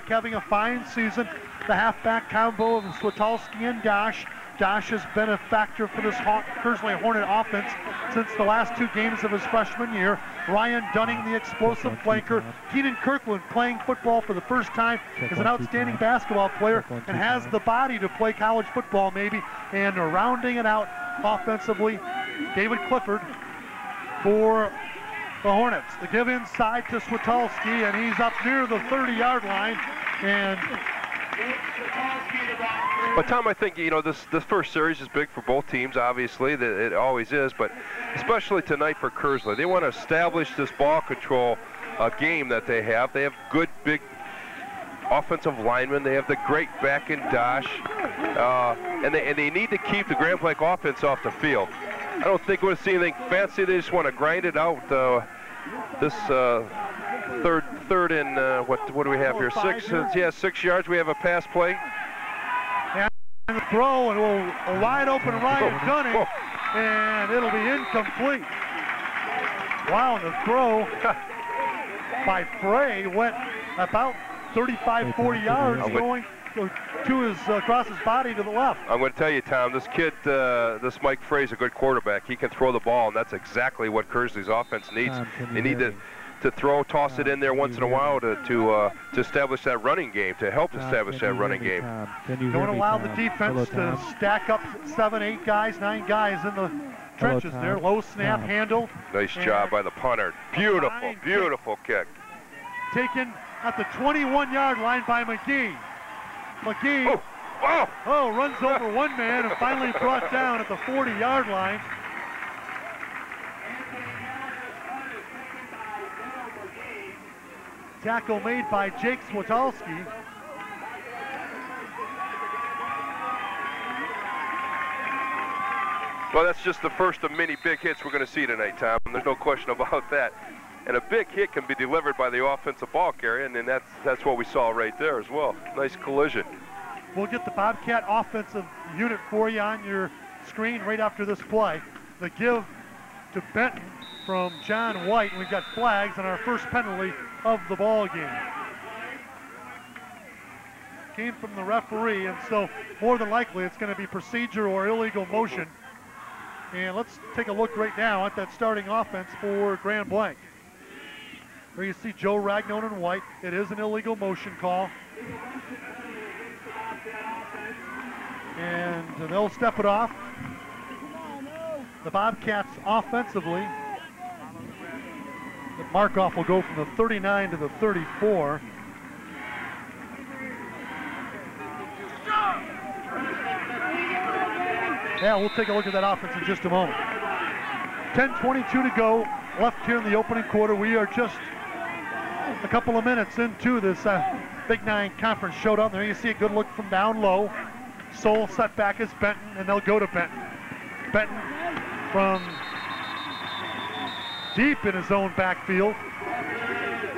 having a fine season. The halfback combo of Switalski and Dosh. Dosh has been a factor for this Kearsley Hornet offense since the last two games of his freshman year. Ryan Dunning, the explosive flanker. Keenan Kirkland playing football for the first time is an outstanding basketball player and has the body to play college football maybe. And rounding it out offensively, David Clifford for the Hornets. The give inside to Switalski, and he's up near the 30-yard line. And but Tom, I think you know this this first series is big for both teams. Obviously, that it always is, but especially tonight for Kearsley, they want to establish this ball control uh, game that they have. They have good big offensive linemen. They have the great back in Dosh, uh, and they and they need to keep the Grand Blanc offense off the field. I don't think we're going to see anything fancy. They just want to grind it out. Uh, this uh, third, third and uh, what? What do we have here? Six. Uh, yeah, six yards. We have a pass play. And the throw, and a wide open Ryan oh, Dunning, oh. and it'll be incomplete. Wow, the throw by Fray went about 35, 40 yards, going to his uh, across his body to the left. I'm going to tell you, Tom, this kid, uh, this Mike Fray's a good quarterback. He can throw the ball, and that's exactly what Kearsley's offense needs. they need to to throw, toss it in there once in a while to to, uh, to establish that running game, to help establish that running game. Don't allow the defense to stack up seven, eight guys, nine guys in the trenches there. Low snap handle. Nice job by the punter. Beautiful, beautiful kick. Taken at the 21-yard line by McGhee. McGhee. Oh, wow. Oh, runs over one man and finally brought down at the 40-yard line. Tackle made by Jake Switalski. Well, that's just the first of many big hits we're going to see tonight, Tom. There's no question about that. And a big hit can be delivered by the offensive ball carrier, and that's, that's what we saw right there as well. Nice collision. We'll get the Bobcat offensive unit for you on your screen right after this play. The give to Benton from John White. And we've got flags on our first penalty of the ball game. Came from the referee, and so more than likely it's going to be procedure or illegal motion. And let's take a look right now at that starting offense for Grand Blanc. There you see Joe Ragnon in White. It is an illegal motion call. And they'll step it off. The Bobcats offensively. The mark-off will go from the 39 to the 34. Yeah, we'll take a look at that offense in just a moment. 10-22 to go left here in the opening quarter. We are just a couple of minutes into this uh, Big Nine Conference showdown. There you see a good look from down low. Sole set back is Benton, and they'll go to Benton. Benton from deep in his own backfield.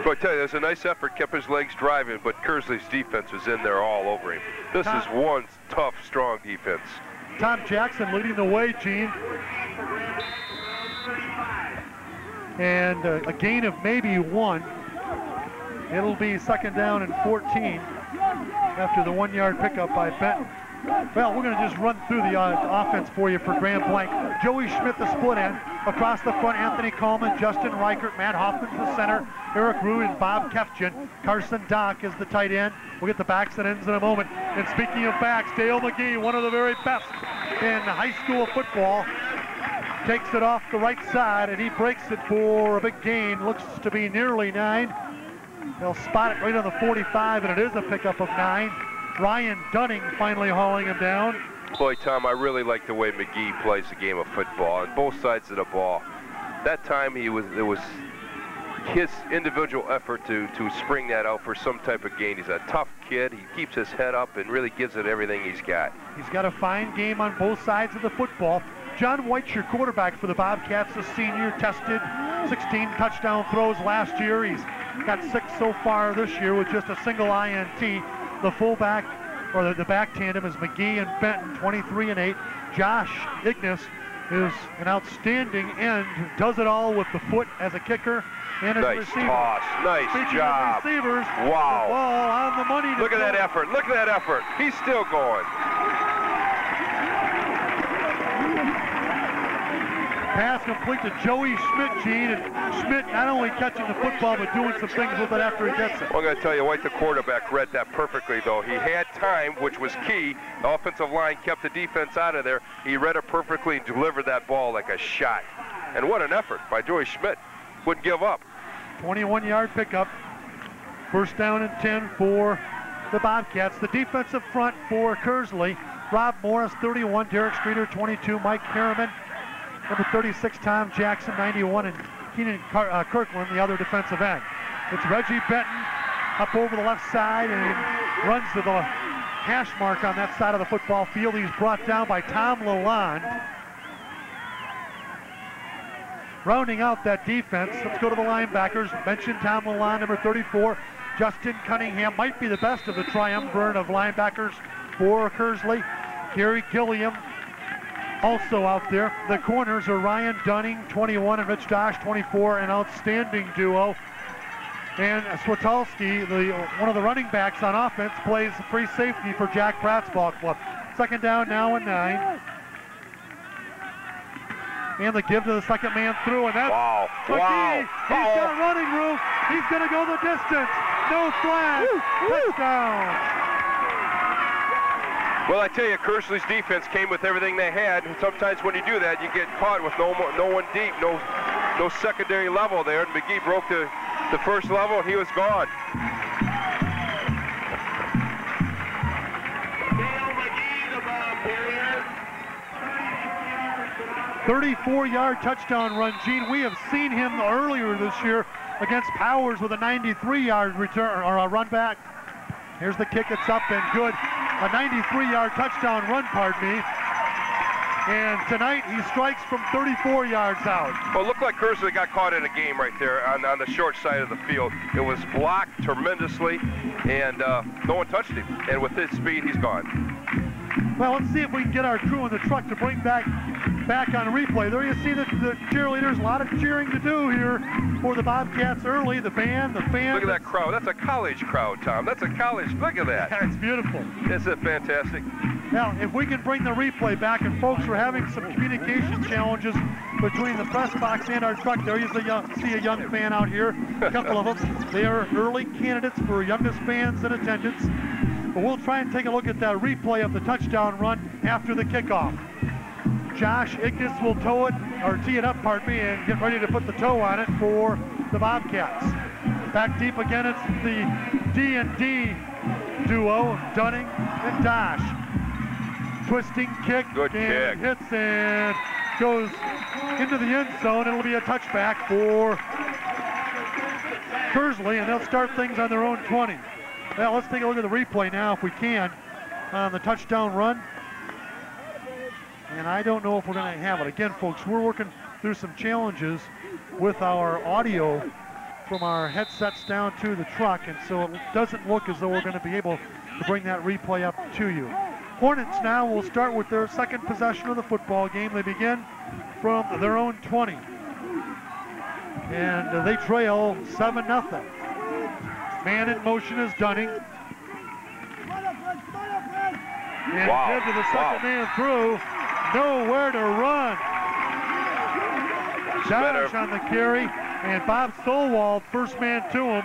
But I tell you, there's a nice effort, kept his legs driving, but Kearsley's defense was in there all over him. This Tom, is one tough, strong defense. Tom Jackson leading the way, Gene. And uh, a gain of maybe one. It'll be second down and 14 after the one-yard pickup by Benton. Well, we're going to just run through the uh, offense for you for Grand Blanc. Joey Schmidt, the split end. Across the front, Anthony Coleman, Justin Reichert, Matt Hoffman, the center, Eric Rude, and Bob Kefgen. Carson Dock is the tight end. We'll get the backs and ends in a moment. And speaking of backs, Dale McGhee, one of the very best in high school football, takes it off the right side, and he breaks it for a big gain. Looks to be nearly nine. They'll spot it right on the 45, and it is a pickup of nine. Ryan Dunning finally hauling him down. Boy, Tom, I really like the way McGhee plays the game of football on both sides of the ball. That time he was it was his individual effort to to spring that out for some type of gain. He's a tough kid. He keeps his head up and really gives it everything he's got. He's got a fine game on both sides of the football. John White's your quarterback for the Bobcats, a senior, tested 16 touchdown throws last year. He's got six so far this year with just a single INT. The fullback, or the, the back tandem is McGhee and Benton, 23 and 8. Josh Ignis is an outstanding end, does it all with the foot as a kicker and as nice a receiver. toss. Nice Speaking job. receivers, Wow. the ball on the money. Look at that effort. Look at that effort. He's still going. Pass complete to Joey Schmidt, Gene, and Schmidt not only catching the football, but doing some things with it after he gets it. I'm going to tell you, White, the quarterback read that perfectly, though. He had time, which was key. The offensive line kept the defense out of there. He read it perfectly and delivered that ball like a shot. And what an effort by Joey Schmidt. Wouldn't give up. 21-yard pickup. First down and 10 for the Bobcats. The defensive front for Kearsley. Rob Morris, 31. Derek Streeter, 22. Mike Harriman, number 36. Tom Jackson, 91. And Keenan Car- uh, Kirkland, the other defensive end. It's Reggie Benton up over the left side and runs to the hash mark on that side of the football field. He's brought down by Tom Lalonde. Rounding out that defense, let's go to the linebackers. Mentioned Tom Lalonde, number 34. Justin Cunningham might be the best of the triumvirate of linebackers for Kearsley. Gary Gilliam also out there. The corners are Ryan Dunning, 21, and Rich Dosh, 24, an outstanding duo. And Switalski, the one of the running backs on offense, plays free safety for Jack Pratt's ball club. Second down now and nine. And the give to the second man through, and that's Wow. McGhee. Wow. He's Uh-oh. got oh. running room. He's going to go the distance. No flag. Touchdown. Well, I tell you, Kearsley's defense came with everything they had. And sometimes when you do that, you get caught with no mo- no one deep, no no secondary level there. And McGhee broke the, the first level, and he was gone. 34-yard touchdown run, Gene. We have seen him earlier this year against Powers with a 93-yard return or a run back. Here's the kick. It's up and good. A 93-yard touchdown run, pardon me. And tonight he strikes from 34 yards out. Well, it looked like Kearsley got caught in a game right there on, on the short side of the field. It was blocked tremendously, and uh, no one touched him. And with his speed, he's gone. Well, let's see if we can get our crew in the truck to bring back back on replay. There you see the, the cheerleaders. A lot of cheering to do here for the Bobcats early. The band, the fans. Look at that crowd. That's a college crowd, Tom. That's a college. Look at that. It's beautiful. Isn't it fantastic? Now, if we can bring the replay back, and folks are having some communication challenges between the press box and our truck. There you see a young, see a young fan out here, a couple of them. They are early candidates for youngest fans in attendance. But we'll try and take a look at that replay of the touchdown run after the kickoff. Josh Ickes will tow it, or tee it up, pardon me, and get ready to put the toe on it for the Bobcats. Back deep again, it's the D&D duo, Dunning and Dosh. Twisting kick Good and kick. hits and goes into the end zone. It'll be a touchback for Kearsley, and they'll start things on their own 20. Well, let's take a look at the replay now if we can on the touchdown run. And I don't know if we're going to have it. Again, folks, we're working through some challenges with our audio from our headsets down to the truck, and so it doesn't look as though we're going to be able to bring that replay up to you. Hornets now will start with their second possession of the football game. They begin from their own 20. And they trail 7 0. Man in motion is Dunning. And Wow. the second Wow. man through. Nowhere to run. better- Josh on the carry, and Bob Stolwald, first man to him.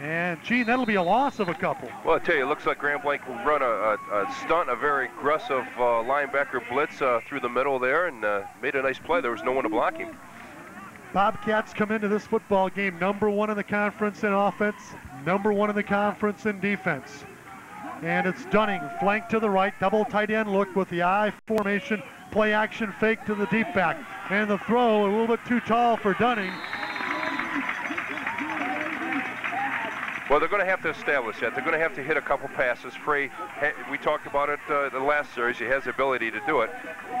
And gee, that'll be a loss of a couple. Well, I tell you, it looks like Grand Blanc will run a, a, a stunt, a very aggressive uh, linebacker blitz uh, through the middle there, and uh, made a nice play. There was no one to block him. Bobcats come into this football game number one in the conference in offense, number one in the conference in defense. And it's Dunning, flank to the right, double tight end look with the I formation, play action fake to the deep back. And the throw a little bit too tall for Dunning. Well, they're going to have to establish that. They're going to have to hit a couple passes. Fray, we talked about it uh, the last series. He has the ability to do it.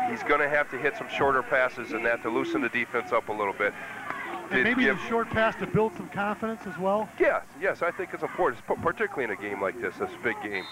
He's going to have to hit some shorter passes than that to loosen the defense up a little bit. And maybe give- the short pass to build some confidence as well. Yes, yes, I think it's important, particularly in a game like this, this big game.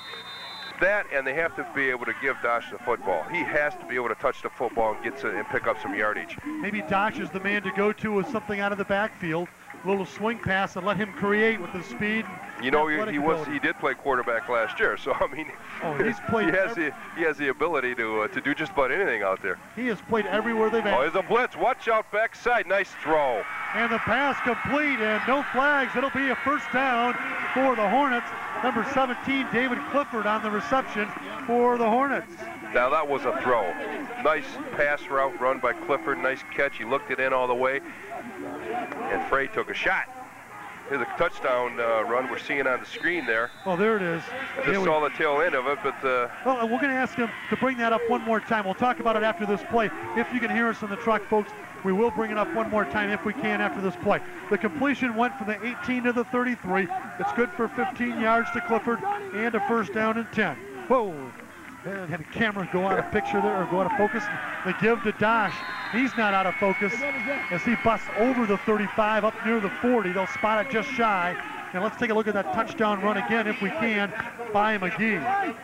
That and they have to be able to give Dosh the football. He has to be able to touch the football and get to, and pick up some yardage. Maybe Dosh is the man to go to with something out of the backfield, little swing pass, and let him create with his speed. You know, he, he was he did play quarterback last year, so I mean, oh, he's played. he has the he has the ability to uh, to do just about anything out there. He has played everywhere they've. Oh, there's a blitz. Watch out backside. Nice throw. And the pass complete, and no flags. It'll be a first down for the Hornets. Number 17, David Clifford on the reception for the Hornets. Now that was a throw. Nice pass route run by Clifford. Nice catch. He looked it in all the way. And Fray took a shot. A touchdown uh, run we're seeing on the screen there. Oh, there it is. I just yeah, saw we... the tail end of it, but... Uh... Well, we're going to ask him to bring that up one more time. We'll talk about it after this play. If you can hear us in the truck, folks, we will bring it up one more time if we can after this play. The completion went from the 18 to the 33. It's good for 15 yards to Clifford and a first down and 10. Whoa. Had a camera go out of picture there or go out of focus. The give to Dosh. He's not out of focus as he busts over the 35 up near the 40. They'll spot it just shy. And let's take a look at that touchdown run again if we can by McGhee.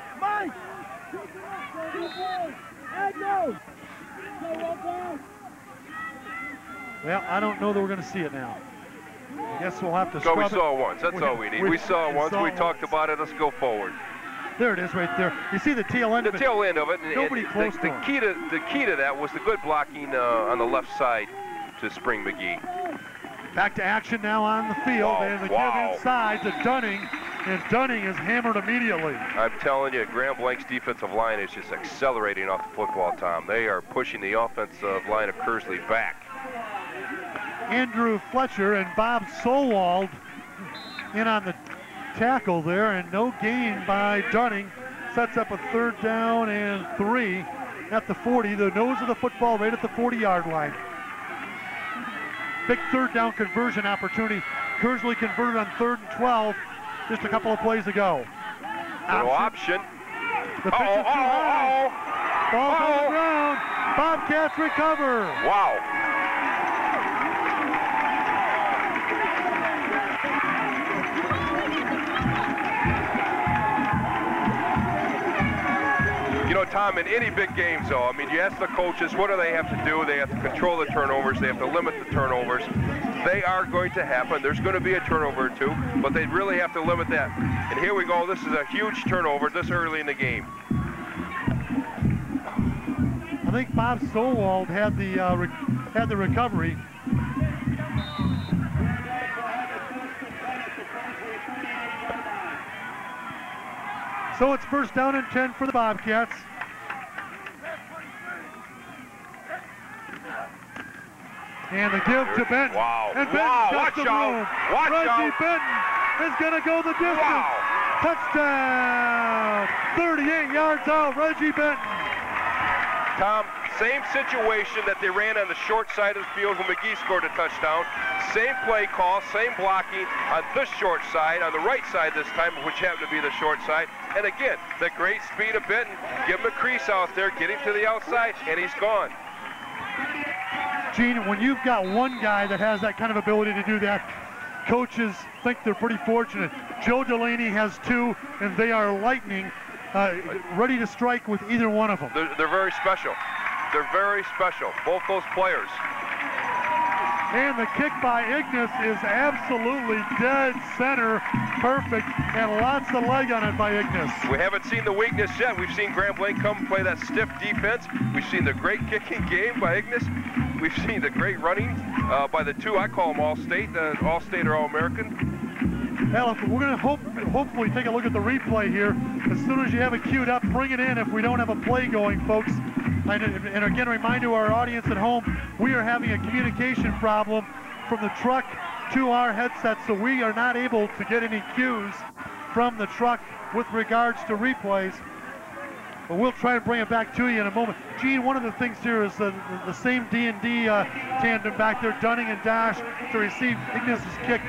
Well, I don't know that we're going to see it now. I guess we'll have to. No, we saw it once. That's we, all we need. We, we saw it once. Saw we talked once. about it. Let's go forward. There it is, right there. You see the tail end. The of tail end of it. And, Nobody and close the, to the key to the key to that was the good blocking uh, on the left side to Spring McGhee. Back to action now on the field, wow. and the wow. give inside to Dunning, and Dunning is hammered immediately. I'm telling you, Grand Blanc's defensive line is just accelerating off the football, Tom. They are pushing the offensive line of Kearsley back. Andrew Fletcher and Bob Solwald in on the tackle there, and no gain by Dunning. Sets up a third down and three at the 40. The nose of the football right at the 40-yard line. Big third down conversion opportunity. Kearsley converted on third and 12 just a couple of plays ago. Option. option. The pitch uh -oh, is too uh -oh, high. Ball uh -oh. to the ground. Bobcats recover. Wow. You know, Tom, in any big games, though, I mean, you ask the coaches, what do they have to do? They have to control the turnovers. They have to limit the turnovers. They are going to happen. There's going to be a turnover or two, but they really have to limit that. And here we go. This is a huge turnover this early in the game. I think Bob Solwald had the uh, had the recovery. So it's first down and 10 for the Bobcats. And the give to Benton. Wow. And Benton wow. Watch the out. room. Watch Reggie out. Benton is going to go the distance. Wow. Touchdown. 38 yards out. Reggie Benton. Tom, same situation that they ran on the short side of the field when McGhee scored a touchdown. Same play call, same blocking on this short side, on the right side this time, which happened to be the short side. And again, the great speed of Benton. Give him a crease out there, get him to the outside, and he's gone. Gene, when you've got one guy that has that kind of ability to do that, coaches think they're pretty fortunate. Joe Delaney has two, and they are lightning, uh, ready to strike with either one of them. They're, they're very special. They're very special, both those players. And the kick by Ignis is absolutely dead center, perfect, and lots of leg on it by Ignis. We haven't seen the weakness yet. We've seen Grand Blanc come play that stiff defense. We've seen the great kicking game by Ignis. We've seen the great running uh, by the two, I call them All-State, uh, All-State or All-American. We're going to hope, hopefully take a look at the replay here. As soon as you have it queued up, bring it in if we don't have a play going, folks. And again, remind to our audience at home, we are having a communication problem from the truck to our headset, so we are not able to get any cues from the truck with regards to replays. But we'll try and bring it back to you in a moment. Gene, one of the things here is the, the, the same D&D uh, tandem back there, Dunning and Dosh, to receive Ignis's kick.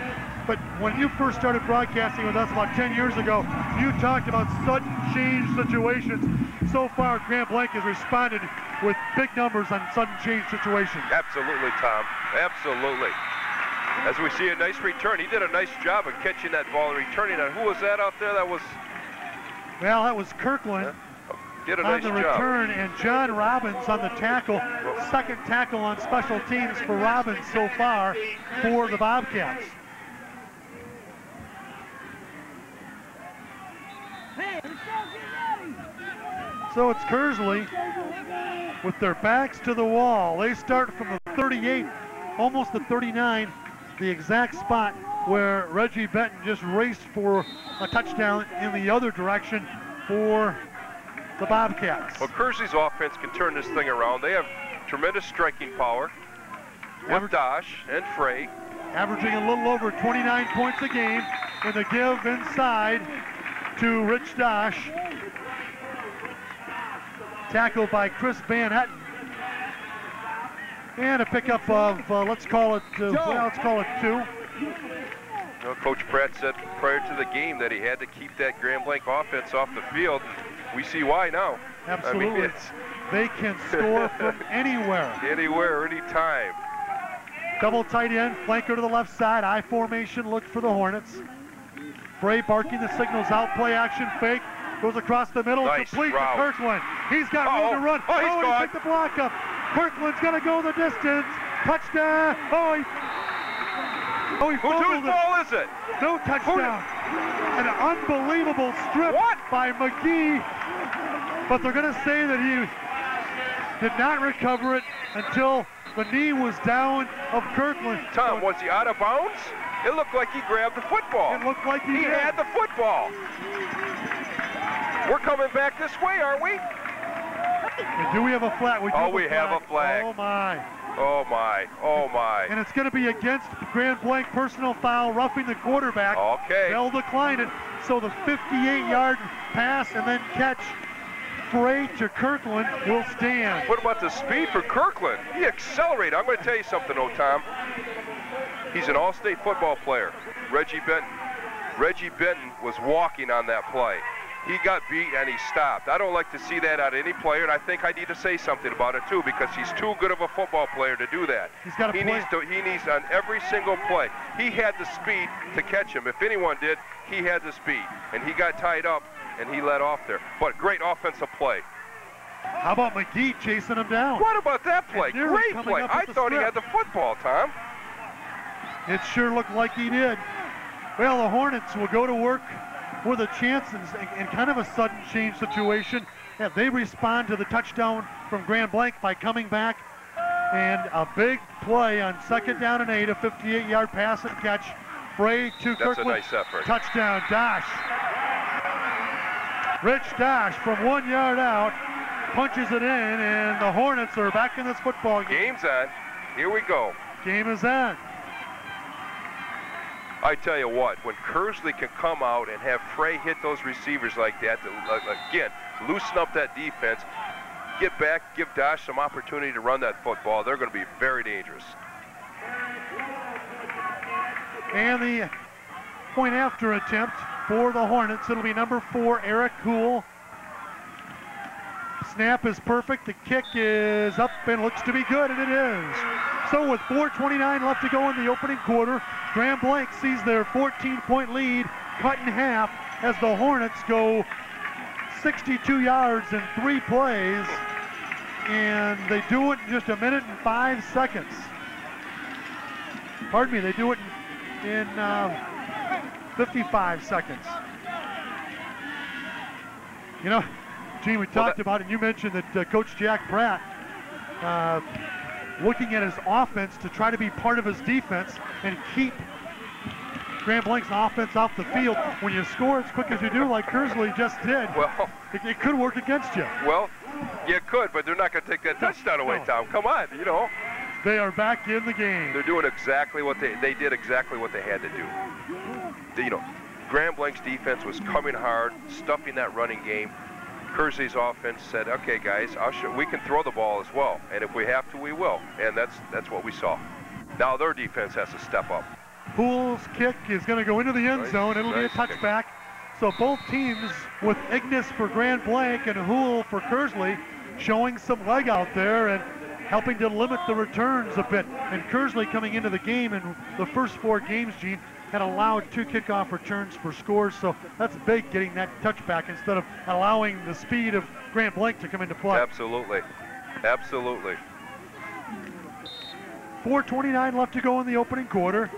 But when you first started broadcasting with us about 10 years ago, you talked about sudden change situations. So far, Grand Blanc has responded with big numbers on sudden change situations. Absolutely, Tom. Absolutely. As we see a nice return, he did a nice job of catching that ball and returning it. Who was that out there? That was Well, that was Kirkland Did a on nice the job. return, and John Robbins on the tackle. Second tackle on special teams for Robbins so far for the Bobcats. So it's Kearsley with their backs to the wall. They start from the 38, almost the 39, the exact spot where Reggie Benton just raced for a touchdown in the other direction for the Bobcats. Well, Kearsley's offense can turn this thing around. They have tremendous striking power with Dosh and Fray. averaging a little over 29 points a game in the give inside to Rich Dosh. Tackled by Chris Van Etten. And a pickup of, uh, let's call it, uh, well, let's call it two. You know, Coach Pratt said prior to the game that he had to keep that Grand Blanc offense off the field. We see why now. I Absolutely. mean, it's They can score from anywhere. anywhere, anytime. Double tight end, flanker to the left side, I formation, look for the Hornets. Fray barking the signals out, play action, fake, goes across the middle, Nice complete to Kirkland. He's got Uh-oh. room to oh, run. Oh, he's oh, gone. he picked the block up. Kirkland's gonna go the distance. Touchdown. Oh, he, oh, he Who, whose ball is it? No touchdown. An unbelievable strip What? by McGhee. But they're going to say that he did not recover it until the knee was down of Kirkland. Tom, was he out of bounds? It looked like he grabbed the football. It looked like he, He had the football. We're coming back this way, aren't we? And do we have a flag? We Oh, we have a flag. Oh my! Oh my, oh my. And it's going to be against Grand Blanc personal foul, roughing the quarterback. Okay. They'll decline it. So the 58-yard pass and then catch Fray to Kirkland will stand. What about the speed for Kirkland? He accelerated. I'm going to tell you something, though, Tom. He's an all-state football player. Reggie Benton. Reggie Benton was walking on that play. He got beat and he stopped. I don't like to see that out of any player, and I think I need to say something about it too because he's too good of a football player to do that. He's gotta he play. needs to. He needs on every single play. He had the speed to catch him. If anyone did, he had the speed, and he got tied up and he let off there. But great offensive play. How about McGhee chasing him down? What about that play? Great play. I thought he had the football, Tom. It sure looked like he did. Well, the Hornets will go to work with a chance in, in kind of a sudden change situation. Yeah, they respond to the touchdown from Grand Blanc by coming back. And a big play on second down and eight, a 58-yard pass and catch. Fray to That's a Kirkland. nice effort. Touchdown, Dosh. Rich Dosh from one yard out punches it in, and the Hornets are back in this football game. Game's on. Here we go. Game is on. I tell you what, when Kearsley can come out and have Fray hit those receivers like that, to, uh, again, loosen up that defense, get back, give Dosh some opportunity to run that football, they're going to be very dangerous. And the point after attempt for the Hornets, it'll be number four, Eric Cool. Snap is perfect. The kick is up and looks to be good, and it is. So with 4.29 left to go in the opening quarter, Grand Blanc sees their 14-point lead cut in half as the Hornets go 62 yards in three plays, and they do it in just a minute and five seconds. Pardon me, they do it in, in uh, 55 seconds. You know, Gene, we talked that- about it. And you mentioned that uh, Coach Jack Pratt uh, looking at his offense to try to be part of his defense and keep Grand Blanc's offense off the field. When you score as quick as you do, like Kearsley just did, Well, it, it could work against you. well, you could, but they're not going to take that touchdown away, No. Tom. Come on, you know. They are back in the game. They're doing exactly what they they did exactly what they had to do. You know, Grand Blanc's defense was coming hard, stuffing that running game. Kearsley's offense said, "Okay, guys, we can throw the ball as well, and if we have to, we will." And that's that's what we saw. Now their defense has to step up. Pool's kick is going to go into the end Nice, zone. It'll nice be a kick. touchback. So both teams with Ignis for Grand Blanc and Hool for Kearsley showing some leg out there. And helping to limit the returns a bit. And Kearsley coming into the game in the first four games, Gene, had allowed two kickoff returns for scores, so that's big getting that touchback instead of allowing the speed of Grand Blanc to come into play. Absolutely. Absolutely. 4.29 left to go in the opening quarter.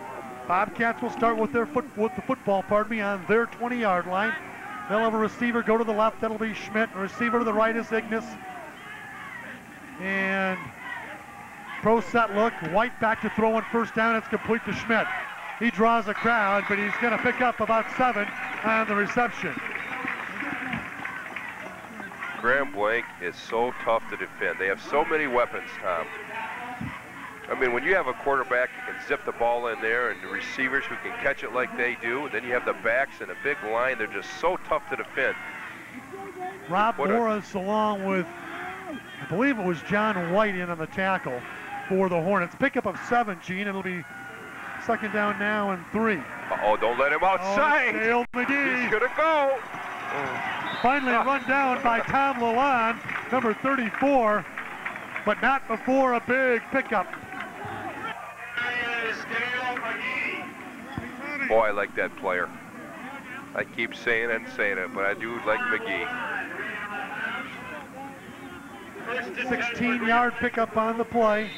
Bobcats will start with their foot with the football, pardon me, on their 20-yard line. They'll have a receiver go to the left. That'll be Schmidt. A receiver to the right is Ignis. And pro set look. White back to throw on first down. It's complete to Schmidt. He draws a crowd, but he's going to pick up about seven on the reception. Grand Blanc is so tough to defend. They have so many weapons, Tom. I mean, when you have a quarterback who can zip the ball in there and the receivers who can catch it like they do, and then you have the backs and a big line, they're just so tough to defend. Rob what Morris, a, along with, I believe it was John White in on the tackle for the Hornets. Pickup of seven, Gene. It'll be second down now and three. Uh oh don't let him outside. Oh, Dale McGhee. He's going to go. Finally run down by Tom Lalonde, number 34, but not before a big pickup Boy, I like that player. I keep saying it and saying it, but I do like McGhee. 16-yard pickup on the play.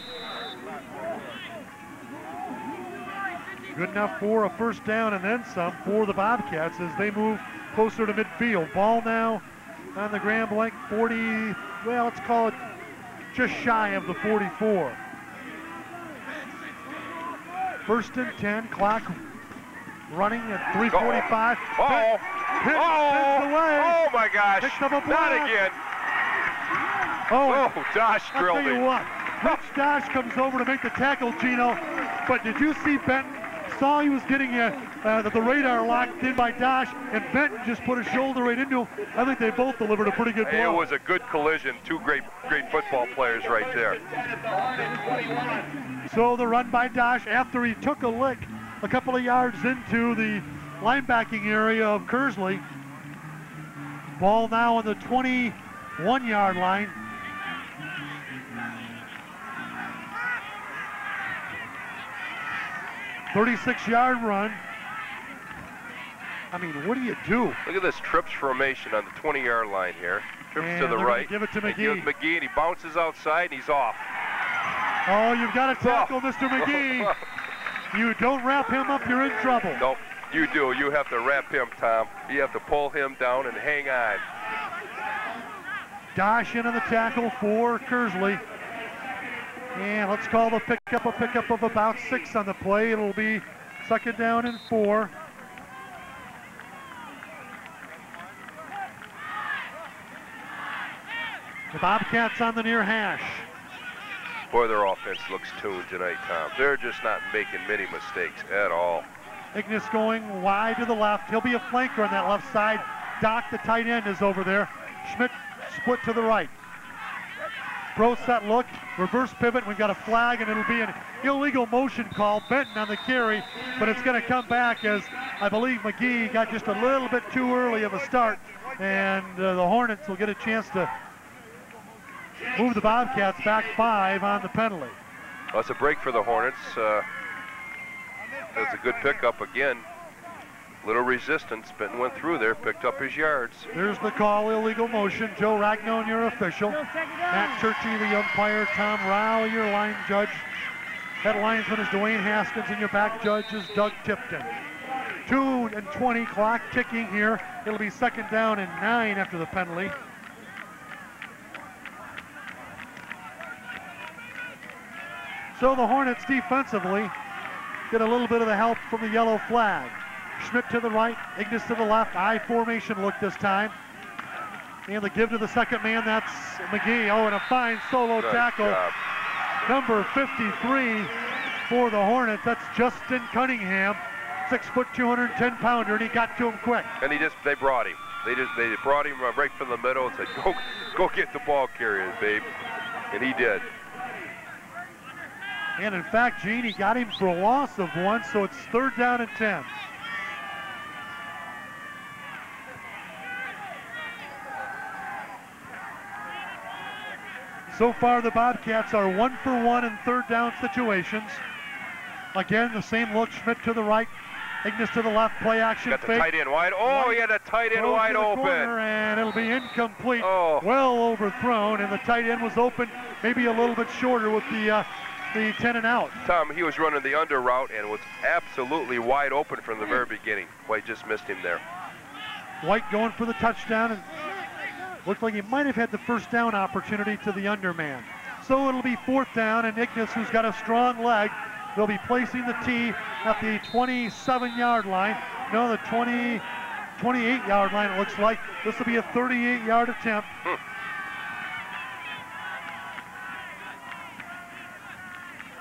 Good enough for a first down and then some for the Bobcats as they move closer to midfield. Ball now on the Grand Blanc 40, well, let's call it just shy of the 44. First and 10, clock running at 345. Oh, oh, oh, away. oh my gosh, Picks up a not again. Oh, oh Dosh drilled I'll tell you what, Rich Dosh comes over to make the tackle, Gino, but did you see Benton? Saw he was getting uh, uh, the radar locked in by Dosh, and Benton just put his shoulder right into him. I think they both delivered a pretty good blow. It was a good collision. Two great, great football players right there. So the run by Dosh after he took a lick a couple of yards into the linebacking area of Kearsley. Ball now on the 21 yard line. Thirty-six yard run. I mean, what do you do? Look at this trips formation on the 20 yard line here. Trips and to the right. Give it to McGhee. Give McGhee and he bounces outside and he's off. Oh, you've got to tackle oh. Mr. McGhee. You don't wrap him up, you're in trouble. Nope, you do. You have to wrap him, Tom. You have to pull him down and hang on. Dosh in on the tackle for Kearsley. And let's call the pickup a pickup of about six on the play. It'll be second down and four. The Bobcats on the near hash. Boy, their offense looks tuned tonight, Tom. They're just not making many mistakes at all. Ignis going wide to the left. He'll be a flanker on that left side. Dock, the tight end, is over there. Schmidt split to the right. Pro set look, reverse pivot. We've got a flag, and it'll be an illegal motion call. Benton on the carry, but it's going to come back as I believe McGhee got just a little bit too early of a start, and uh, the Hornets will get a chance to move the Bobcats back five on the penalty. Well, it's a break for the Hornets. Uh, that's a good pickup again. Little resistance. Benton went through there, picked up his yards. There's the call, illegal motion. Joe Ragnon, your official. Matt Churchy, the umpire. Tom Rao, your line judge. Head linesman is Dwayne Haskins, and your back judge is Doug Tipton. 2 and 20 clock ticking here. It'll be second down and nine after the penalty. So the Hornets defensively get a little bit of the help from the yellow flag. Schmidt to the right, Ignis to the left, I formation look this time. And the give to the second man, that's McGhee. Oh, and a fine solo Good tackle. Job. Number 53 for the Hornets, that's Justin Cunningham, six foot, 210 pounder, and he got to him quick. And he just, they brought him. They just, they brought him uh, right from the middle and said, go, go get the ball carrier, babe. And he did. And in fact, Gene, he got him for a loss of one, so it's third down and 10. So far, the Bobcats are one for one in third down situations. Again, the same look. Schmidt to the right, Ignis to the left. Play action. Got the fake. tight end wide. Oh, he had a tight end wide open. corner, and it'll be incomplete. Oh. Well overthrown, and the tight end was open, maybe a little bit shorter with the uh, the 10 and out. Tom, he was running the under route and was absolutely wide open from the very beginning. White just missed him there. White going for the touchdown, and looked like he might have had the first down opportunity to the underman. So it'll be fourth down, and Ignis, who's got a strong leg, they'll be placing the tee at the 27-yard line. No, the 20, 28-yard line. It looks like this will be a 38-yard attempt. Hmm.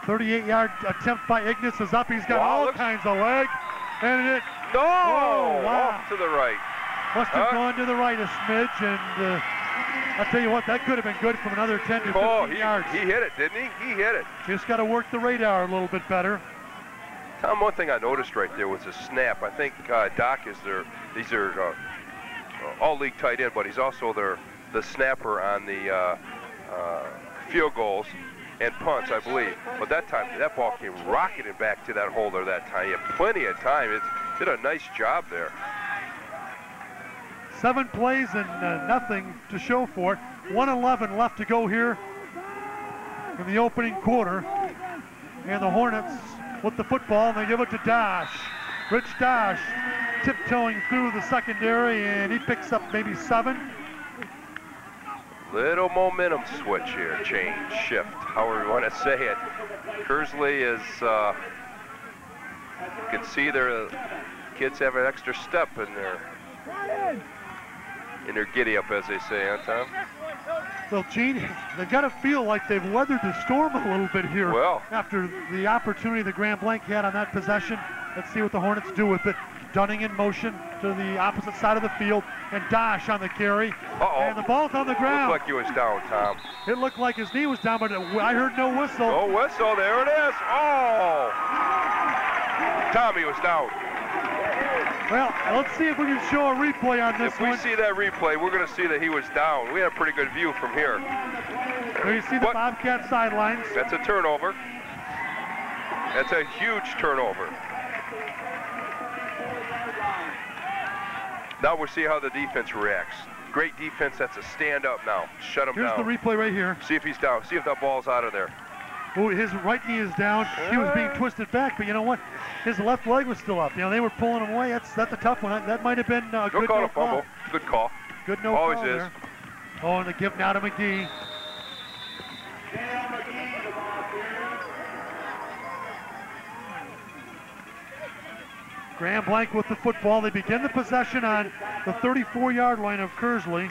38-yard attempt by Ignis is up. He's got Wow, all looks- kinds of leg, and it No! Oh, wow. Off to the right. Must have gone to the right a smidge, and uh, I'll tell you what, that could have been good from another 10 to 15 Oh, he, yards. he hit it, didn't he? He hit it. Just got to work the radar a little bit better. Tom, one thing I noticed right there was a snap. I think uh, Dock is their, these are uh, all league tight end, but he's also their the snapper on the uh, uh, field goals and punts, I believe. But that time, that ball came rocketing back to that holder that time. He had plenty of time. It did a nice job there. Seven plays and uh, nothing to show for it. 111 left to go here in the opening quarter. And the Hornets with the football, and they give it to Dosh. Rich Dosh tiptoeing through the secondary, and he picks up maybe seven. Little momentum switch here, change, shift, however you want to say it. Kearsley is, uh, you can see their kids have an extra step in their in their giddy up, as they say, huh, Tom? Well, Gene, they've got to feel like they've weathered the storm a little bit here. Well. After the opportunity the Grand Blanc had on that possession, let's see what the Hornets do with it. Dunning in motion to the opposite side of the field, and Dosh on the carry. Uh-oh. And the ball's on the ground. Looked like he was down, Tom. It looked like his knee was down, but it, I heard no whistle. Oh, whistle, there it is. Oh! Tommy was down. Well, let's see if we can show a replay on this If we one. see that replay, we're going to see that he was down. We had a pretty good view from here. There you see the What? Bobcat sidelines. That's a turnover. That's a huge turnover. Now we'll see how the defense reacts. Great defense. That's a stand up now. Shut him down. Here's the replay right here. see if he's down. See if that ball's out of there. Oh, his right knee is down. He was being uh. twisted back, but you know what? His left leg was still up. You know, they were pulling him away. That's that's a tough one. That might have been uh, Don't good call no fumble. Good call. Good no Always call is. there. Oh, and the give now to McGhee. Grand Blanc with the football. They begin the possession on the 34-yard line of Kearsley.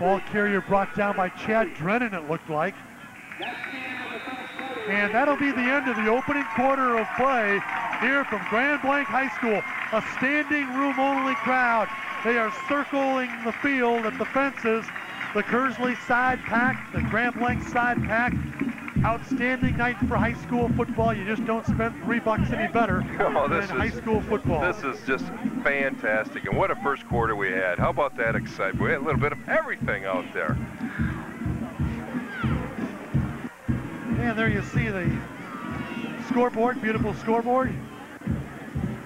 Ball carrier brought down by Chad Drennan, it looked like. And that'll be the end of the opening quarter of play here from Grand Blanc High School. A standing room only crowd. They are circling the field at the fences. The Kearsley side pack, the Grand Blanc side pack. Outstanding night for high school football. You just don't spend three bucks any better Oh, than this high is- school football. This is just fantastic. And what a first quarter we had. How about that excitement? We had a little bit of everything out there. And there you see the scoreboard, beautiful scoreboard.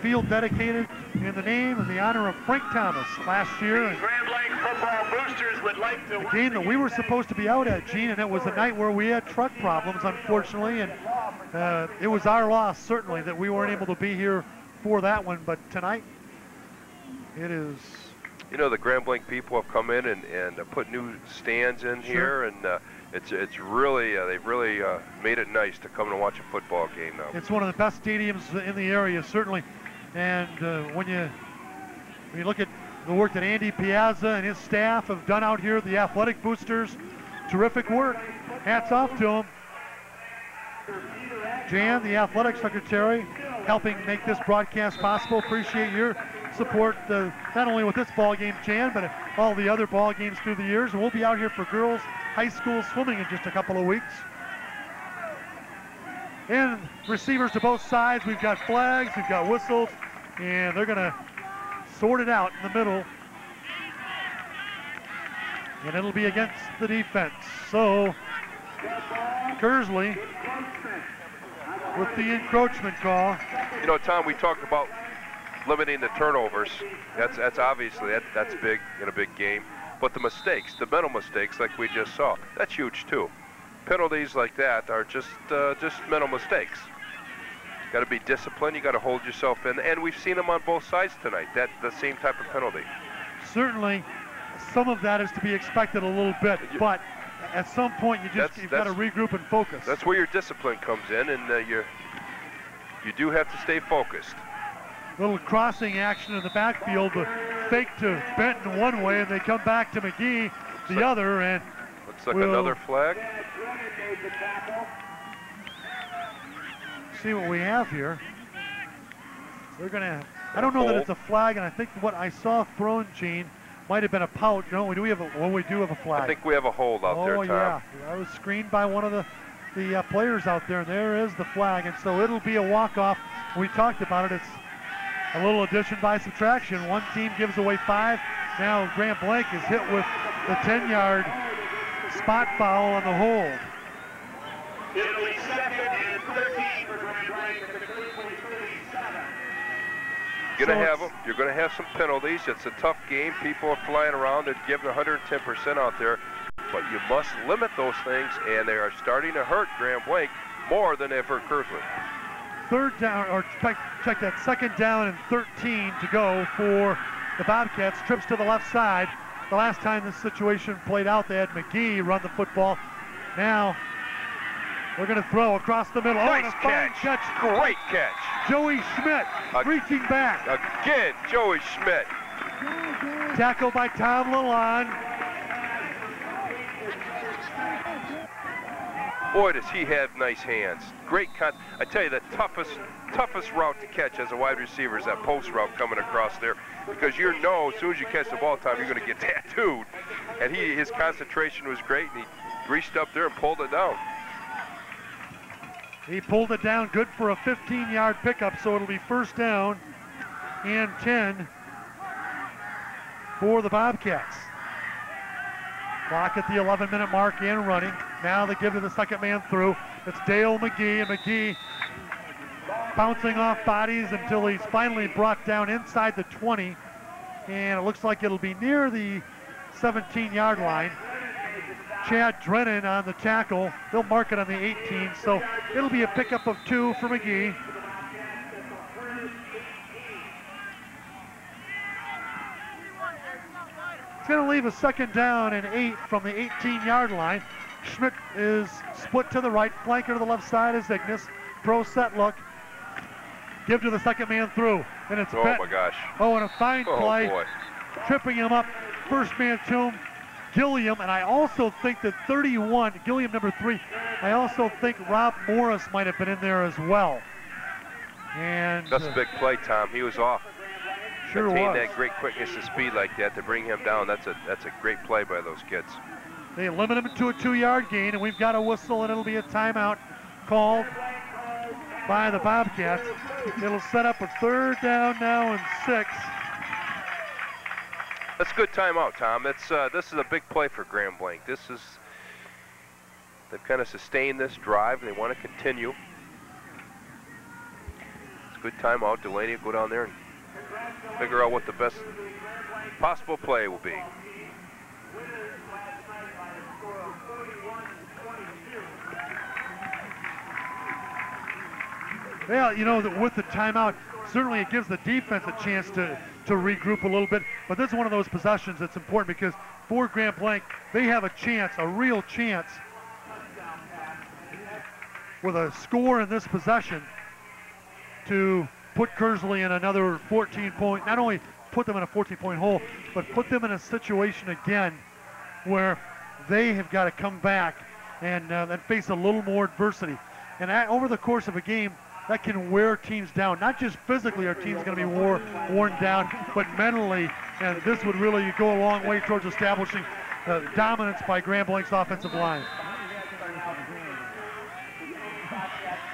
Field dedicated in the name and the honor of Frank Thomas last year. And Grand Blanc football boosters would like to a game that we were supposed to be out at, Gene, and it was a night where we had truck problems, unfortunately. And uh, it was our loss, certainly, that we weren't able to be here for that one. But tonight, it is You know, the Grand Blanc people have come in and, and uh, put new stands in Sure. here, and uh, it's it's really uh, they've really uh, made it nice to come and watch a football game now. It's one of the best stadiums in the area, certainly. And uh, when you when you look at the work that Andy Piazza and his staff have done out here, the athletic boosters, terrific work. Hats off to them. Jan, the athletic secretary, helping make this broadcast possible. Appreciate your support, uh, not only with this ball game, Jan, but all the other ball games through the years. And we'll be out here for girls high school swimming in just a couple of weeks. And receivers to both sides. We've got flags, we've got whistles, and they're going to sort it out in the middle. and it'll be against the defense. So Kearsley with the encroachment call. You know, Tom, we talked about limiting the turnovers. That's that's obviously that, that's big in a big game. But the mistakes, the mental mistakes, like we just saw, that's huge too. Penalties like that are just uh, just mental mistakes. Got to be disciplined. You got to hold yourself in, and we've seen them on both sides tonight. That the same type of penalty. Certainly, some of that is to be expected a little bit, but at some point you just That's- you've got to regroup and focus. That's where your discipline comes in, and uh, you you do have to stay focused. Little crossing action in the backfield, the fake to Benton one way, and they come back to McGhee the So- other, and Looks like Will- another flag. see what we have here. They're gonna. I don't know that it's a flag, and I think what I saw thrown, Gene, might have been a pout. No, we do we have a. Well, we do have a flag. I think we have a hold out oh there, Tom. yeah, I was screened by one of the the uh, players out there, and there is the flag, and so it'll be a walk-off. We talked about it. It's a little addition by subtraction. One team gives away five. Now Grand Blanc is hit with the 10-yard spot foul on the hold. It'll be second and 13 for Grand Blanc at the Cleveland 37. Gonna So have them. You're gonna have some penalties. It's a tough game. People are flying around and giving 110% out there, but you must limit those things, and they are starting to hurt Grand Blanc more than they've hurt Kearsley. Third down, or check, check that second down and 13 to go for the Bobcats. Trips to the left side. The last time this situation played out, they had McGhee run the football. Now we're going to throw across the middle. oh, Nice fine catch. catch. Great catch. Joey Schmidt reaching back. Again, Joey Schmidt. Tackle by Tom Lalonde. Boy, does he have nice hands. Great cut. I tell you, the toughest, toughest route to catch as a wide receiver is that post route coming across there, because you know as soon as you catch the ball, Tom, you're going to get tattooed. And he, his concentration was great, and he reached up there and pulled it down. He pulled it down good for a 15-yard pickup, so it'll be first down and 10 for the Bobcats. Clock at the 11-minute mark and running. Now they give to the second man through. It's Dale McGhee, and McGhee bouncing off bodies until he's finally brought down inside the 20. And it looks like it'll be near the 17-yard line. Chad Drennan on the tackle. They'll mark it on the 18, so it'll be a pickup of two for McGhee. Going to leave a second down and eight from the 18-yard line. Schmidt is split to the right, flanker to the left side is Ignis. Pro set look. Give to the second man through, and it's Oh Bet- my gosh. Oh, and a fine Oh play boy. tripping him up. First man to him, Gilliam, and I also think that 31, Gilliam number three, I also think Rob Morris might have been in there as well. And That's a big play, Tom. He was off. Sure Maintain was. that great quickness and speed like that to bring him down. That's a that's a great play by those kids. They limit him to a two-yard gain, and we've got a whistle, and it'll be a timeout called by the Bobcats. It'll set up a third down now and six. That's a good timeout, Tom. That's uh, this is a big play for Grand Blanc. This is they've kind of sustained this drive. They want to continue. It's a good timeout. Delaney will go down there and figure out what the best possible play will be. Well, you know, that with the timeout, certainly it gives the defense a chance to, to regroup a little bit. But this is one of those possessions that's important because for Grand Blanc, they have a chance, a real chance, with a score in this possession to put Kearsley in another 14 point, not only put them in a 14 point hole, but put them in a situation again where they have got to come back and, uh, and face a little more adversity. And that, over the course of a game, that can wear teams down. Not just physically, our team's going to be wore, worn down, but mentally. And this would really go a long way towards establishing uh, dominance by Grand Blanc's offensive line.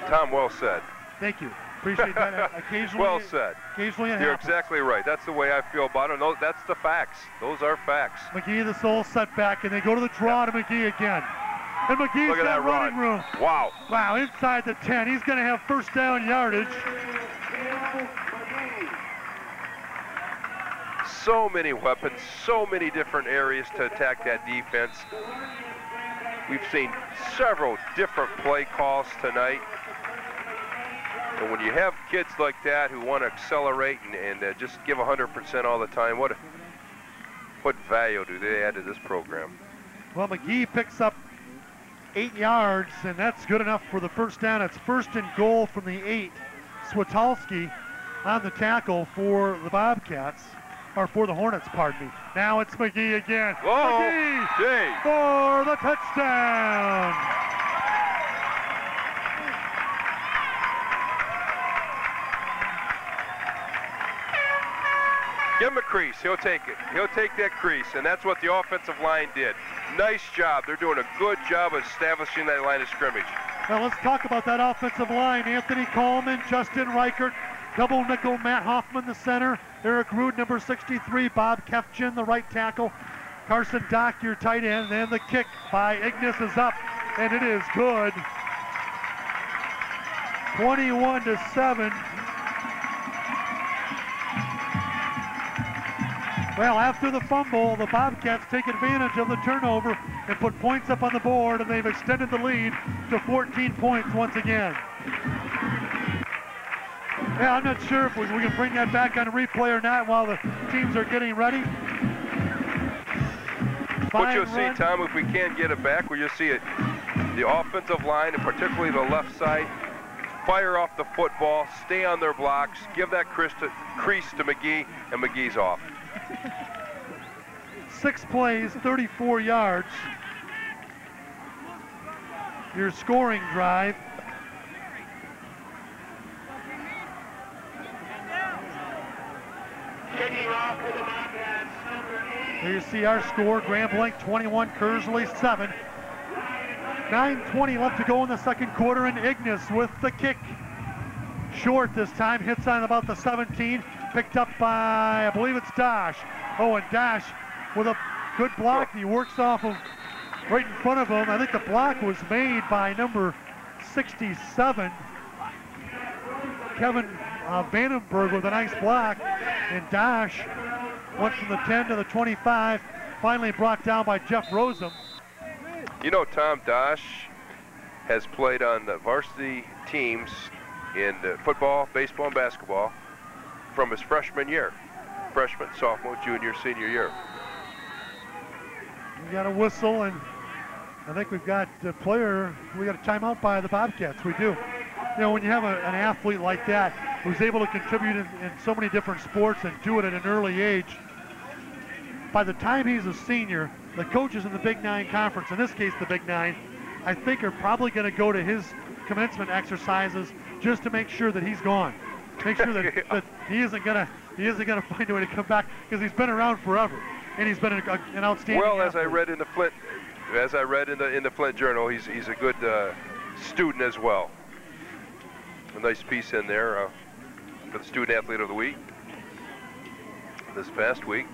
Tom, well said. Thank you. Appreciate that. Occasionally, well said. Occasionally You're happens. exactly right. That's the way I feel about it. No, that's the facts. Those are facts. McGhee the sole setback, and they go to the draw to McGhee again. And McGhee's Look got that running run. room. Wow. Wow, inside the 10. He's going to have first down yardage. So many weapons, so many different areas to attack that defense. We've seen several different play calls tonight. And when you have kids like that who want to accelerate and, and uh, just give 100% all the time, what what value do they add to this program? Well, McGhee picks up eight yards, and that's good enough for the first down. It's first and goal from the eight. Switalski on the tackle for the Bobcats, or for the Hornets, pardon me. Now it's McGhee again. Whoa, McGhee for the touchdown. Give him a crease. He'll take it. He'll take that crease, and that's what the offensive line did. Nice job. They're doing a good job of establishing that line of scrimmage. Now let's talk about that offensive line. Anthony Coleman, Justin Reichert, double nickel, Matt Hoffman, the center, Eric Rude, number 63, Bob Kefchin, the right tackle, Carson Dock, your tight end, and the kick by Ignis is up, and it is good. 21 to 7. Well, after the fumble, the Bobcats take advantage of the turnover and put points up on the board, and they've extended the lead to 14 points once again. Yeah, I'm not sure if we, we can bring that back on replay or not while the teams are getting ready. What Fine you'll run. see, Tom, if we can't get it back, where you'll see it, the offensive line, and particularly the left side, fire off the football, stay on their blocks, give that crease to, crease to McGhee, and McGhee's off. Six plays, 34 yards. Your scoring drive. There you see our score. Grand Blanc 21, Kearsley 7. 9.20 left to go in the second quarter, and Ignis with the kick. Short this time, hits on about the 17. Picked up by, I believe it's Dosh. Oh, and Dosh with a good block. He works off of right in front of him. I think the block was made by number 67. Kevin uh, Vandenberg with a nice block. And Dosh went from the 10 to the 25. Finally brought down by Jeff Rosem. You know, Tom Dosh has played on the varsity teams in football, baseball, and basketball from his freshman year. Freshman, sophomore, junior, senior year. We got a whistle, and I think we've got the player. We got a timeout by the Bobcats. We do. You know, when you have a, an athlete like that who's able to contribute in, in so many different sports and do it at an early age, by the time he's a senior, the coaches in the Big Nine Conference, in this case the Big Nine, I think are probably going to go to his commencement exercises just to make sure that he's gone. Make sure that, that he isn't gonna he isn't gonna find a way to come back because he's been around forever and he's been an, an outstanding. Well, as I read in the Flint, as I read in the in the Flint Journal, he's he's a good uh, student as well. A nice piece in there uh, for the student athlete of the week this past week.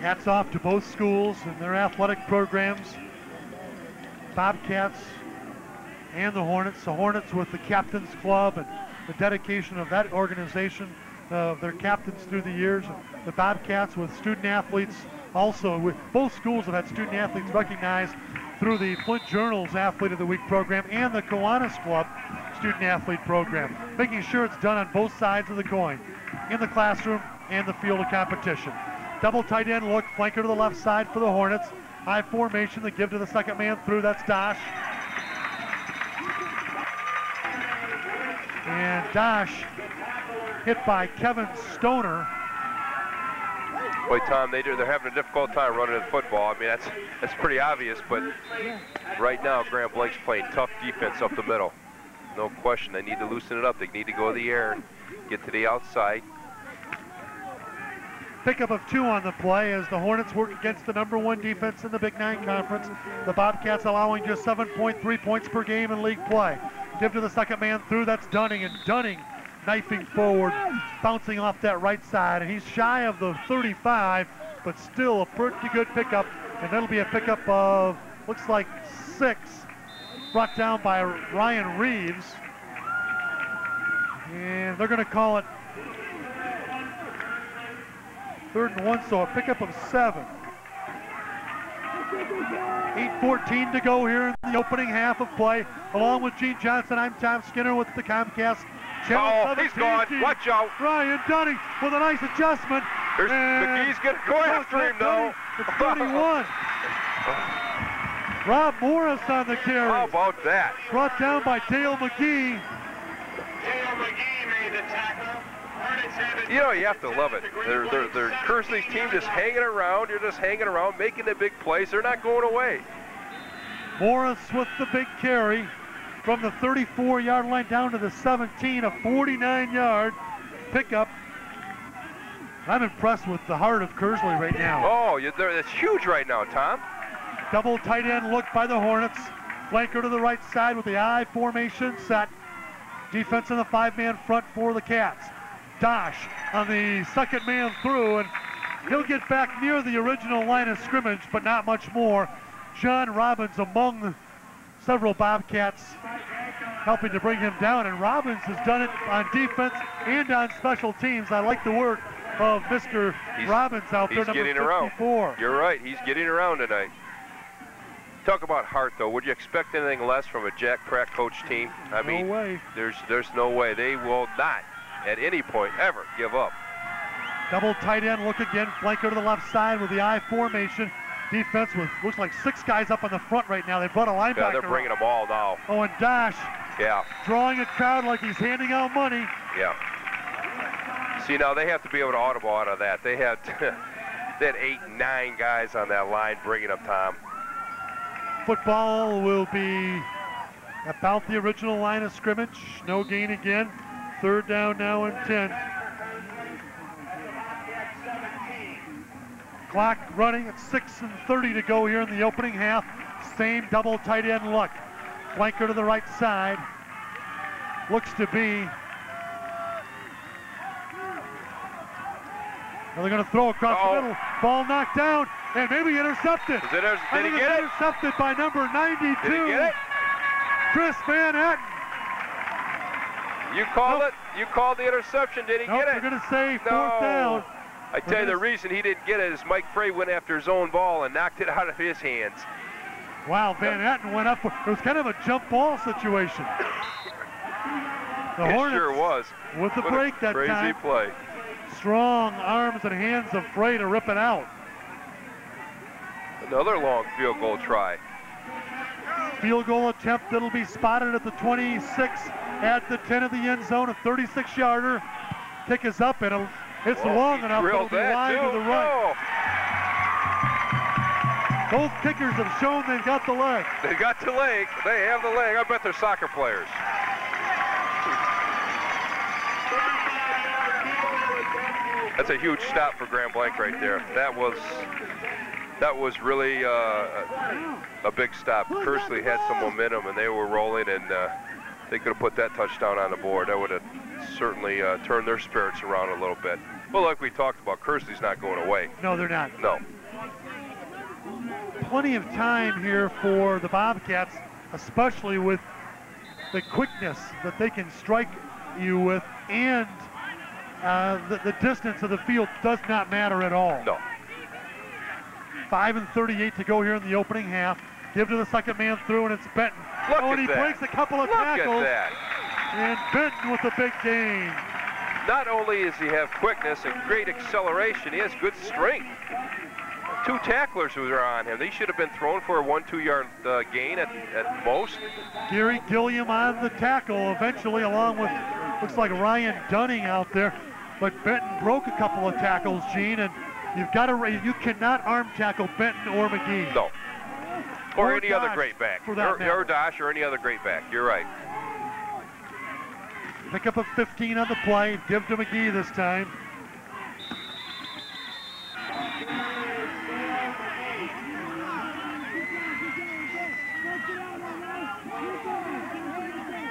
Hats off to both schools and their athletic programs. Bobcats and the Hornets. The Hornets with the Captains Club and the dedication of that organization, of their captains through the years. And The Bobcats with student athletes also. With, both schools have had student athletes recognized through the Flint Journal's Athlete of the Week program and the Kiwanis Club Student Athlete program, making sure it's done on both sides of the coin, in the classroom and the field of competition. Double tight end look, flanker to the left side for the Hornets. High formation, they give to the second man through, that's Dosh. And Dosh hit by Kevin Stoner. Boy, Tom, they do, they're having a difficult time running the football. I mean, that's that's pretty obvious, but right now, Grand Blanc's playing tough defense up the middle. No question. They need to loosen it up. They need to go to the air and get to the outside. Pickup of two on the play as the Hornets work against the number one defense in the Big Nine Conference. The Bobcats allowing just 7.3 points per game in league play. Give to the second man through. That's Dunning, and Dunning knifing forward, bouncing off that right side, and he's shy of the 35, but still a pretty good pickup, and that'll be a pickup of looks like six, brought down by Ryan Reeves, and they're going to call it third and one, so a pickup of seven. 8.14 to go here in the opening half of play. Along with Gene Johnson, I'm Tom Skinner with the Comcast Channel oh, he's gone. Watch out. Ryan Dunning with a nice adjustment. There's, McGhee's going to go after him, though. It's 31. Rob Morris on the carry. How about that? Brought down by Dale McGhee. Dale McGhee made the tackle. You know, you have to love it. They're, they're, they're Kearsley's team just hanging around. You're just hanging around, making the big plays. They're not going away. Morris with the big carry from the 34-yard line down to the 17, a 49-yard pickup. I'm impressed with the heart of Kearsley right now. Oh, it's huge right now, Tom. Double tight end look by the Hornets. Flanker to the right side with the I formation set. Defense in the five-man front for the Cats. Dosh on the second man through, and he'll get back near the original line of scrimmage, but not much more. John Robbins among several Bobcats helping to bring him down, and Robbins has done it on defense and on special teams. I like the work of Mr. He's, Robbins out there, number getting 54. Around. You're right, he's getting around tonight. Talk about heart, though. Would you expect anything less from a Jack Pratt coach team? I no mean, way. there's there's no way. They will not, at any point, ever give up. Double tight end look again, flanker to the left side with the I formation defense with looks like six guys up on the front right now. They brought a linebacker. Yeah, they're bringing up. them all now. Oh, and Dosh. Yeah. Drawing a crowd like he's handing out money. Yeah. See, now they have to be able to audible out of that. They had they had eight, nine guys on that line bringing up Tom. Football will be about the original line of scrimmage. No gain again. Third down now and 10. Clock running at 6 and 30 to go here in the opening half. Same double tight end look. Flanker to the right side. Looks to be. They're going to throw across Uh-oh. the middle. Ball knocked down and maybe intercepted. Is it, is, I think he get it's intercepted by number 92. Did he get it? Chris Van Etten. You call Nope. it? You called the interception. Did he Nope, get it? going to say fourth No. down. I tell you, the reason he didn't get it is Mike Fray went after his own ball and knocked it out of his hands. Wow, Van Etten went up. for- It was kind of a jump ball situation. The it Hornets sure was. with the What break that crazy time. play. Strong arms and hands of Fray to rip it out. Another long field goal try. Field goal attempt that'll be spotted at the 26, at the 10 of the end zone, a 36-yarder. Kick is up and it's Whoa, long enough. It'll be wide too. to the right. Oh, Both kickers have shown they've got the leg. They've got the leg. They have the leg. I bet they're soccer players. That's a huge stop for Grand Blanc right there. That was that was really uh, a, big stop. Kearsley had some momentum and they were rolling and uh, they could have put that touchdown on the board. That would have certainly uh, turned their spirits around a little bit. Well, like we talked about, Kearsley's not going away. No, they're not. No. Plenty of time here for the Bobcats, especially with the quickness that they can strike you with and uh, the, the distance of the field does not matter at all. No. 5 and 38 to go here in the opening half. Give to the second man through, and it's Benton. Look oh, at he that. breaks a couple of Look tackles. at that. And Benton with a big gain. Not only does he have quickness and great acceleration, he has good strength. Two tacklers who are on him. They should have been thrown for a one, two yard uh, gain at, at most. Gary Gilliam on the tackle eventually, along with looks like Ryan Dunning out there. But Benton broke a couple of tackles, Gene, and you've got to you cannot arm tackle Benton or McGhee. No. Or, Or any other great back. for that or, or Dosh or any other great back. You're right. Pick up a 15 on the play. Give to McGhee this time.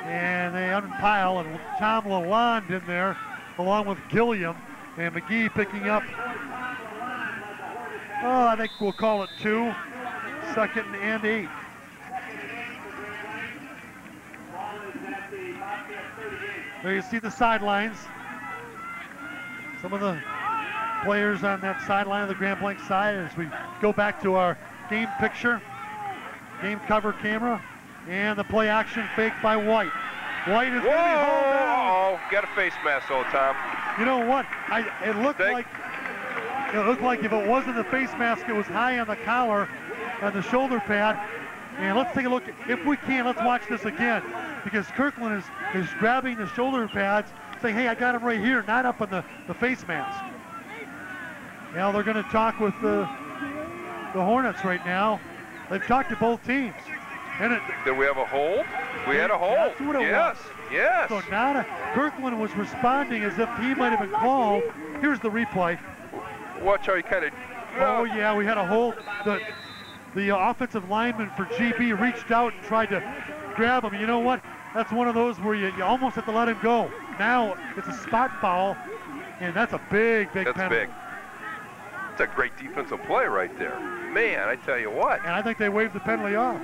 And they unpile, and Tom Lalonde in there, along with Gilliam, and McGhee picking up. Oh, I think we'll call it two. Second and eight. There you see the sidelines. Some of the players on that sideline of the Grand Blanc side as we go back to our game picture, game cover camera, and the play action fake by White. White is going to be hauled down. Whoa! Got a face mask, old Tom. You know what? I, it looked like it looked like if it wasn't the face mask, it was high on the collar and the shoulder pad. And let's take a look. If we can, let's watch this again because Kirkland is is grabbing the shoulder pads, saying, "Hey, I got him right here, not up on the the face mask." Now they're going to talk with the the Hornets right now. They've talked to both teams, and it, Did we have a hold? We had a hold. What it yes, yes. so Nada Kirkland was responding as if he might have been called. Here's the replay. Watch how he kind of. Oh yeah, we had a hold. The the offensive lineman for GB reached out and tried to grab him. You know what? That's one of those where you, you almost have to let him go. Now it's a spot foul, and that's a big, big That's penalty. big. It's a great defensive play right there. Man, I tell you what. And I think they waved the penalty off.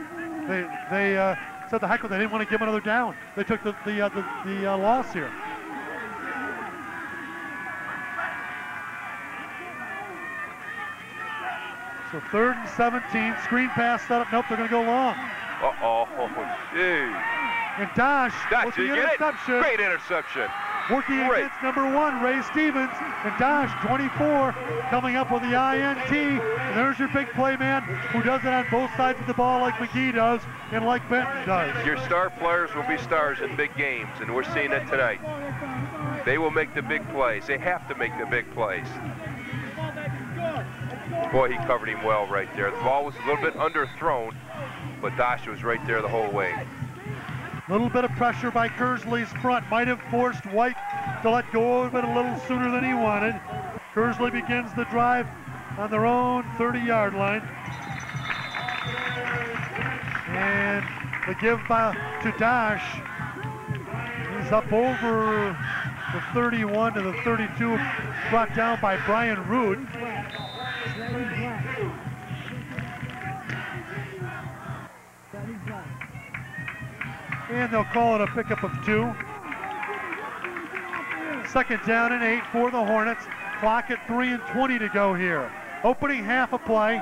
They they uh, said the heck with it. They didn't want to give him another down. They took the the uh, the, the uh, loss here. So third and 17, screen pass set up. Nope, they're going to go long. Uh-oh. Oh, gee. And Dosh Dosh, with the get it? interception, Great interception. working Great. against number one, Ray Stevens. And Dosh, 24, coming up with the INT. And there's your big play man who does it on both sides of the ball like McGhee does and like Benton does. Your star players will be stars in big games, and we're seeing it tonight. They will make the big plays. They have to make the big plays. Boy, he covered him well right there. The ball was a little bit underthrown, but Dosh was right there the whole way. A little bit of pressure by Kearsley's front might have forced White to let go of it a little sooner than he wanted. Kearsley begins the drive on their own 30-yard line. And the give by to Dosh. He's up over the 31 to the 32, brought down by Brian Root. And they'll call it a pickup of two. Second down and eight for the Hornets. Clock at three and 20 to go here. Opening half a play.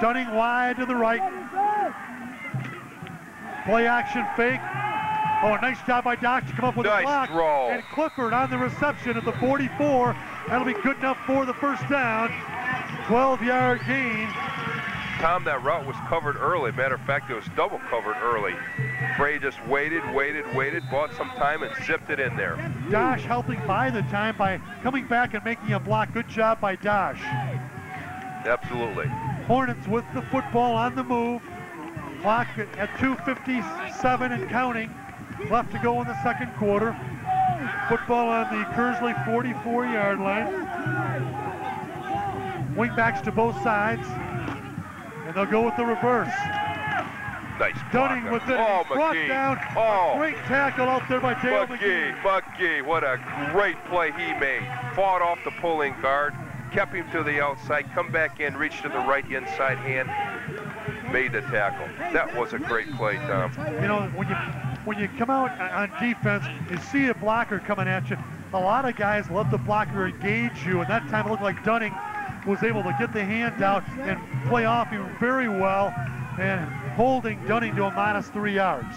Dunning wide to the right. Play action fake. Oh, a nice job by Dock to come up with Nice a block. throw. And Clifford on the reception at the 44. That'll be good enough for the first down. 12-yard gain. Tom, that route was covered early. Matter of fact, it was double covered early. Fray just waited, waited, waited, bought some time, and zipped it in there. Dosh helping buy the time by coming back and making a block. Good job by Dosh. Absolutely. Hornets with the football on the move. Clock at 2.57 and counting. Left to go in the second quarter. Football on the Kearsley 44-yard line. Wingbacks to both sides. And they'll go with the reverse. Nice Dunning with it. Oh, Brought McGhee. down. Oh, Great tackle out there by Dale McGhee. McGhee, McGhee, what a great play he made. Fought off the pulling guard, kept him to the outside, come back in, reached to the right inside hand, made the tackle. That was a great play, Tom. you know, when you when you come out on defense, you see a blocker coming at you. A lot of guys let the blocker engage you, and that time it looked like Dunning was able to get the hand out and play off him very well, and holding Dunning to a minus three yards.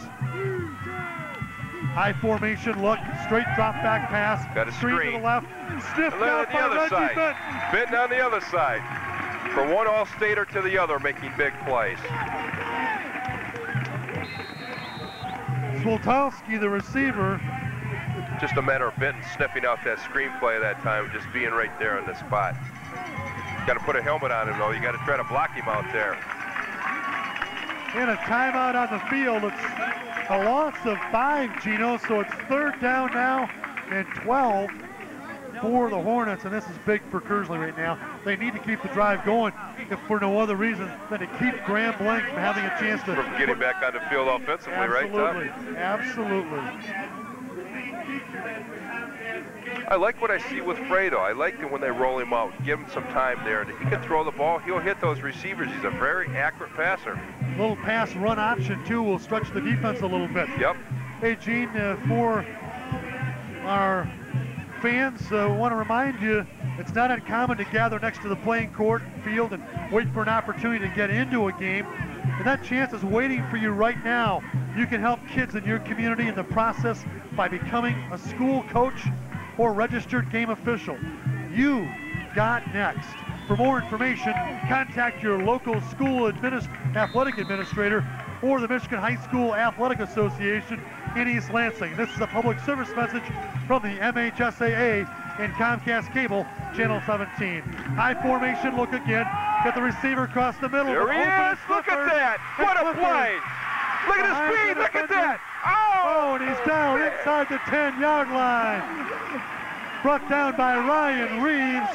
High formation look, straight drop back pass, Got a screen to the left, sniffed then out on the by other Reggie side, Benton. Benton on the other side. From one All-Stater to the other, making big plays. Swoltowski, the receiver, Just a matter of Benton sniffing out that screenplay that time, just being right there on the spot. Got to put a helmet on him, though. You got to try to block him out there. And a timeout on the field. It's a loss of five, Gino, so it's third down now and 12. for the Hornets, and this is big for Kearsley right now. They need to keep the drive going, if for no other reason than to keep Grand Blanc from having a chance to From getting back on the field offensively, absolutely, right, Tom? absolutely. I like what I see with Fray, though. I like it when they roll him out, give him some time there. He can throw the ball, he'll hit those receivers. He's a very accurate passer. Little pass run option too will stretch the defense a little bit. Yep. Hey, Gene, uh, for our fans, uh, want to remind you it's not uncommon to gather next to the playing court and field and wait for an opportunity to get into a game. And that chance is waiting for you right now. You can help kids in your community in the process by becoming a school coach or registered game official. You got next. For more information, contact your local school administ- athletic administrator or the Michigan High School Athletic Association in East Lansing. This is a public service message from the MHSAA and Comcast Cable, Channel 17. High formation look again. Get the receiver across the middle. There he is. Look at that. What a play. Look at his speed. Look at that. Oh, Oh, and he's down inside the 10-yard line. Brought down by Ryan Reeves.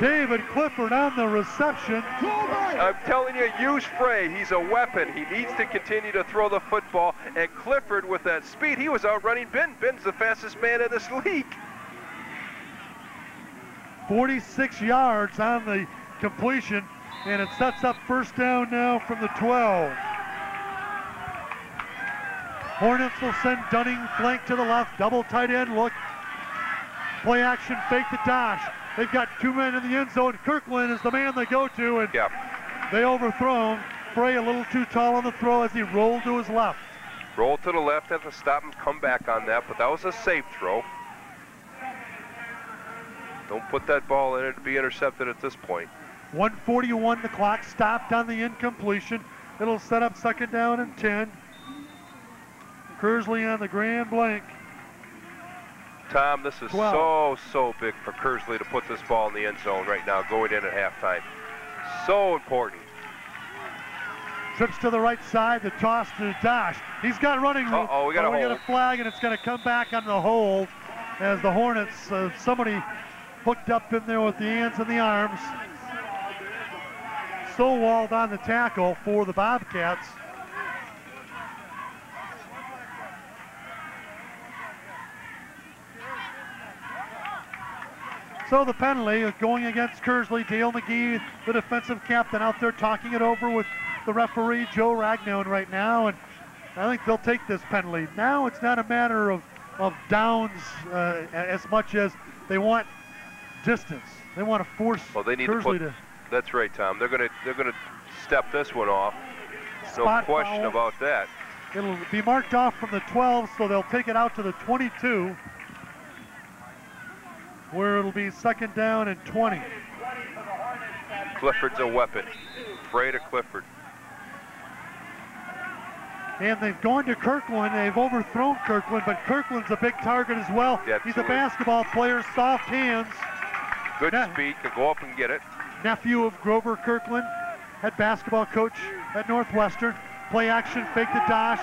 David Clifford on the reception. I'm telling you, use Fray. He's a weapon. He needs to continue to throw the football. And Clifford, with that speed, he was outrunning Ben. Ben's the fastest man in this league. 46 yards on the completion, and it sets up first down now from the 12. Hornets will send Dunning flank to the left, double tight end look. Play action, fake to Dosh. They've got two men in the end zone. Kirkland is the man they go to, and they overthrow him. Fray a little too tall on the throw as he rolled to his left. Roll to the left, have to stop and come back on that, but that was a safe throw. Don't put that ball in it to be intercepted at this point. 141 the clock, stopped on the incompletion. It'll set up second down and 10. Kearsley on the Grand Blanc. Tom, this is 12. so, so big for Kearsley to put this ball in the end zone right now, going in at halftime. So important. Trips to the right side, the toss to Dosh. He's got running room. Uh-oh, we got a Oh, we got a flag, and it's going to come back on the hold as the Hornets, uh, somebody hooked up in there with the hands and the arms. Stowalled on the tackle for the Bobcats. So the penalty is going against Kearsley. Dale McGhee, the defensive captain, out there talking it over with the referee, Joe Ragnow, right now. And I think they'll take this penalty. Now it's not a matter of, of downs uh, as much as they want distance. They want to force Well, they need to Kearsley put- to That's right, Tom. They're gonna they're gonna step this one off. No question foul. about that. It'll be marked off from the 12, so they'll take it out to the 22, where it'll be second down and 20. Clifford's a weapon. Fray to Clifford. And they've gone to Kirkland. They've overthrown Kirkland, but Kirkland's a big target as well. Yeah, He's a basketball player, soft hands. Good Yeah. speed, can go up and get it. Nephew of Grover Kirkland, head basketball coach at Northwestern. Play action, fake to Dosh.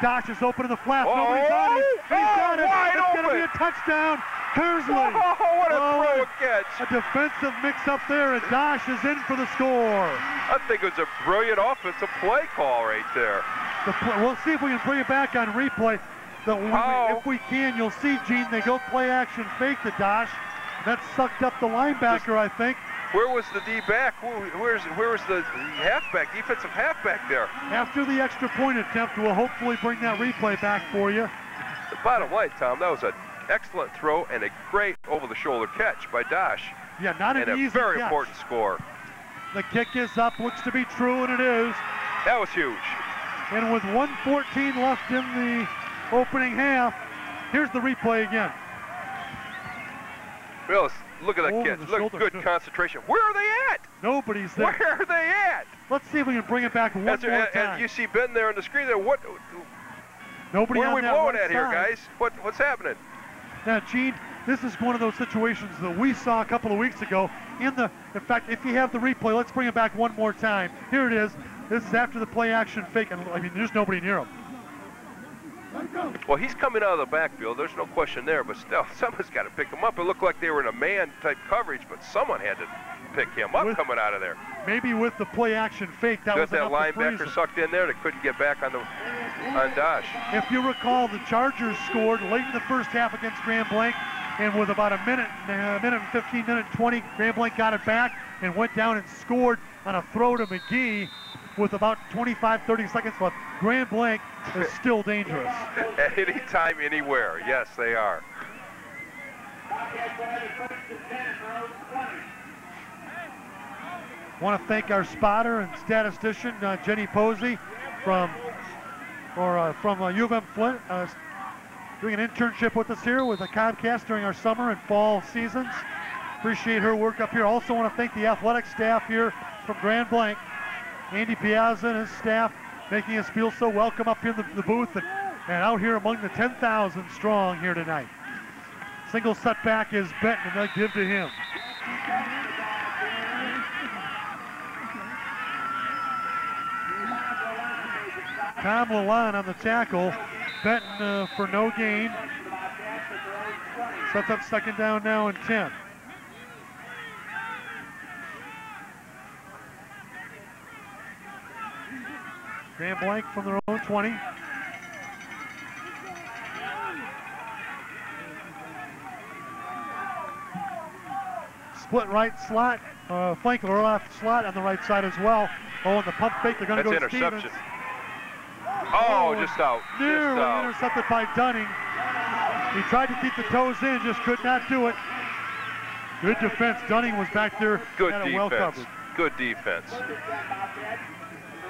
Dosh is open in the flat. Oh, Nobody's on it. He's oh, got it. Oh, it's going to be a touchdown. Kearsley. Oh, what a Oh, throw catch. A defensive mix up there, and Dosh is in for the score. I think it was a brilliant offensive play call right there. The pl- we'll see if we can bring it back on replay. The, Oh. if we can, you'll see, Gene, they go play action fake to Dosh. That sucked up the linebacker, I think. Where was the D back? Where's where was the halfback, defensive halfback there? After the extra point attempt, we'll hopefully bring that replay back for you. By The bottom line, Tom, that was an excellent throw and a great over-the-shoulder catch by Dosh. Yeah, not an and a easy very catch. important score. The kick is up, looks to be true, and it is. That was huge. And with 114 left in the opening half, here's the replay again. Well, look at that Over catch. Look, good concentration. Where are they at? Nobody's there. Where are they at? Let's see if we can bring it back one That's- more and- time. and you see Ben there on the screen there. What? Nobody Where are we blowing at here, guys? What what's happening? Now, Gene, this is one of those situations that we saw a couple of weeks ago. In the, in fact, if you have the replay, let's bring it back one more time. Here it is. This is after the play action fake, and I mean, there's nobody near him. Well, he's coming out of the backfield. There's no question there, but still, someone's got to pick him up. It looked like they were in a man-type coverage, but someone had to pick him up With- coming out of there. Maybe with the play action fake, that Got was that enough to freeze linebacker sucked in there. that couldn't get back on the on Dosh. If you recall, the Chargers scored late in the first half against Grand Blanc, and with about a minute, a minute and 15, minute and 20, Grand Blanc got it back and went down and scored on a throw to McGhee with about 25, 30 seconds left. Grand Blanc is still dangerous. At any time, anywhere. Yes, they are. Want to thank our spotter and statistician uh, Jenny Posey from or uh, from uh, U of M Flint, uh, doing an internship with us here with the Comcast during our summer and fall seasons. Appreciate her work up here. Also want to thank the athletic staff here from Grand Blanc, Andy Piazza and his staff, making us feel so welcome up here in the, the booth and, and out here among the 10,000 strong here tonight. Single setback is Benton, and they'll give to him. Tom Lalonde on the tackle. Benton uh, for no gain. Sets up second down now and 10. Grand Blanc from their own 20. Split right slot. Uh, Flankler left slot on the right side as well. Oh, and the pump fake. They're going to go interception. Stevens. Oh, just out. Nearly Just out. intercepted by Dunning. He tried to keep the toes in, just could not do it. Good defense. Dunning was back there. Good well defense. covered. Good defense.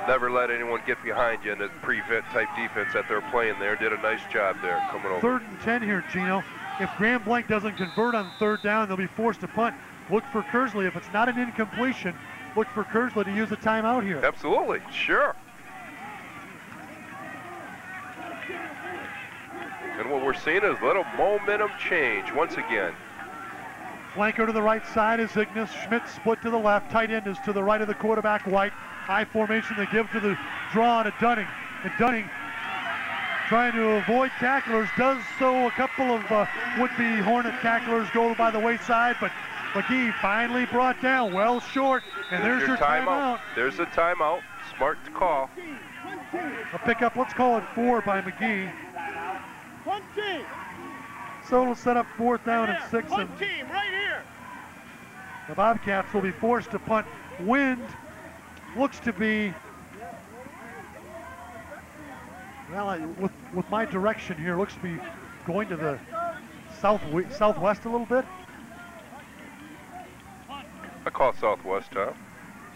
Never let anyone get behind you in the prevent type defense that they're playing there. Did a nice job there coming over. Third and 10 here, Gino. If Grand Blanc doesn't convert on third down, they'll be forced to punt. Look for Kearsley. If it's not an incompletion, look for Kearsley to use a timeout here. Absolutely, sure. And what we're seeing is a little momentum change once again. Flanker to the right side is Ignis. Schmidt split to the left. Tight end is to the right of the quarterback, White. High formation they give to the draw to Dunning. And Dunning trying to avoid tacklers, does so. A couple of uh, would-be Hornet tacklers go by the wayside, but McGhee finally brought down, well short. And there's your timeout. There's a timeout. Smart to call. A pickup, let's call it four by McGhee. One team. So it'll set up fourth down and six, One and team right here. the Bobcats will be forced to punt. Wind looks to be, well, I- with, with my direction here, looks to be going to the south southwest a little bit. I call Southwest, Tom.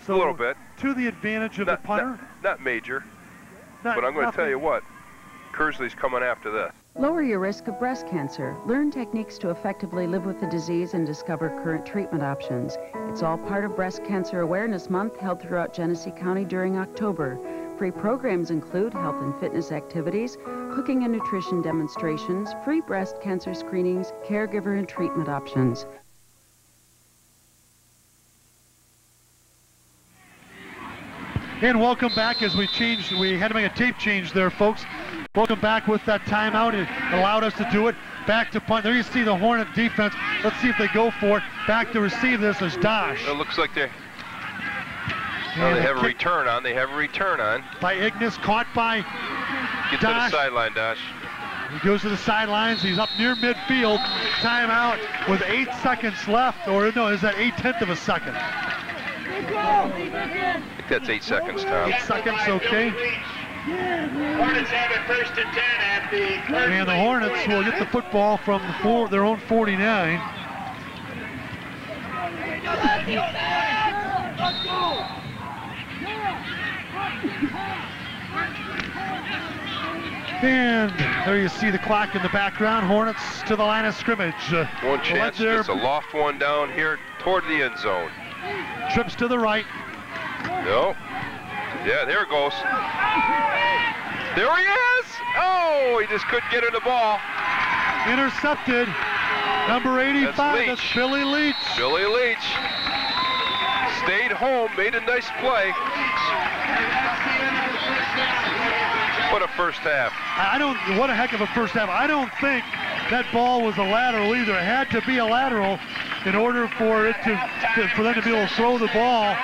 So a little bit. To the advantage of Not, the punter. not, not major, Not- but I'm going to tell you what. Kearsley's coming after this. Lower your risk of breast cancer. Learn techniques to effectively live with the disease and discover current treatment options. It's all part of Breast Cancer Awareness Month held throughout Genesee County during October. Free programs include health and fitness activities, cooking and nutrition demonstrations, free breast cancer screenings, caregiver and treatment options. And welcome back as we changed, we had to make a tape change there, folks. Welcome back with that timeout. It allowed us to do it. Back to punt. There you see the Hornet defense. Let's see if they go for it. Back to receive this is Dosh. It looks like they, And they have a return on. They have a return on. by Ignis, caught by, Get to the sideline, Dosh. he goes to the sidelines. He's up near midfield. Timeout with eight seconds left, or no, is that eight tenth of a second? I think that's eight seconds, Tom. Eight seconds, okay. Hornets have it first and 10 at the And the Hornets will get the football from the four, their own 49. And there you see the clock in the background. Hornets to the line of scrimmage. Uh, One led chance, there, just a loft one down here toward the end zone. trips to the right. No. Yeah, there it goes. There he is! Oh, he just couldn't get in the ball. Intercepted. Number 85, Leach. that's Billy Leach. Billy Leach stayed home, made a nice play. But a first half. I don't. What a heck of a first half. I don't think that ball was a lateral either. It had to be a lateral in order for it to, to for them to be able to throw the ball.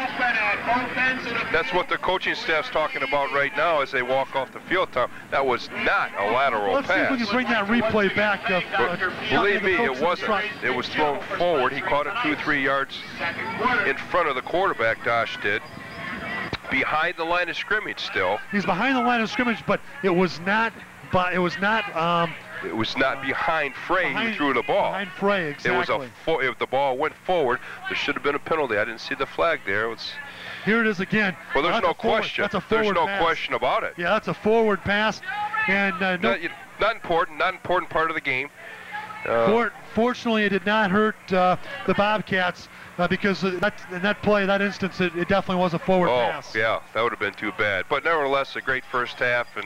That's what the coaching staff's talking about right now as they walk off the field. Tom. That was not a lateral Let's see if we can bring that replay back. But uh, believe me, it wasn't. It was thrown forward. He caught it two, three yards in front of the quarterback, Dosh did. Behind the line of scrimmage still. He's behind the line of scrimmage, but it was not. But it was not. Um, It was not behind Fray who threw the ball. Behind Fray, It was a fo- if the ball went forward, there should have been a penalty. I didn't see the flag there. It was, Here it is again. well, there's no forward- question. That's a There's no pass. question about it. Yeah, that's a forward pass, and uh, no, Not, you- not important. Not important part of the game. Uh, For, fortunately, it did not hurt uh, the Bobcats uh, because that, in that play, that instance, it, it definitely was a forward oh, pass. yeah, that would have been too bad. But nevertheless, a great first half, and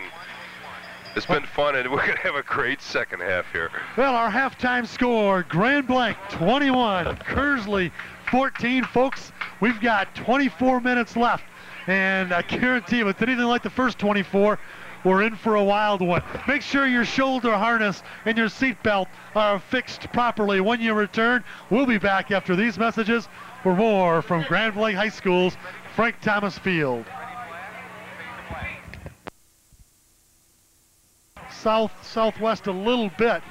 it's been fun, and we're going to have a great second half here. Well, our halftime score, Grand Blanc 21, Kearsley 14. Folks, we've got 24 minutes left, and I guarantee you, it's anything like the first 24, we're in for a wild one. Make sure your shoulder harness and your seatbelt are fixed properly when you return. We'll be back after these messages for more from Grand Blanc High School's Frank Thomas Field. South southwest a little bit.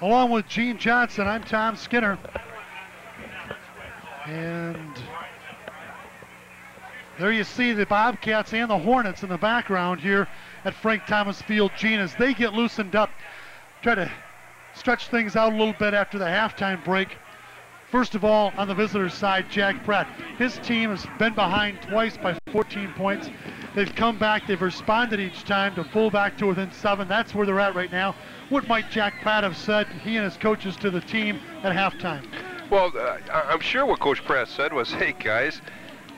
Along with Gene Johnson, I'm Tom Skinner. And there you see the Bobcats and the Hornets in the background here at Frank Thomas Field. Gene, as they get loosened up, try to stretch things out a little bit after the halftime break. First of all, on the visitors' side, Jack Pratt. His team has been behind twice by 14 points. They've come back. They've responded each time to pull back to within seven. That's where they're at right now. What might Jack Pratt have said, he and his coaches, to the team at halftime? Well, uh, I'm sure what Coach Pratt said was, hey, guys,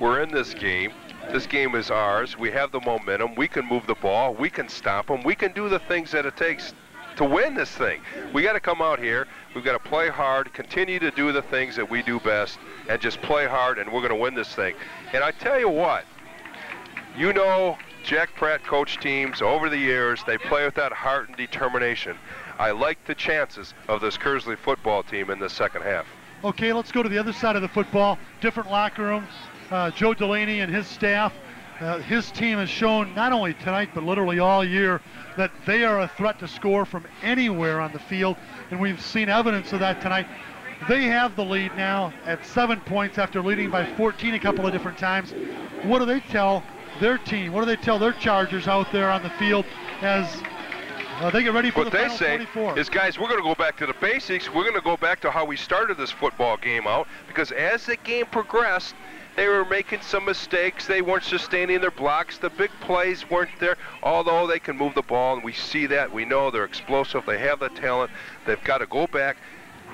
we're in this game. This game is ours. We have the momentum. We can move the ball. We can stop them. We can do the things that it takes to win this thing. We got to come out here. We've got to play hard, continue to do the things that we do best, and just play hard, and we're going to win this thing. And I tell you what, you know, Jack Pratt coach teams over the years, they play with that heart and determination. I like the chances of this Kearsley football team in the second half. Okay, let's go to the other side of the football. Different locker room. Uh, Joe Delaney and his staff, uh, his team has shown not only tonight but literally all year that they are a threat to score from anywhere on the field, and we've seen evidence of that tonight. They have the lead now at seven points after leading by 14 a couple of different times. What do they tell their team? What do they tell their Chargers out there on the field as uh, they get ready for What the they final say 24? is, guys, we're going to go back to the basics. We're going to go back to how we started this football game out because as the game progressed, they were making some mistakes. They weren't sustaining their blocks. The big plays weren't there, although they can move the ball, and we see that. We know they're explosive. They have the talent. They've got to go back,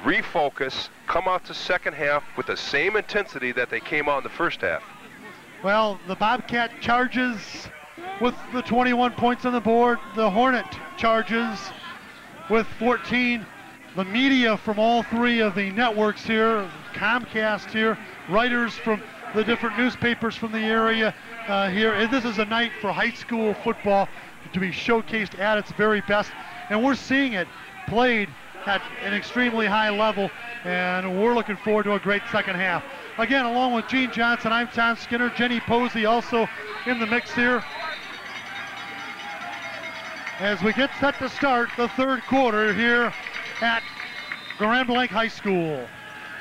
refocus, come out to second half with the same intensity that they came out in the first half. Well, the Bobcat charges with the 21 points on the board. The Hornet charges with 14. The media from all three of the networks here, Comcast here, writers from the different newspapers from the area uh, here. And this is a night for high school football to be showcased at its very best. And we're seeing it played at an extremely high level, and we're looking forward to a great second half. Again, along with Gene Johnson, I'm Tom Skinner. Jenny Posey also in the mix here. As we get set to start the third quarter here at Grand Blanc High School.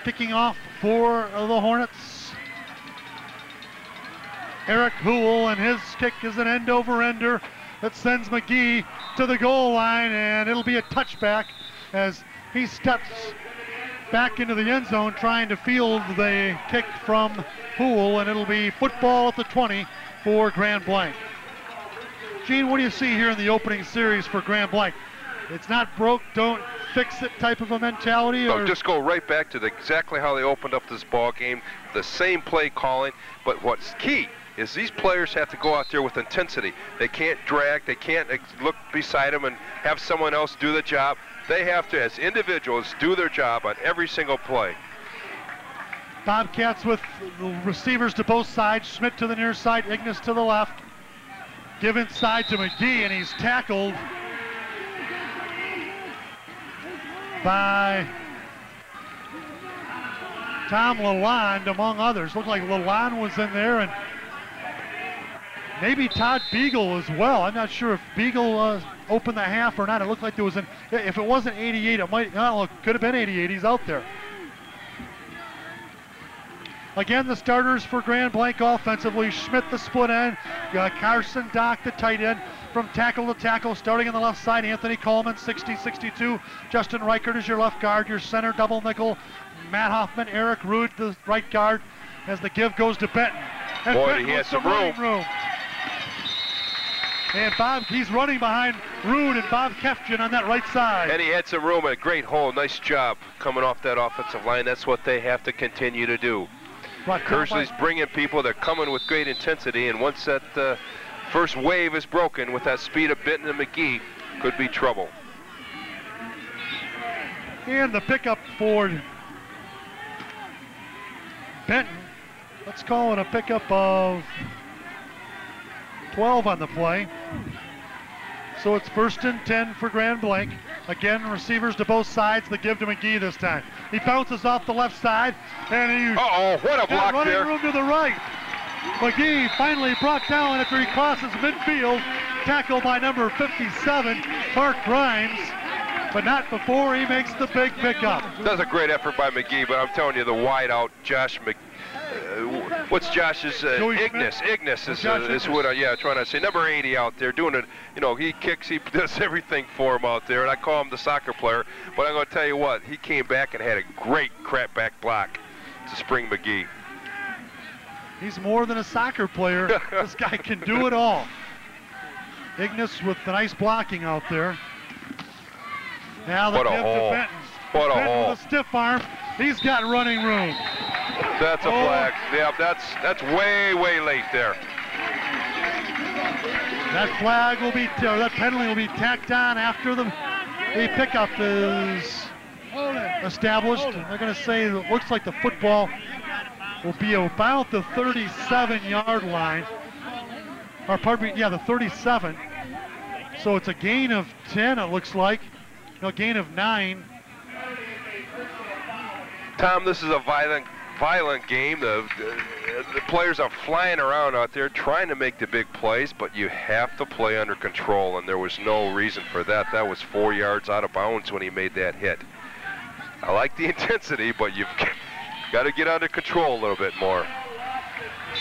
Kicking off for the Hornets. Eric Hool, and his kick is an end over ender that sends McGhee to the goal line, and it'll be a touchback as he steps back into the end zone trying to field the kick from Hool, and it'll be football at the 20 for Grand Blanc. Gene, what do you see here in the opening series for Grand Blanc? It's not broke, don't fix it type of a mentality? No, or- just go right back to the, exactly how they opened up this ball game, the same play calling. But what's key is these players have to go out there with intensity. They can't drag, they can't look beside them and have someone else do the job. They have to, as individuals, do their job on every single play. Bobcats with receivers to both sides. Schmidt to the near side, Ignis to the left. give inside to McGhee, and he's tackled by Tom Lalonde, among others. Looked like Lalonde was in there, and maybe Todd Beagle as well. I'm not sure if Beagle uh, opened the half or not. It looked like there was an. If it wasn't 88, it might. Oh, it could have been 88. He's out there. Again, the starters for Grand Blanc offensively. Schmidt the split end. Uh, Carson Dock the tight end. From tackle to tackle, starting on the left side, Anthony Coleman, 60-62. Justin Reichert is your left guard. Your center double nickel. Matt Hoffman, Eric Rude, the right guard. As the give goes to Benton. And Boy, Benton he had some room. room. And Bob, he's running behind Rude and Bob Kefjan on that right side. And he had some room, a great hole. Nice job coming off that offensive line. That's what they have to continue to do. Kersley's bringing people. They're coming with great intensity, and once that uh, first wave is broken with that speed of Benton and McGhee, could be trouble. And the pickup for Benton. Let's call it a pickup of 12 on the play. So it's first and 10 for Grand Blanc. Again, receivers to both sides. The give to McGhee this time. He bounces off the left side, and he Uh-oh, what a block running there. room to the right. McGhee finally brought down after he crosses midfield. Tackled by number 57, Mark Grimes. But not before he makes the big pickup. That's a great effort by McGhee, but I'm telling you, the wide out Josh Mc. Uh, what's Josh's uh, Ignis? Ignis is, uh, is what I, yeah, trying to say. Number 80 out there doing it. You know, he kicks, he does everything for him out there, and I call him the soccer player. But I'm going to tell you what, he came back and had a great crap back block to spring McGhee. He's more than a soccer player. this guy can do it all. Ignis with the nice blocking out there. Now the What a hole. Benton. What a Benton hole. with a stiff arm. He's got running room. That's a Oh. flag. Yeah, that's that's way way late there. That flag will be, or that penalty will be tacked on after the, the pickup is established. They're going to say it looks like the football will be about the 37 yard line. Or pardon me, yeah, the 37. So it's a gain of 10, it looks like. No, gain of 9. Tom, this is a violent, violent game. The, the, the players are flying around out there trying to make the big plays, but you have to play under control, and there was no reason for that. That was four yards out of bounds when he made that hit. I like the intensity, but you've got to get under control a little bit more.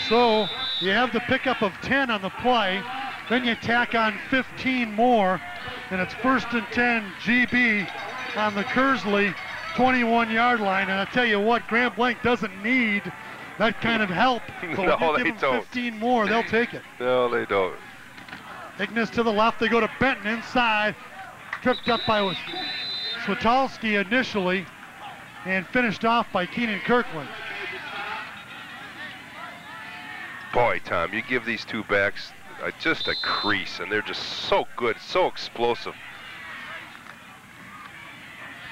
So you have the pickup of 10 on the play. Then you tack on 15 more, and it's first and 10 GB on the Kearsley 21 yard line. And I tell you what, Grand Blanc doesn't need that kind of help. When No, they don't. 15 more, they'll take it. No, they don't. Ignis to the left. They go to Benton inside. Tripped up by Switalski initially and finished off by Keenan Kirkland. Boy, Tom, you give these two backs uh, just a crease, and they're just so good, so explosive.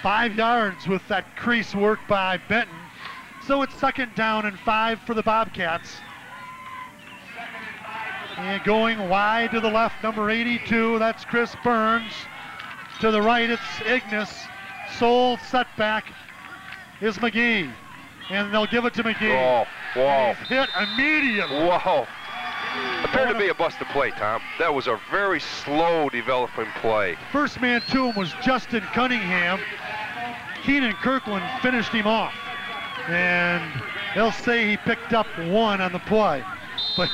Five yards with that crease work by Benton. So it's second down and five for the Bobcats. And going wide to the left, number 82, that's Chris Burns. To the right, it's Ignis. Sole setback is McGhee. And they'll give it to McGhee. Oh, wow. He's hit immediately. Wow. Appeared to be a busted play, Tom. That was a very slow developing play. First man to him was Justin Cunningham. Keenan Kirkland finished him off. And they'll say he picked up one on the play. But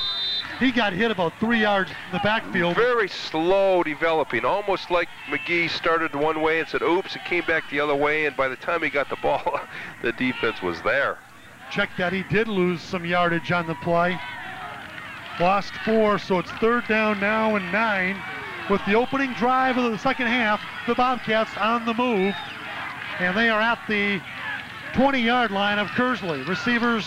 he got hit about three yards in the backfield. Very slow developing, almost like McGhee started one way and said, oops, and came back the other way, and by the time he got the ball, the defense was there. Check that he did lose some yardage on the play. Lost four, so it's third down now and nine. With the opening drive of the second half, the Bobcats on the move. And they are at the 20 yard line of Kersley. Receivers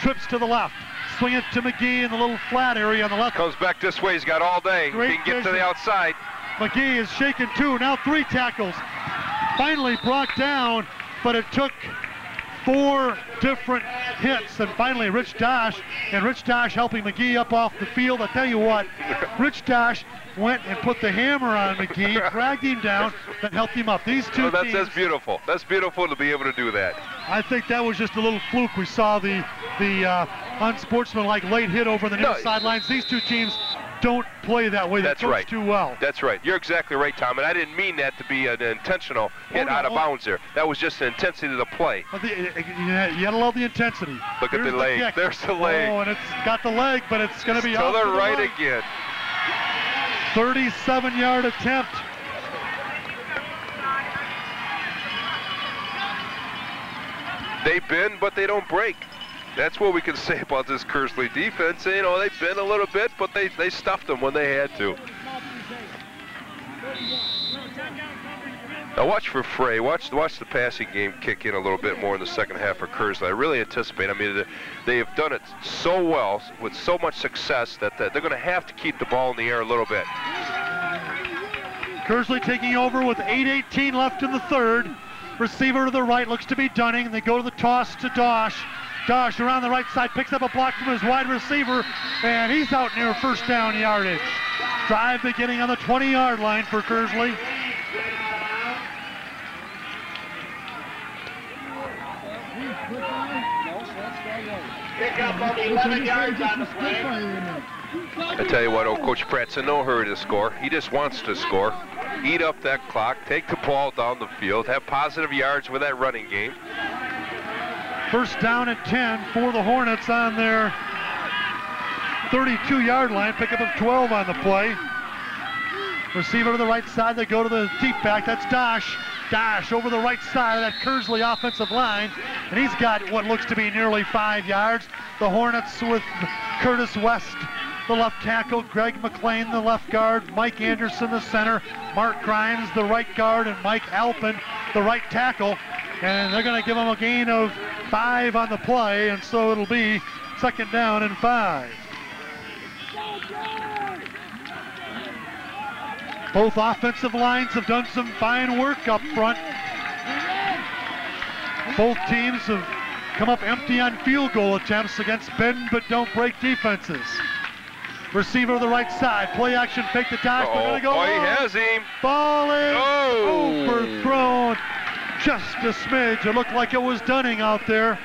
trips to the left. Swing it to McGhee in the little flat area on the left. Comes back this way, he's got all day. Great he can get to the outside. McGhee is shaken two. Now three tackles. Finally brought down, but it took four different hits. And finally, Rich Dosh, and Rich Dosh helping McGhee up off the field. I tell you what, Rich Dosh went and put the hammer on McGhee, dragged him down, then helped him up. These two Oh, that's, teams, that's beautiful. That's beautiful to be able to do that. I think that was just a little fluke. We saw the the uh, unsportsmanlike late hit over the near sidelines. These two teams don't play that way. They That's right. too well. That's right. You're exactly right, Tom. And I didn't mean that to be an intentional hit no, out of oh. bounds there. That was just the intensity of the play. But the, you gotta love the intensity. Look at Here's the leg. There's the leg. Oh, and it's got the leg, but it's going to be To the the right right. again. 37-yard attempt. They bend, but they don't break. That's what we can say about this Kearsley defense. You know, they bend a little bit, but they, they stuffed them when they had to. Now watch for Fray. Watch watch the passing game kick in a little bit more in the second half for Kearsley. I really anticipate. I mean, they have done it so well with so much success that, they're going to have to keep the ball in the air a little bit. Kearsley taking over with 8.18 left in the third. Receiver to the right looks to be Dunning. They go to the toss to Dosh. Dosh around the right side picks up a block from his wide receiver, and he's out near first down yardage. Drive beginning on the 20-yard line for Kearsley. Pick up of 11 yards on the play. I tell you what, oh, Coach Pratt's in no hurry to score. He just wants to score. Eat up that clock, take the ball down the field, have positive yards with that running game. First down at 10 for the Hornets on their 32-yard line. Pickup of 12 on the play. Receiver to the right side. They go to the deep back. That's Dosh. Dosh over the right side of that Kearsley offensive line. And he's got what looks to be nearly five yards. The Hornets with Curtis West, the left tackle. Greg McLean, the left guard. Mike Anderson, the center. Mark Grimes, the right guard. And Mike Alpin, the right tackle. And they're going to give him a gain of five on the play. And so it'll be second down and five. Both offensive lines have done some fine work up front. Both teams have come up empty on field goal attempts against bend but don't break defenses. Receiver to the right side, play action, fake the dodge. We're Oh, gonna go oh, he long. has him. Ball is Oh. overthrown. Just a smidge. It looked like it was Dunning out there.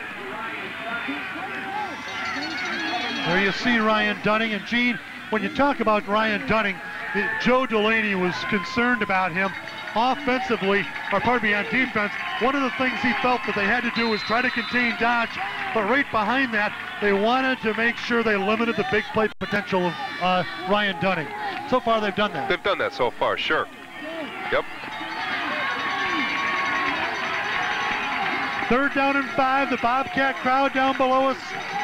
There you see Ryan Dunning. And Gene, when you talk about Ryan Dunning, Joe Delaney was concerned about him offensively, or pardon me, on defense. One of the things he felt that they had to do was try to contain Dosh, but right behind that, they wanted to make sure they limited the big play potential of uh, Ryan Dunning. So far, they've done that. They've done that so far, sure. Yep. Third down and five. The Bobcat crowd down below us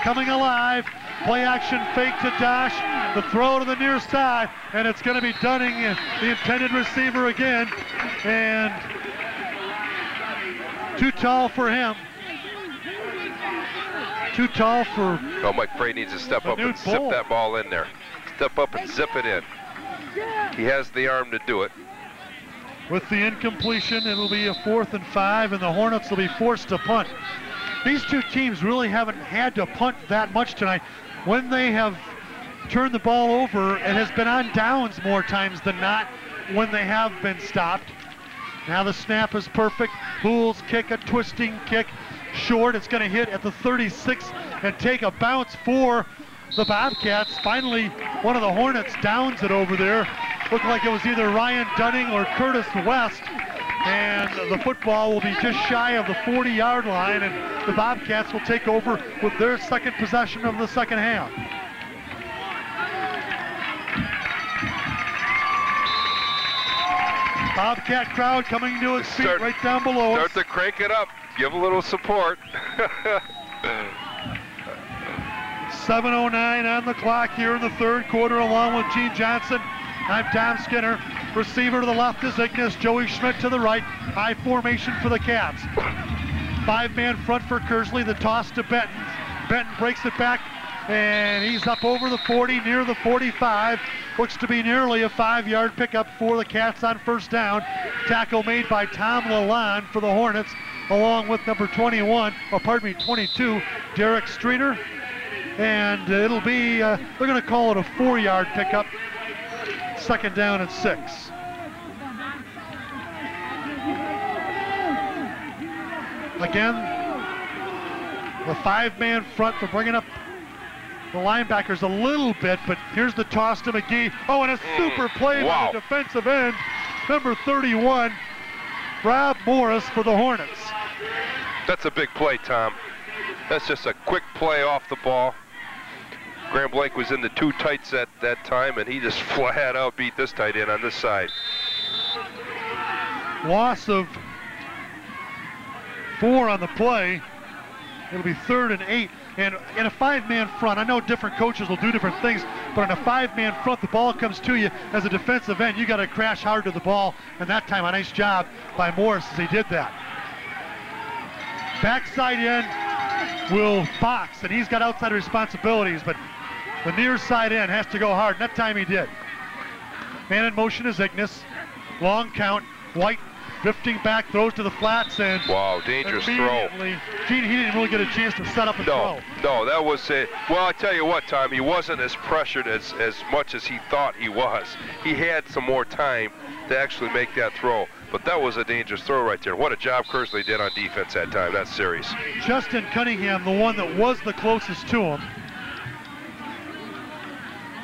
coming alive. Play action fake to Dosh. The throw to the near side. And it's going to be Dunning, uh, the intended receiver again. And too tall for him. Too tall for Oh, Mike Fray needs to step up and zip that ball in there. Step up and zip it in. He has the arm to do it. With the incompletion, it'll be a fourth and five, and the Hornets will be forced to punt. These two teams really haven't had to punt that much tonight. When they have turned the ball over, and has been on downs more times than not when they have been stopped. Now the snap is perfect. Boole's kick, a twisting kick, short. It's going to hit at the 36 and take a bounce for the Bobcats. Finally, one of the Hornets downs it over there. Looked like it was either Ryan Dunning or Curtis West. And the football will be just shy of the 40-yard line, and the Bobcats will take over with their second possession of the second half. Bobcat crowd coming to its feet Start- right down below us. Start to crank it up. Give a little support. 7.09 on the clock here in the third quarter, along with Gene Johnson. I'm Tom Skinner. Receiver to the left is Ignis. Joey Schmidt to the right. High formation for the Cats. Five-man front for Kearsley. The toss to Benton. Benton breaks it back, and he's up over the 40, near the 45. Looks to be nearly a five-yard pickup for the Cats on first down. Tackle made by Tom Lalonde for the Hornets. along with number 21, or pardon me, 22, Derek Streeter. And it'll be, uh, they're going to call it a four-yard pickup, second down and six. Again, the five-man front for bringing up the linebackers a little bit, but here's the toss to McGhee. Oh, and a mm. super play wow. by the defensive end, number 31, Rob Morris for the Hornets. That's a big play, Tom. That's just a quick play off the ball. Grand Blanc was in the two tights at that time, and he just flat out beat this tight end on this side. Loss of four on the play. It'll be third and eight. And in a five-man front, I know different coaches will do different things, but in a five-man front, the ball comes to you as a defensive end. You got to crash hard to the ball, and that time a nice job by Morris as he did that. Backside end will box, and he's got outside responsibilities, but the near side end has to go hard, and that time he did. Man in motion is Ignis. Long count. White drifting back, throws to the flats, and wow, dangerous throw. Gene, he didn't really get a chance to set up a no, throw. No, that was it. Well, I tell you what, Tom, he wasn't as pressured as, as much as he thought he was. He had some more time to actually make that throw. But that was a dangerous throw right there. What a job Kearsley did on defense that time, that series. Justin Cunningham, the one that was the closest to him.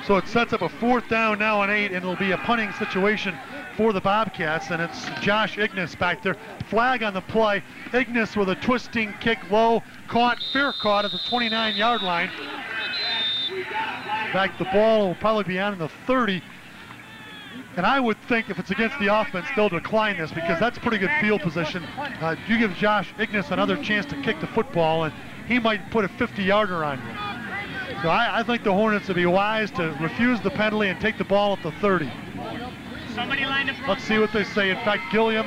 So it sets up a fourth down now on eight, and it'll be a punting situation for the Bobcats, and it's Josh Ignis back there. Flag on the play. Ignis with a twisting kick low, caught, fair caught at the 29-yard line. Back the ball will probably be on in the 30. And I would think if it's against the offense, they'll decline this because that's pretty good field position. Uh, you give Josh Ignis another chance to kick the football, and he might put a 50-yarder on you. So I, I think the Hornets would be wise to refuse the penalty and take the ball at the 30. Let's see what they say. In fact, Gilliam,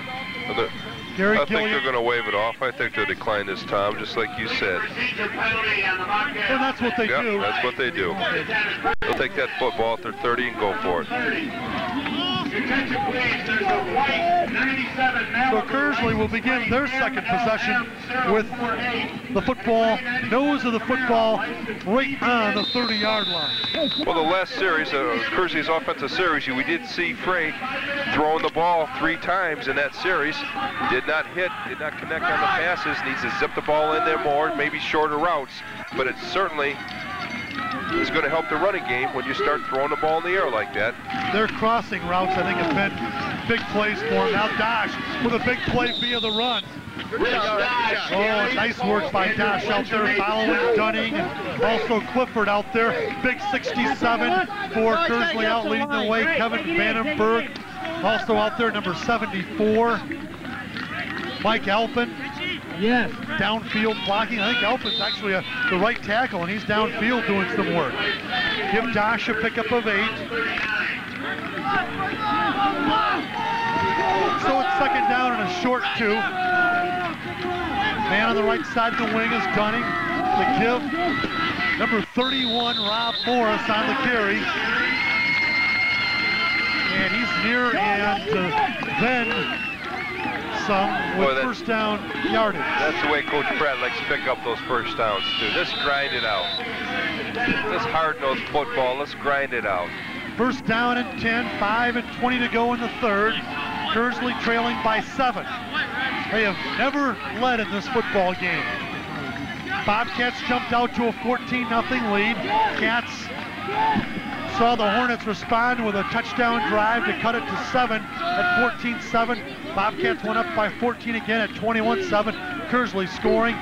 the, Gary I Gilliam. think they're going to wave it off. I think they'll decline this, time, just like you said. Well, that's what they yep, do. that's what they do. They'll take that football at their 30 and go for it. So Kearsley will begin their second possession with the football, nose of the football, right on the 30-yard line. Well, the last series, uh, Kearsley's offensive series, we did see Fray throwing the ball three times in that series. Did not hit, did not connect on the passes. Needs to zip the ball in there more, maybe shorter routes. But it certainly is going to help the running game when you start throwing the ball in the air like that. Their crossing routes, I think, have been big plays for him. Now Dosh with a big play via the run. Oh, nice work by Dosh out there following Dunning also Clifford out there. Big 67 for Kearsley out leading the way. Kevin Vandenberg also out there, number 74. Mike Alpin. Yes. Downfield blocking. I think Alpin's actually a, the right tackle, and he's downfield doing some work. Give Dosh a pickup of eight. So it's second down and a short two. Man on the right side of the wing is Dunning. To give number 31, Rob Morris on the carry. And he's near and uh, then some with Boy, first down yardage. That's the way Coach Pratt likes to pick up those first downs, too. Just grind it out. This hard-nosed football, let's grind it out. First down and 10, 5 and 20 to go in the third. Kearsley trailing by seven. They have never led in this football game. Bobcats jumped out to a 14-0 lead. Cats saw the Hornets respond with a touchdown drive to cut it to seven at 14-7. Bobcats went up by 14 again at 21-7. Kearsley scoring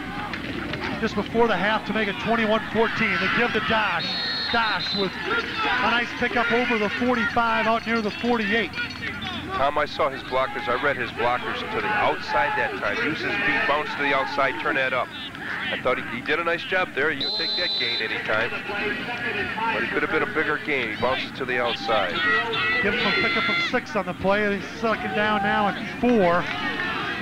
just before the half to make it 21-14. They give to Dosh. Dosh with a nice pickup over the 45 out near the 48. Tom, I saw his blockers. I read his blockers to the outside that time. Use his feet, bounce to the outside, turn that up. I thought he, he did a nice job there. You take that gain anytime. But it could have been a bigger gain. He bounces to the outside. Give him a pickup of six on the play. He's second down now at four.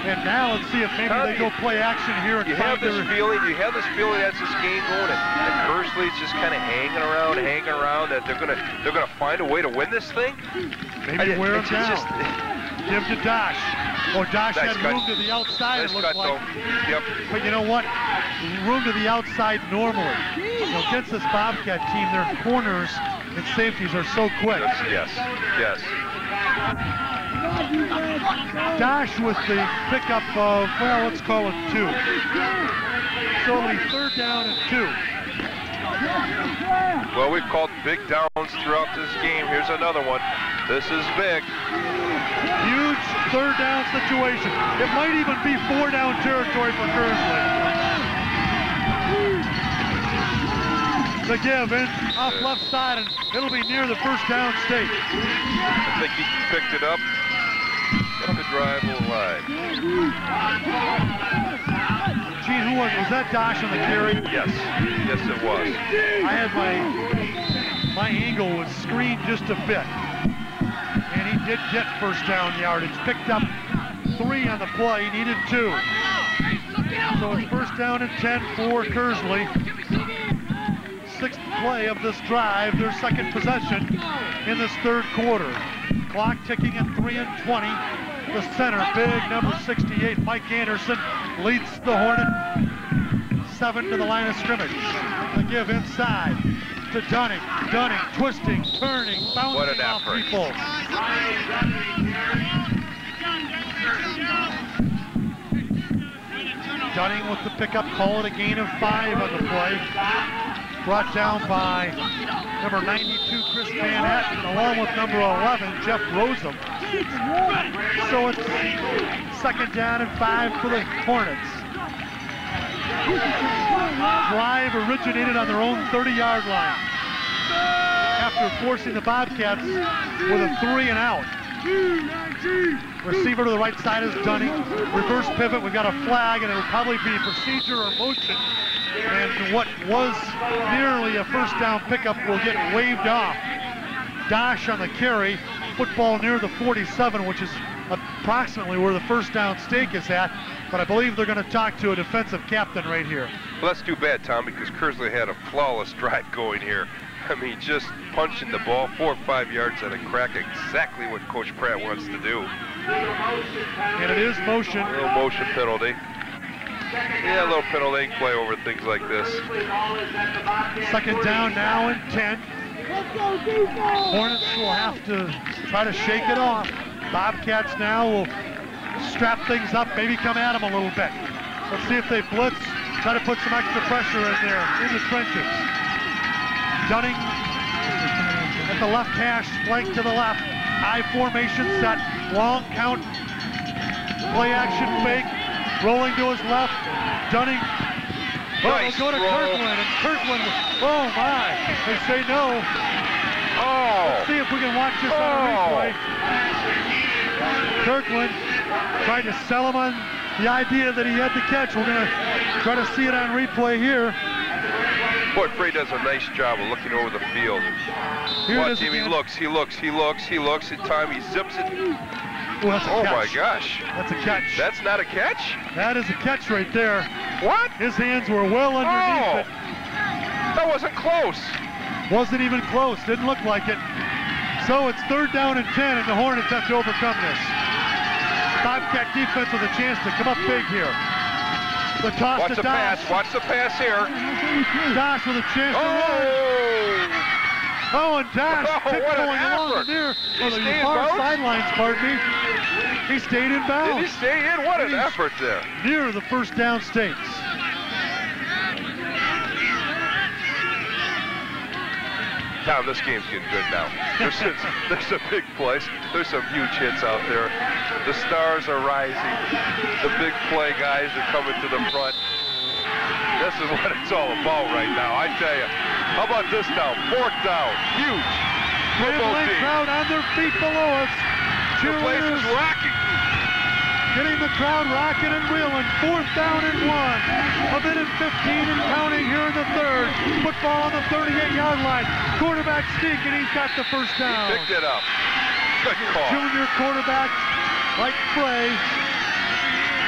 And now let's see if maybe they go play action here and You have this feeling, you have this feeling that's this game going, and, and just kind of hanging around, hanging around, that they're gonna they're gonna find a way to win this thing. maybe I- wear down. just- Give to Dosh. Oh, Josh Nice had cut. room to the outside, Nice it looked cut, like. though. Yep. But you know what? Room to the outside normally. Know, against this Bobcat team, their corners and safeties are so quick. Yes, yes, yes. With the pickup of, well, let's call it two. So it'll third down and two. Well, we've called big downs throughout this game. Here's another one. This is big. Huge third down situation. It might even be four down territory for Kearsley. The give in off left side, and it'll be near the first down state. I think he picked it up. Up the drive will line. Gene, who was was that? Dosh on the carry? Yes, yes it was. I had my my angle was screened just a bit, did get first down yardage. Picked up three on the play. Needed two. So it's first down and 10 for Kearsley. Sixth play of this drive, their second possession in this third quarter. Clock ticking at 3 and 20. The center, big number 68, Mike Anderson, leads the Hornet seven to the line of scrimmage. The give inside to Dunning. Dunning twisting, turning, bouncing What an off effort. people. Dunning with the pickup, call it a gain of five on the play. Brought down by number 92, Chris Van Etten, along with number 11, Jeff Rosem. So it's second down and five for the Hornets. Drive originated on their own 30-yard line after forcing the Bobcats with a three and out. Receiver to the right side is Dunning. Reverse pivot, we've got a flag, and it'll probably be procedure or motion. And what was nearly a first down pickup will get waved off. Dosh on the carry, football near the 47, which is approximately where the first down stake is at. But I believe they're going to talk to a defensive captain right here. Well, that's too bad, Tom, because Kearsley had a flawless drive going here. I mean, just punching the ball four or five yards at a crack, exactly what Coach Pratt wants to do. And it is motion. A little motion penalty. Yeah, a little penalty play over things like this. Second down now and 10. Hornets will have to try to shake it off. Bobcats now will strap things up, maybe come at them a little bit. Let's see if they blitz, try to put some extra pressure in there, in the trenches. Dunning at the left hash, flank to the left. High formation set, long count, play action fake, rolling to his left. Dunning Oh, Nice go to throw. Kirkland, and Kirkland, oh my, they say no. Oh! See if we can watch this on Oh. replay. Kirkland tried to sell him on the idea that he had to catch. We're going to try to see it on replay here. Boy, Fray does a nice job of looking over the field. Here Watch him, he looks, he looks, he looks, he looks. In time, he zips it. Oh, Oh my gosh. That's a catch. That's not a catch? that is a catch right there. What? His hands were well Oh! underneath That wasn't close. Wasn't even close. Didn't look like it. So it's third down and 10, and the Hornets have to overcome this. Bobcat defense with a chance to come up big here. The toss Watch to the Dosh. pass, watch the pass here. Dosh with a chance to run. Oh! Oh, and Dosh Oh, kept what an going along the near, He the stayed in far sidelines, pardon me. He stayed in bounds. Did he stay in? What an He's- effort there. near the first down stakes. Tom, this game's getting good now. There's, some- there's a big place. There's some huge hits out there. The stars are rising. The big play guys are coming to the front. This is what it's all about right now, I tell you. How about this now? Fourth down. Huge. For both Grambling teams. crowd on their feet below us. The place is Cheerleaders rocking. Getting the crowd rocking and reeling. Fourth down and one. A minute 15 and counting here in the third. Football on the 38-yard line. Quarterback sneak, and he's got the first down. Picked it up. Good call. junior quarterback, Mike Fray.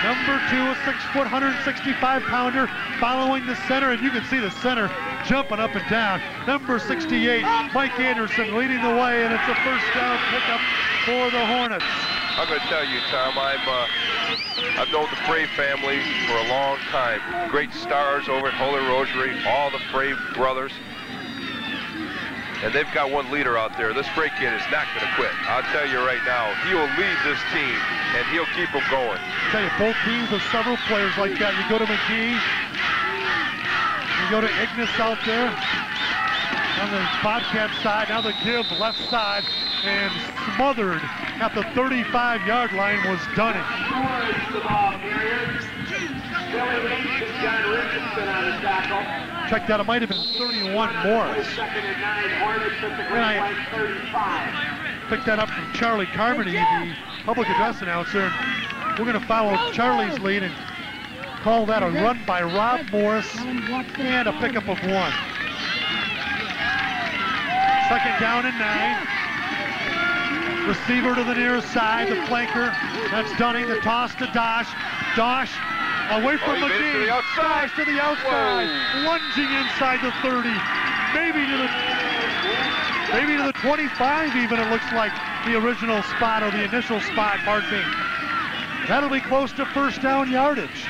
Number two, a six-foot, 165-pounder, following the center, and you can see the center jumping up and down. Number 68, Mike Anderson leading the way, and it's a first down pickup for the Hornets. I'm going to tell you, Tom, I'm, uh, I've known the Fray family for a long time. Great stars over at Holy Rosary, all the Fray brothers. And they've got one leader out there. This Fray kid is not going to quit. I'll tell you right now, he will lead this team, and he'll keep them going. I tell you, both teams have several players like that. You go to McGhee, you go to Ignis out there on the Bobcat side. Now the give left side and smothered at the 35-yard line was Dunning. Check that, it might have been 31 Morris. And I picked that up from Charlie Carmody, the public address announcer. We're going to follow Charlie's lead and call that a run by Rob Morris and a pickup of one. Second down and nine. Receiver to the near side, the flanker. That's Dunning. The toss to Dosh. Dosh away from Oh, he made it to McGhee. outside. Dosh to the outside. Lunging inside the 30. Maybe to the maybe to the 25 even it looks like the original spot or the initial spot, pardon me. That'll be close to first down yardage.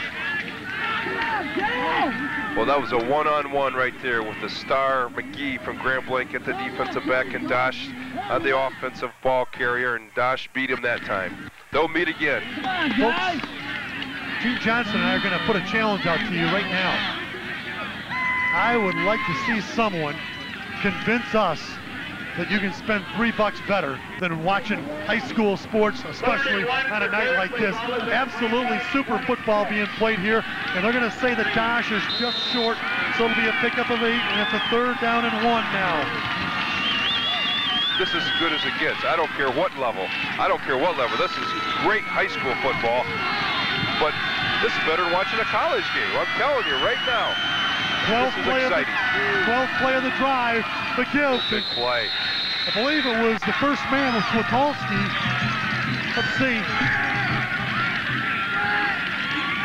Well, that was a one-on-one right there with the star McGhee from Grand Blanc at the defensive back and Dosh on uh, the offensive ball carrier, and Dosh beat him that time. They'll meet again. Folks, Gene Johnson and I are going to put a challenge out to you right now. I would like to see someone convince us that you can spend three bucks better than watching high school sports, especially on a night like this. Absolutely super football being played here, and they're going to say that Dosh is just short, so it'll be a pickup of eight, and it's a third down and one now. This is as good as it gets. I don't care what level. I don't care what level. This is great high school football, but this is better than watching a college game. I'm telling you right now. 12th play, of the, 12th play of the drive. Big play. I believe it was the first man was Switalski. Let's see.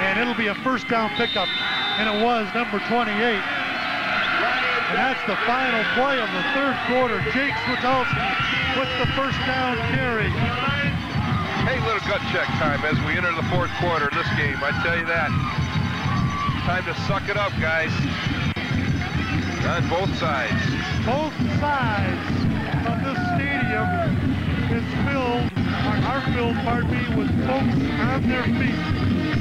And it'll be a first down pickup. And it was number 28. And that's the final play of the third quarter. Jake Switalski with the first down carry. Hey, little gut check time as we enter the fourth quarter of this game. I tell you that. Time to suck it up, guys. On both sides. Both sides of this stadium is filled, are filled, pardon me, with folks on their feet.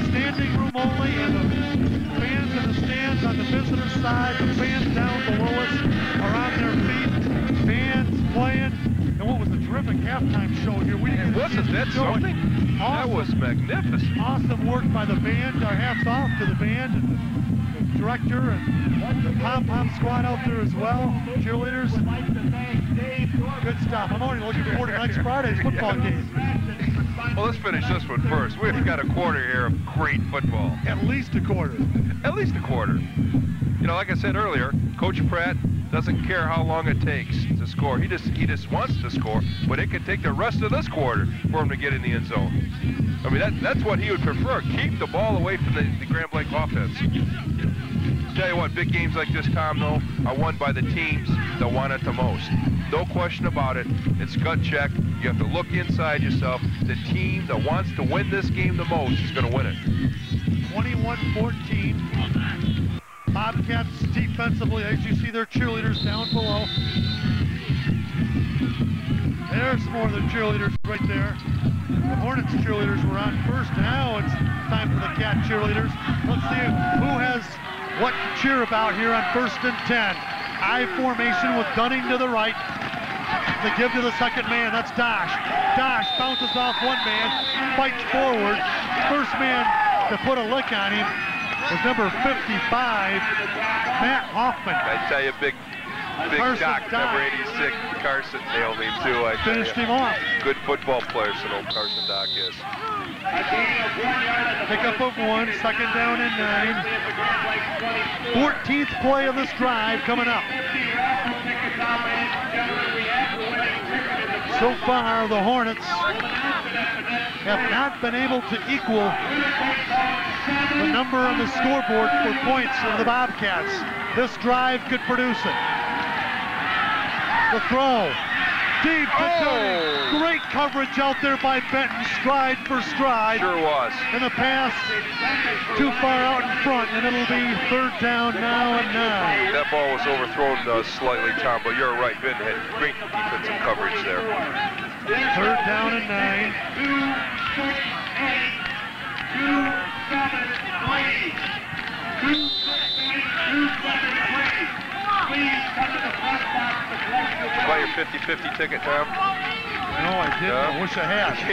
Standing room only, and the fans in the stands on the visitor side, the fans down below us are on their feet. Fans playing, and what was a terrific halftime show here. We didn't Wasn't that something? That was magnificent. Awesome work by the band. Our hats off to the band director and the pom-pom squad out there as well. Cheerleaders. Good stuff. I'm already looking forward to next Friday's football game. Well, let's finish this one first. We've got a quarter here of great football. At least a quarter. At least a quarter. You know, like I said earlier, Coach Pratt doesn't care how long it takes to score. He just he just wants to score, but it could take the rest of this quarter for him to get in the end zone. I mean, that, that's what he would prefer. Keep the ball away from the, the Grand Blanc offense. Tell you what, big games like this, Tom, though, are won by the teams that want it the most. No question about it. It's gut check. You have to look inside yourself. The team that wants to win this game the most is going to win it. 21-14. Bobcats defensively, as you see their cheerleaders down below. There's more of the cheerleaders right there. The Hornets cheerleaders were on first. Now it's time for the Cat cheerleaders. Let's see who has what to cheer about here on first and 10. I formation with Dunning to the right. The give to the second man, that's Dosh. Dosh bounces off one man, fights forward. First man to put a lick on him was number 55, Matt Hoffman. I tell you, big, big Carson Dock, number 86, Carson nailed me too. I Finished him off. Good football player, so old Carson Dock is. Pickup of one, second down and nine. 14th play of this drive coming up. So far, the Hornets have not been able to equal the number on the scoreboard for points of the Bobcats. This drive could produce it. The throw. Steve Paterni. Oh. Great coverage out there by Benton, stride for stride. Sure was. And the pass too far out in front, and it'll be third down now and nine. That ball was overthrown uh, slightly, Tom, but you're right. Benton had great defensive coverage there. Third down and nine. Buy your 50-50 ticket, Tom. No, I didn't. I wish I had.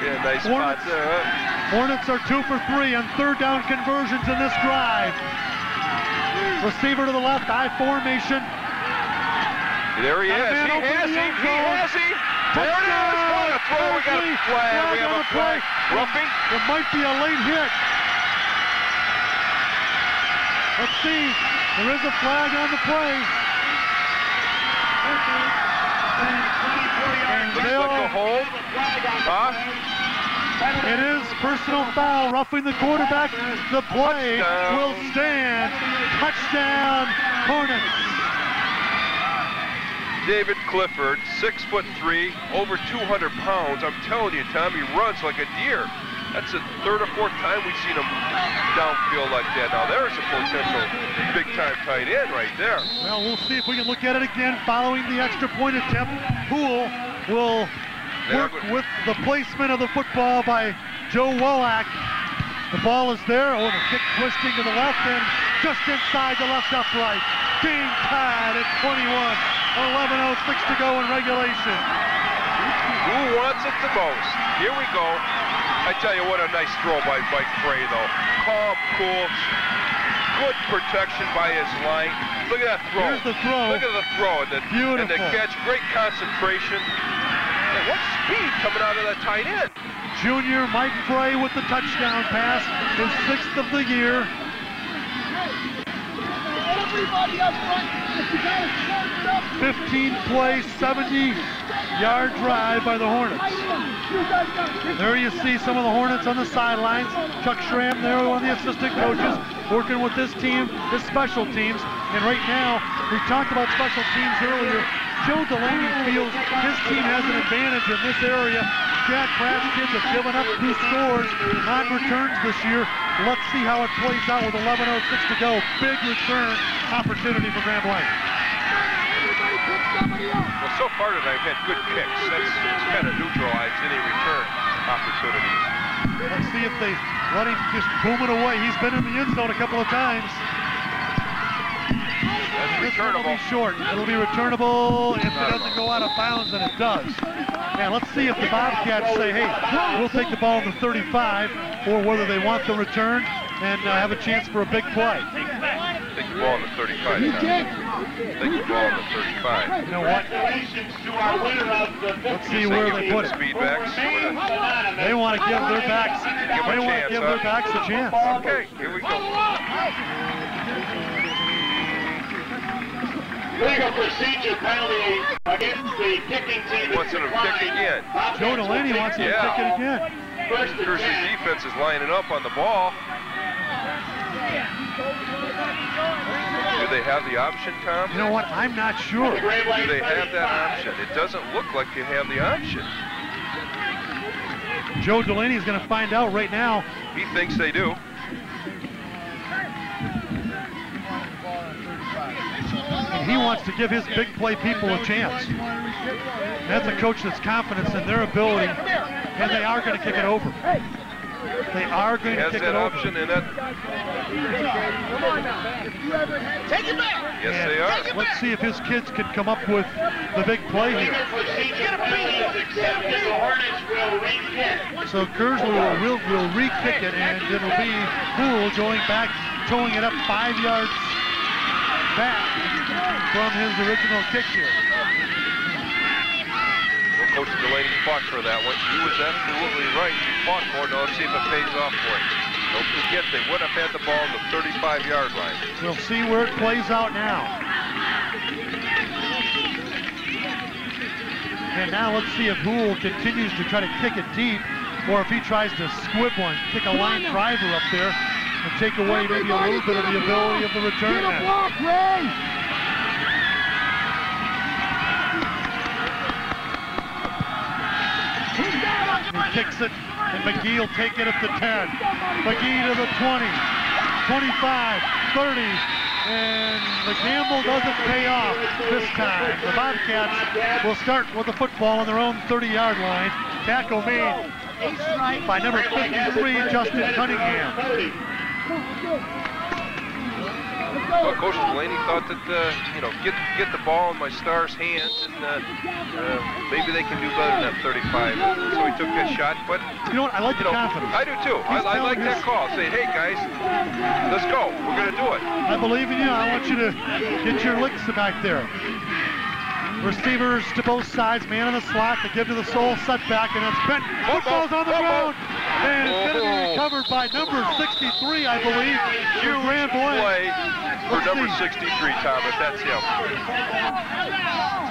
Yeah. Yeah, nice Hornets. there. huh? Hornets are two for three on third down conversions in this drive. Receiver to the left, I formation. There he is. He has the him. He has him. There it is. What a throw. We got a Flag flag. We have a play. flag. Roughing. It might be a late hit. Let's see. There is a flag on the play. And Looks they'll- like a hold. Huh? It is personal foul, roughing the quarterback. The play Touchdown. will stand. Touchdown, Hornets. David Clifford, six foot three, over 200 pounds. I'm telling you, Tom, he runs like a deer. That's the third or fourth time we've seen him downfield like that. Now there's a potential big-time tight end right there. Well, we'll see if we can look at it again following the extra point attempt. Poole will work with the placement of the football by Joe Wallach. The ball is there. Oh, the kick twisting to the left and just inside the left upright. Game tied at 21. 11.06 to go in regulation. Who wants it the most? Here we go. I tell you what, a nice throw by Mike Fray, though. Calm, cool, good protection by his line. Look at that throw. Here's the throw. Look at the throw and the, and the Beautiful. catch. Great concentration. And what speed coming out of that tight end. Junior Mike Fray with the touchdown pass, his sixth of the year. Everybody up front, if you gotta it up. 15 play, 70 yard drive by the Hornets. You guys gotta kick There you see some of the Hornets on the sidelines. Chuck Schramm there, one of the assistant coaches, working with this team, his special teams. And right now, we talked about special teams earlier. Joe Delaney feels his team has an advantage in this area. Jack Brass kids have given up two scores on returns this year. Let's see how it plays out with 11.06 to go. Big return opportunity for Grand Blanc. Everybody pick somebody up. Well, so far tonight, we've had good kicks. That's kind of neutralized any return opportunities. Let's see if they let him just boom it away. He's been in the end zone a couple of times. That's This one will be short. It'll be returnable if it doesn't go out of bounds, and it does. And let's see if the Bobcats say, hey, we'll take the ball in the 35, or whether they want the return and uh, have a chance for a big play. Take the ball in the 35. You Tom. kick. Take the ball in the 35. You know what? Congratulations to our winner of the Let's see where they put it. Speedbacks. They want to give their backs. Give 'em a They want to chance, give huh? their backs a chance. Okay, here we go. Legal procedure penalty against the kicking team. Wants him to kick again. Joe Delaney wants him to kick it again. First and Cruiser's 10. defense is lining up on the ball. Do they have the option, Tom? You know what? I'm not sure. Do they have that option? It doesn't look like they have the option. Joe Delaney is going to find out right now. He thinks they do. And he wants to give his big play people a chance. That's a coach that's confident in their ability, and they are going to kick it over. They are going to has kick that it over. option, and that, Take it back. yes, And they are. Let's see if his kids can come up with the big play here. procedure penalty is accepted. The Hornets will re-kick. So Kearsley will, will, will re-kick it, and it'll be Poole going back, towing it up five yards back from his original kick here. Well, Coach Delaney fought for that one. He was absolutely right. He fought for it. Now let's see if it pays off for him. Don't forget, they would have had the ball on the 35-yard line. We'll see where it plays out now. And now let's see if Hool continues to try to kick it deep, or if he tries to squib one, kick a line driver up there, and take away maybe a little bit of the ability of the return Get a block, Ray. Kicks it, and McGhee will take it at the 10. McGhee to the 20, 25, 30, and the gamble doesn't pay off this time. The Bobcats will start with the football on their own 30-yard line. Tackle made by number 53, Justin Cunningham. Well, Coach Delaney thought that, uh, you know, get get the ball in my Stars' hands, and uh, uh, maybe they can do better than that 35. So he took that shot, but You know what? I like you the know, confidence. I do too. I, I like that call. Say, hey guys, let's go. We're gonna do it. I believe in you. I want you to get your licks back there. Receivers to both sides, man in the slot, they give to the soul, set back, and it's bent. Football's on the ground, and it's going to be recovered by number 63, I believe, Hugh Grand. Play for number see. 63, Thomas. That's him.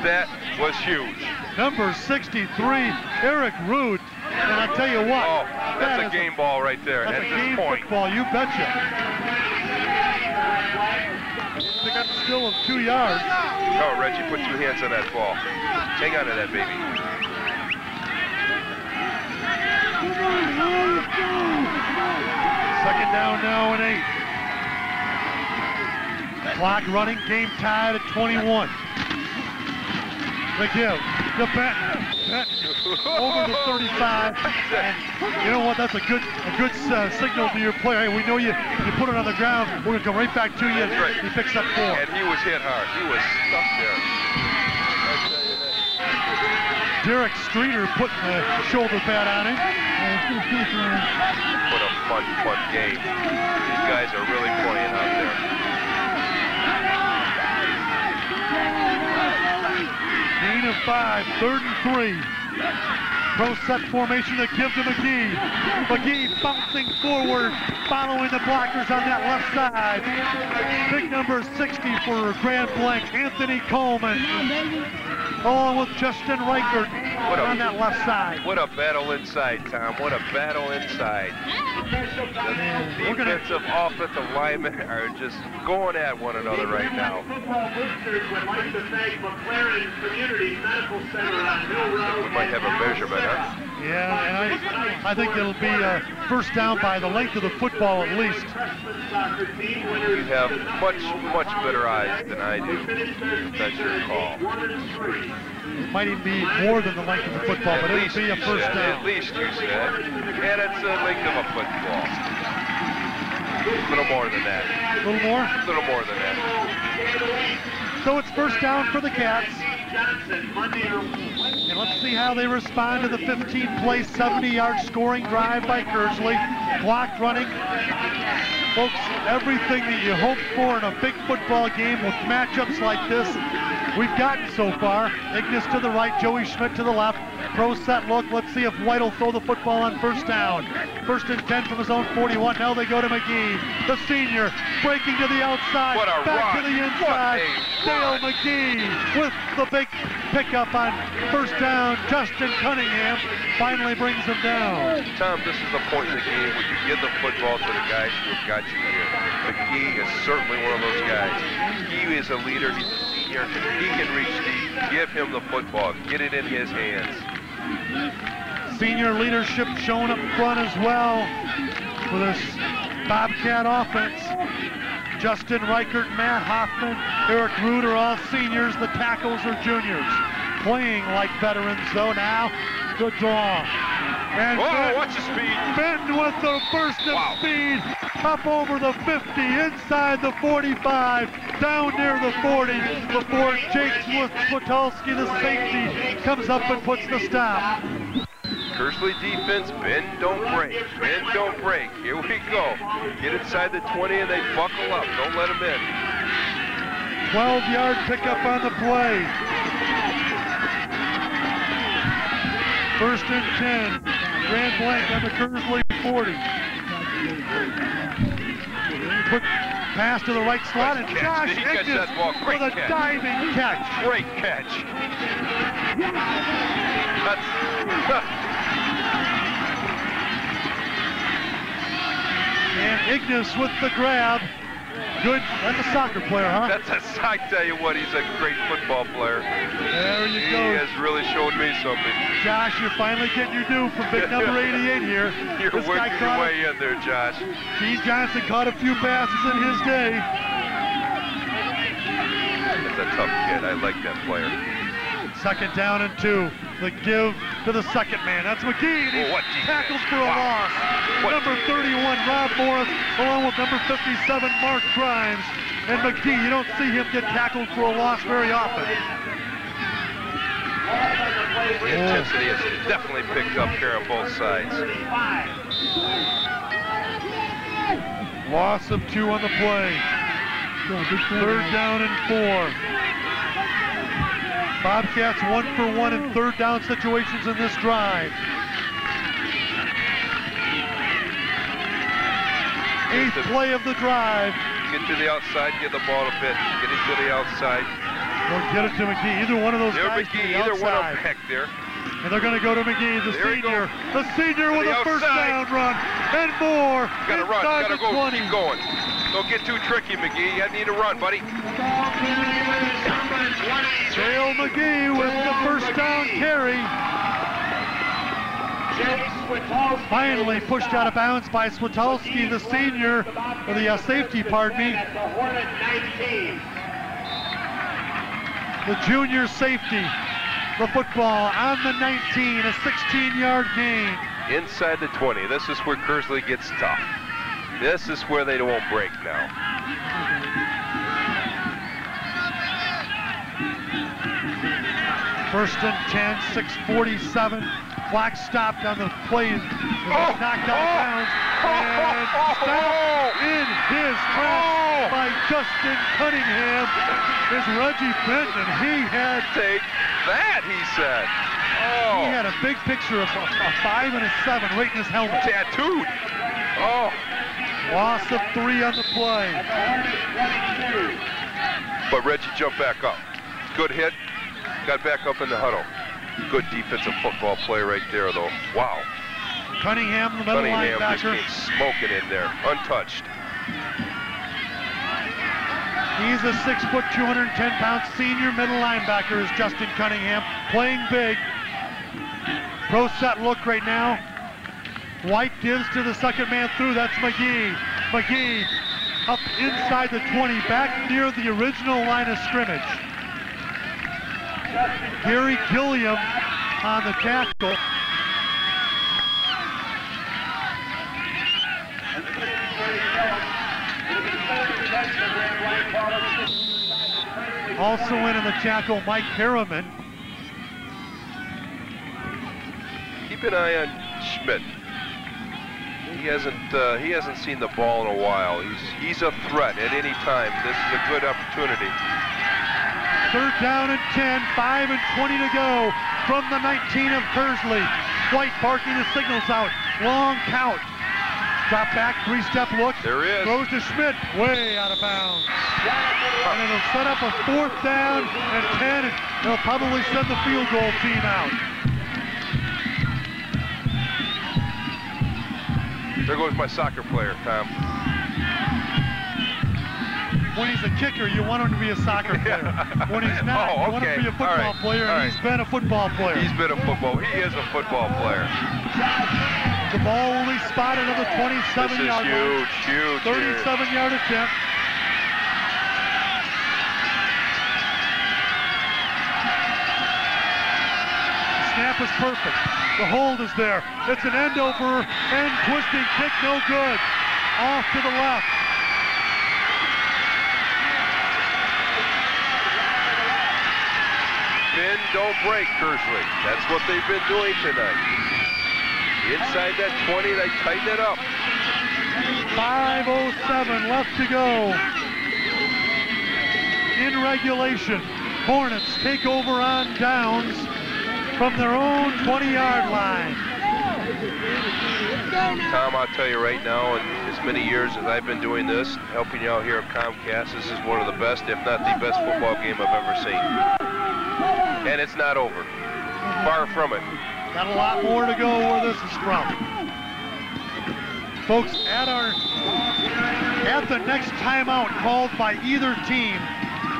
That was huge. Number 63, Eric Root. And I tell you what, Oh, that that's a is game ball right there That's at a this game point. football, you betcha. They got still of two yards. Oh, Reggie, put two hands on that ball. Hang on to that baby. Second down now and eight. Clock running, game tied at 21. The give, the Benton. Over the 35. And you know what? That's a good a good uh, signal to your player. Hey, we know you. You put it on the ground. We're gonna come right back to you. Right. He picks up four. And he was hit hard. He was stuck there. I tell you that. Derek Streeter putting the shoulder pad on him. What a fun, fun game. These guys are really playing out there. Gain of five, third and three. Pro set formation to give to McGhee. McGhee bouncing forward, following the blockers on that left side. Big number 60 for Grand Blanc, Anthony Coleman, along with Justin Reichert a- on that left side. What a battle inside, Tom. What a battle inside. The We're gonna- defensive, offensive linemen are just going at one another right now. Football boosters would like to thank McLaren Community Medical Center on Mill Road. We might have a measurement, huh? Yeah, and I, I think it'll be a first down by the length of the football at least. Freshman soccer team You have much, much better eyes than I do. That's your call. one and three. It might even be more than the length of the football, At but it'll be a first said. down. At least you said. And it's the length of a football. A little more than that. A little more. A little more than that. So it's first down for the Cats. And let's see how they respond to the 15-play, 70-yard scoring drive by Kearsley. Clock running. Folks, everything that you hope for in a big football game with matchups like this, we've gotten so far. Ignis to the right, Joey Schmidt to the left. Pro set look. Let's see if White will throw the football on first down. First and 10 from his own 41. Now they go to McGhee. The senior breaking to the outside. What a Back run. to the inside. Dale. McGhee with the big pickup on first down. Justin Cunningham finally brings him down. Tom, this is the point in the game where you give the football to the guys who have got you here. McGhee is certainly one of those guys. He is a leader. He's a senior. He can reach deep. Give him the football. Get it in his hands. Senior leadership shown up front as well for this Bobcat offense. Justin Reichert, Matt Hoffman, Eric Root are all seniors. The tackles are juniors. Playing like veterans though now. Good draw. And Whoa, watch the speed. Benton with the burst of Wow. speed up over the 50, inside the 45, down near the 40 before Jake Switolski, the safety, comes up and puts the stop. Kearsley defense, bend, don't break. Bend, don't break. Here we go. Get inside the 20 and they buckle up. Don't let them in. 12-yard pickup on the play. First and 10. Grand Blanc on the Kearsley 40. Quick pass to the right slot, and catch. Josh Did he catch Ignis that ball? Great with a catch. diving catch. Great catch. That's, And Ignis with the grab. Good. That's a soccer player, huh? that's a, I tell you what, he's a great football player. There you He go. He has really showed me something. Josh, you're finally getting your due from big number 88 here. You're this working your way in there, Josh. Gene Johnson caught a few passes in his day. That's a tough kid. I like that player. Second down and two. The give to the second man. That's McGhee. And he's Oh, what defense. tackled for a Wow. loss. What number 31, Rob Morris, along with number 57, Mark Grimes. And McGhee, you don't see him get tackled for a loss very often. The intensity is definitely picked up here on both sides. Loss of two on the play. Third down and four. Bobcats one for one in third down situations in this drive. Eighth play of the drive. Get to the outside, get the ball to Pitt. Get it to the outside. Or get it to McGhee. Either one of those There, guys to the Either one of them heck there. And they're going to go to McGhee, the There senior. The senior with a first down run. And more. Gotta run. Gotta the go. 20. Keep going. Don't get too tricky, McGhee. You need to run, buddy. Dale McGhee with the first down carry. Finally pushed out of bounds by Switolski, the senior, or the uh, safety, pardon me. The junior safety. The football on the 19, a 16-yard gain. Inside the 20. This is where Kearsley gets tough. This is where they won't break now. First and 10, 647. Clock stopped on the play. It was knocked out of bounds. And stopped in his tracks by Justin Cunningham is Reggie Benton. He had Take that, he said. Oh, he had a big picture of a, a five and a seven right in his helmet. tattooed. Oh, Loss of three on the play. but Reggie jumped back up. Good hit. Got back up in the huddle. Good defensive football play right there, though. Wow. Cunningham, the middle Cunningham just linebacker. came smoking in there, untouched. He's a six foot, 210 pound senior middle linebacker is Justin Cunningham, playing big. Pro set look right now. White gives to the second man through, that's McGhee. McGhee up inside the 20, back near the original line of scrimmage. Gary Gilliam on the tackle. Also in on the tackle, Mike Harriman. Keep an eye on Schmidt. He hasn't uh, he hasn't seen the ball in a while. He's he's a threat at any time. This is a good opportunity. Third down and 10, 5 and 20 to go from the 19 of Kearsley. White barking the signals out. Long count. Drop back, three-step look. There is. Throws to Schmidt, way out of bounds. And it'll set up a fourth down and 10. And they'll probably send the field goal team out. There goes my soccer player, Tom. When he's a kicker, you want him to be a soccer player. When he's not, Oh, you want him to be a football right. player, and right. he's been a football player. He's been a football. He is a football player. the ball will be spotted on the 27-yard is line. huge, huge. here. 37-yard attempt. Snap is perfect. The hold is there. It's an end over end twisting kick, no good. Off to the left. Don't break, Kearsley. That's what they've been doing tonight. Inside that 20, they tighten it up. 5.07 left to go. In regulation, Hornets take over on downs from their own 20-yard line. Tom, I'll tell you right now, in as many years as I've been doing this, helping you out here at Comcast, this is one of the best, if not the best football game I've ever seen. And it's not over. Far from it. Got a lot more to go where this is from. Folks, at our at the next timeout called by either team,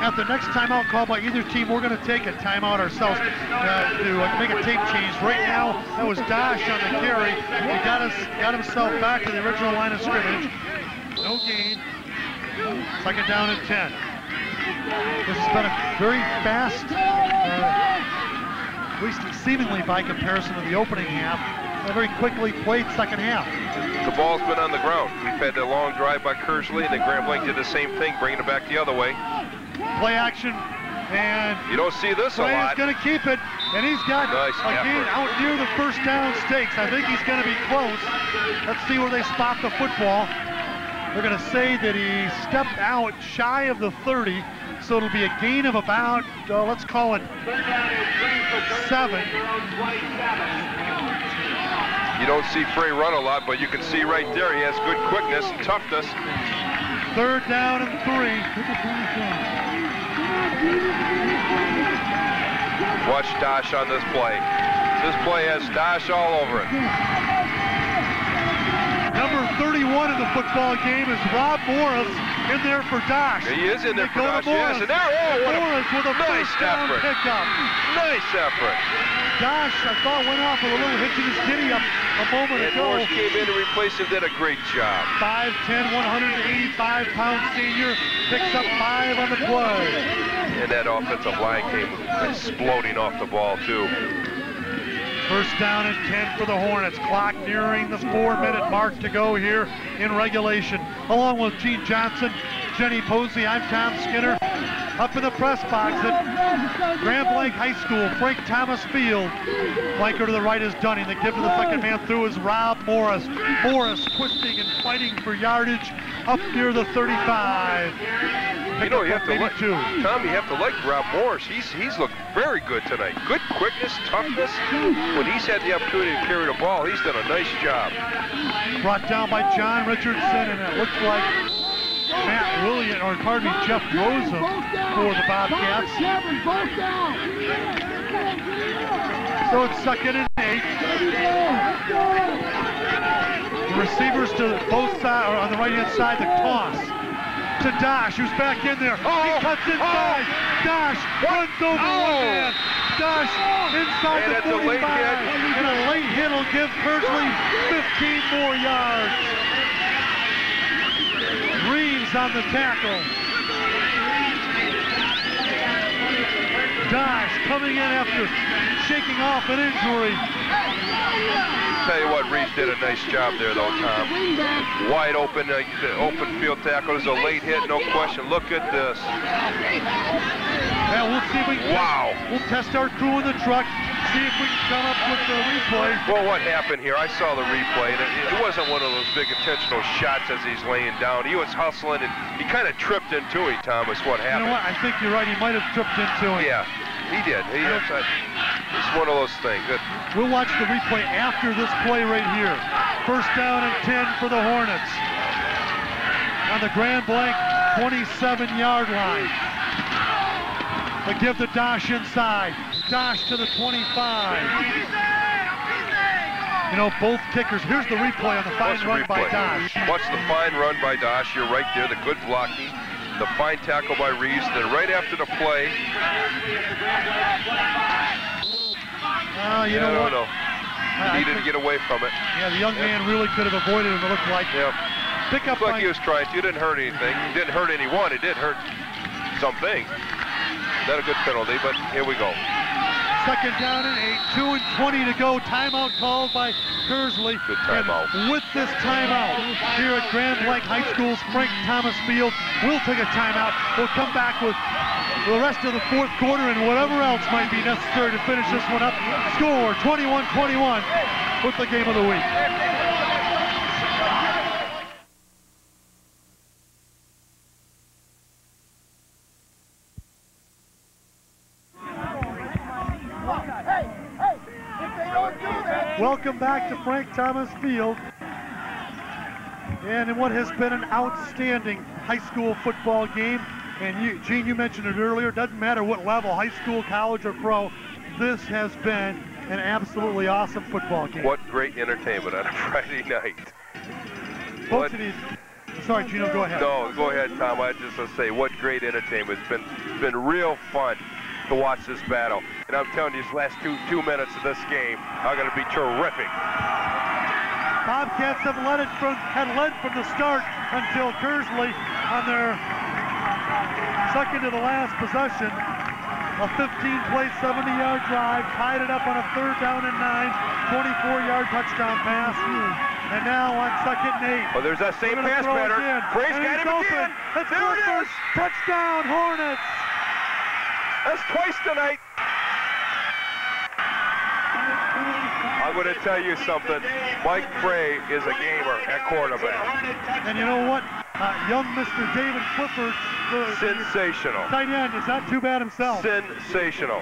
at the next timeout call by either team, we're going to take a timeout ourselves uh, to uh, make a tape change. Right now, that was Dosh on the carry. He got us, got himself back to the original line of scrimmage. No gain. Second down and 10. This has been a very fast, uh, at least seemingly by comparison to the opening half, a very quickly played second half. The ball's been on the ground. We've had the long drive by Kearsley, and then Grand Blanc did the same thing, bringing it back the other way. Play action, and You don't see this a Clay is lot. going to keep it, and he's got Nice again effort. out near the first down stakes. I think he's going to be close. Let's see where they spot the football. They're going to say that he stepped out shy of the 30, so it'll be a gain of about, uh, let's call it seven. You don't see Fray run a lot, but you can see right there he has good quickness and toughness. Third down and three. Watch Dosh on this play. This play has Dosh all over it. Number 31 in the football game is Rob Morris in there for Dosh. He is in there They for Dosh, yes, and there, oh, what a Morris with a nice effort. pickup. Nice effort. Dosh, I thought went off with a little hitch in his giddy up a moment And ago. Morris came in to replace him, did a great job. 5'10", 185 pound senior picks up five on the play. And that offensive line came exploding off the ball, too. First down and 10 for the Hornets. Clock nearing the four-minute mark to go here in regulation. Along with Gene Johnson, Jenny Posey, I'm Tom Skinner. Up in the press box at Grand Blanc High School, Frank Thomas Field. Flanker to the right is Dunning. The give to the second man through is Rob Morris. Morris twisting and fighting for yardage up near the 35. You know, you have to like, two. Tom, you have to like Rob Morris. He's he's looked very good tonight. Good quickness, toughness. When he's had the opportunity to carry the ball, he's done a nice job. brought down by John Richardson, and it looked like Matt William, or pardon me, Jeff Rosa for the Bobcats. So it's second and eight. The receivers to both sides, or on the right-hand side, the toss to Dosh, who's back in there. Oh, he cuts oh. inside. Dosh runs over Oh. one man. Dosh inside And the it's a 45. late hit. And a late hit will give Kearsley 15 more yards. Reeves on the tackle. Dosh coming in after shaking off an injury. Tell you what, Reeves did a nice job there, though, Tom. Wide open, uh, open field tackle. It was a late hit, no question. Look at this. Yeah, we'll see if we can Wow. we'll test our crew in the truck, see if we can come up with the replay. Well, what happened here? I saw the replay, and it, it wasn't one of those big intentional shots as he's laying down. He was hustling, and he kind of tripped into it, Thomas. What happened. You know what? I think you're right. He might have tripped into it. Yeah, he did. He, it's, uh, it's one of those things. We'll watch the replay after this play right here. First down and 10 for the Hornets. On the Grand Blanc 27-yard line. They give the Dosh inside. Dosh to the 25. You know, both kickers. Here's the replay on the fine watch the run by replay. Dosh. Watch the fine run by Dosh. You're right there. The good blocking. The fine tackle by Reeves. Then right after the play, Uh, you yeah, know I what? don't know. I- I Needed to get away from it. Yeah, the young man really could have avoided it, it looked like. Yeah. Pick up Looked like by he was trying to. It didn't hurt anything. It didn't hurt anyone. It did hurt something. Not a good penalty, but here we go. Second down and eight, two and 20 to go. Timeout called by Kearsley. Good timeout. And with this timeout here at Grand Blanc High School's Frank Thomas Field, we'll take a timeout. We'll come back with the rest of the fourth quarter and whatever else might be necessary to finish this one up. Score 21-21 with the game of the week. Welcome back to Frank Thomas Field. And in what has been an outstanding high school football game. And you, Gene, you mentioned it earlier, doesn't matter what level, high school, college, or pro, this has been an absolutely awesome football game. What great entertainment on a Friday night. Both what- of these, Sorry, Gino, go ahead. No, go ahead, Tom. I just want to say, what great entertainment. It's been, it's been real fun to watch this battle. And I'm telling you, these last two two minutes of this game are going to be terrific. Bobcats have led it from had led from the start until Kearsley on their second to the last possession. A 15-play, 70-yard drive, tied it up on a third down and nine, 24-yard touchdown pass. And now on second and eight. Oh, there's that same pass pattern. Fray's got him open. again. It's There it is. Touchdown, Hornets. That's twice tonight. I'm going to tell you something. Mike Fray is a gamer at quarterback. And you know what? Uh, young Mr. David Clifford, the, the Sensational. tight end, is not too bad himself. Sensational.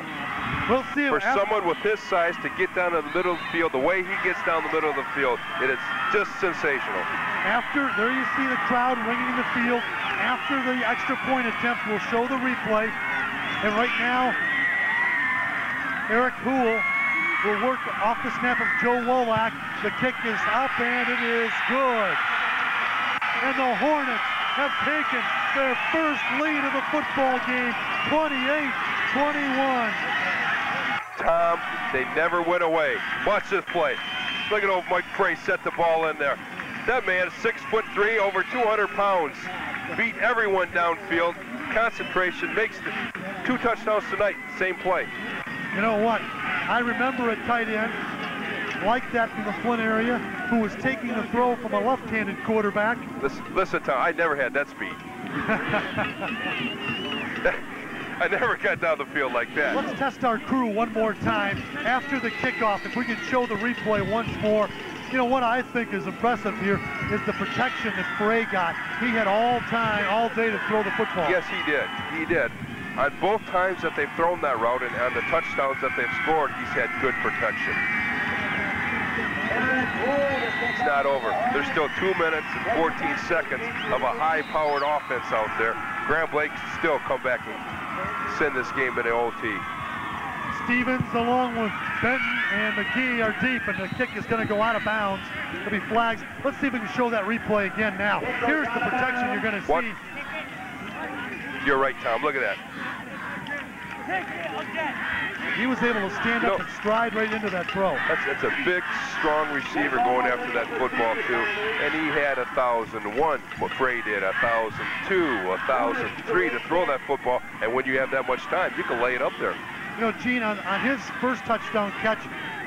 We'll see For someone with his size to get down to the middle of the field, the way he gets down the middle of the field, it is just sensational. After, there you see the crowd ringing the field. After the extra point attempt, we'll show the replay. And right now, Eric Hool will work off the snap of Joe Wolak. The kick is up and it is good. And the Hornets have taken their first lead of the football game, 28-21. Tom, they never went away. Watch this play. Look at old Mike Fray set the ball in there. That man, six foot three, over 200 pounds, beat everyone downfield. Concentration makes the two touchdowns tonight. Same play. You know what? I remember a tight end like that from the Flint area who was taking the throw from a left-handed quarterback. Listen, listen, Tom. I never had that speed. I never got down the field like that. Let's test our crew one more time after the kickoff. If we can show the replay once more. You know what I think is impressive here is the protection that Fray got. He had all time, all day to throw the football. Yes, he did. He did. On both times that they've thrown that route and on the touchdowns that they've scored, he's had good protection. It's not over. There's still two minutes and 14 seconds of a high-powered offense out there. Grand Blanc still come back and send this game to the OT. Stevens along with Benton and McGhee are deep, and the kick is going to go out of bounds. There'll be flags. Let's see if we can show that replay again now. Here's the protection you're going to see. You're right, Tom. Look at that. He was able to stand up No. and stride right into that throw. That's, that's a big, strong receiver going after that football, too. And he had a 1,001. What Fray did, a 1,002, a 1,003 to throw that football. And when you have that much time, you can lay it up there. You know, Gene, on, on his first touchdown catch,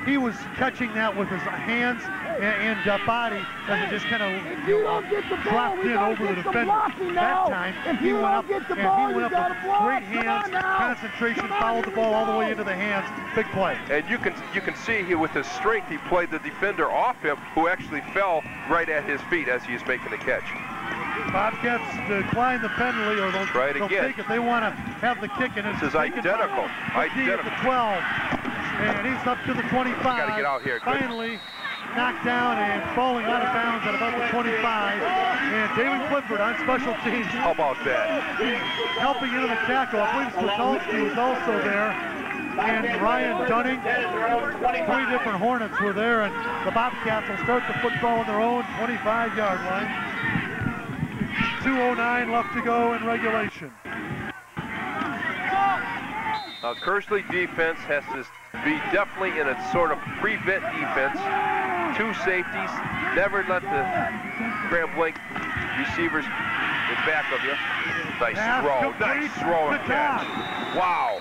he was catching that with his hands and, and uh, body as it just kind of If you don't get the ball, dropped in over the get some defender. blocking That time, If he you went up get the and ball, he went up with great hands, concentration, Come on, followed the ball all the way into the hands. Big play. And you can you can see he with his strength, he played the defender off him, who actually fell right at his feet as he was making the catch. Bobcats decline the penalty, or they'll, Right they'll it. They want to have the kick, and it's This is identical. McGhee at the 12, and he's up to the 25. gotta get out here. Finally, knocked down and falling out of bounds at about the 25. And David Clifford on special teams, How about that? helping into the tackle. I believe Switalski was also there. And Ryan Dunning, three different Hornets were there, and the Bobcats will start the football on their own 25-yard line. 2.09 left to go in regulation. Now, Kearsley defense has to be definitely in a sort of prevent defense. Two safeties, never let the Grand Blanc receivers in back of you. Nice Pass throw, nice throw and catch. Wow.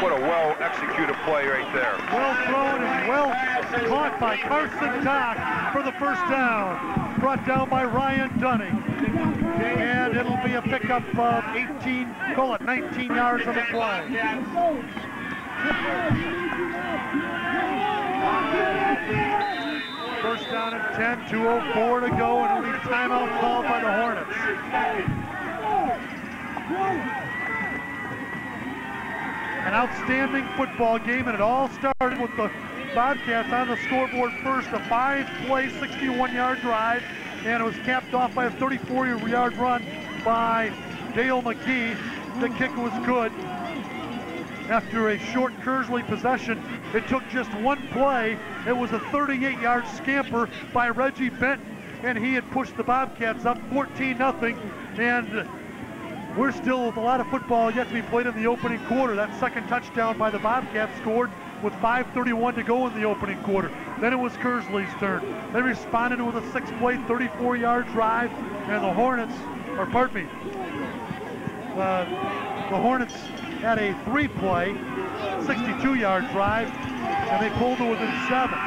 What a well-executed play right there. Well thrown and well caught by Carson Dock for the first down. Brought down by Ryan Dunning. And it'll be a pickup of 18, call it 19 yards on the play. First down and 10, 2.04 to go, and be timeout called by the Hornets. An outstanding football game, and it all started with the Bobcats on the scoreboard first, a five-play, 61-yard drive, and it was capped off by a 34-yard run by Dale McGhee. The kick was good. After a short Kearsley possession, it took just one play. It was a 38-yard scamper by Reggie Benton and he had pushed the Bobcats up 14-0, and we're still with a lot of football yet to be played in the opening quarter. That second touchdown by the Bobcats scored with 5.31 to go in the opening quarter. Then it was Kearsley's turn. They responded with a six-play, 34-yard drive, and the Hornets, or pardon me, uh, the Hornets had a three-play, 62-yard drive, and they pulled it within seven.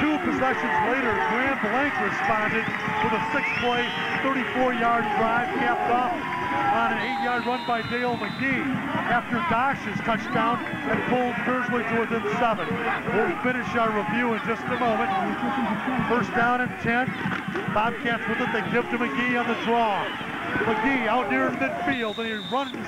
Two possessions later, Grand Blanc responded with a six-play, 34-yard drive capped off on an eight-yard run by Dale McGhee after Dosh's touchdown and pulled Kearsley to within seven. We'll finish our review in just a moment. First down and 10. Bobcats with it. They give to McGhee on the draw. McGhee out near midfield and he runs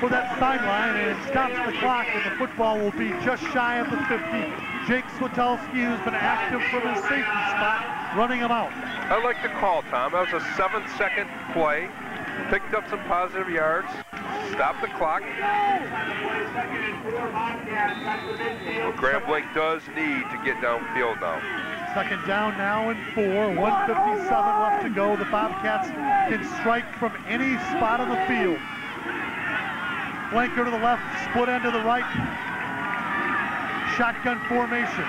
for that sideline and stops the clock and the football will be just shy of the 50. Jake Switowski, who's been active from his safety spot, running him out. I like the call, Tom. That was a seven-second play. Picked up some positive yards. Stopped the clock. Well, Grand Blanc does need to get downfield now. Second down now and four. 157 left to go. The Bobcats can strike from any spot on the field. Flanker to the left, split end to the right. Shotgun formation.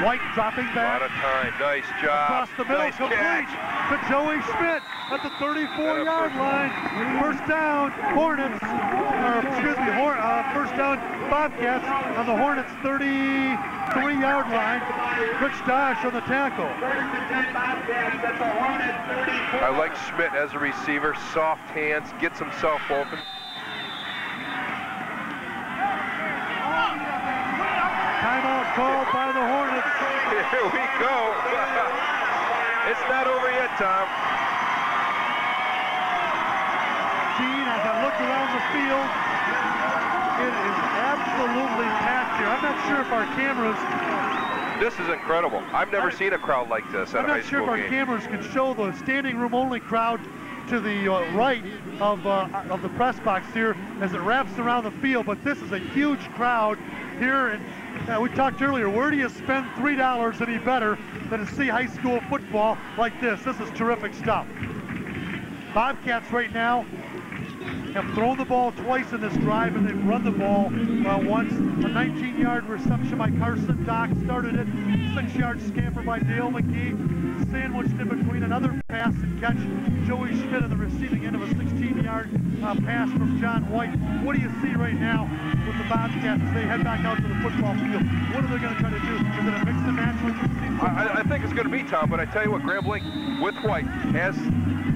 White dropping A back. lot of time. Nice job. Across the middle, nice complete catch. to Joey Schmidt at the 34-yard line. First down, Hornets, or excuse me, uh, first down, Bobcats on the Hornets 33-yard line. Rich Dosh on the tackle. I like Schmidt as a receiver. Soft hands. Gets himself open. Timeout called by the Hornets. Here we go. it's not over yet, Tom. Gene, as I look around the field, it is absolutely packed here. I'm not sure if our cameras This is incredible. I've never seen a crowd like this at I'm a high not sure if our game. cameras can show the standing room only crowd to the uh, right of, uh, of the press box here as it wraps around the field, but this is a huge crowd here. And uh, we talked earlier, where do you spend $3 any better than to see high school football like this? This is terrific stuff. Bobcats right now have thrown the ball twice in this drive and they've run the ball uh, once. A 19-yard reception by Carson Dock started it. Six-yard scamper by Dale McGhee. Sandwiched in between another pass and catch. Joey Schmidt on the receiving end of a 16-yard uh, pass from John White. What do you see right now with the Bobcats as they head back out to the football field? What are they going to try to do? Is it a mix and match like I. I think it's going to be Tom, but I tell you what, Grand Blanc with White has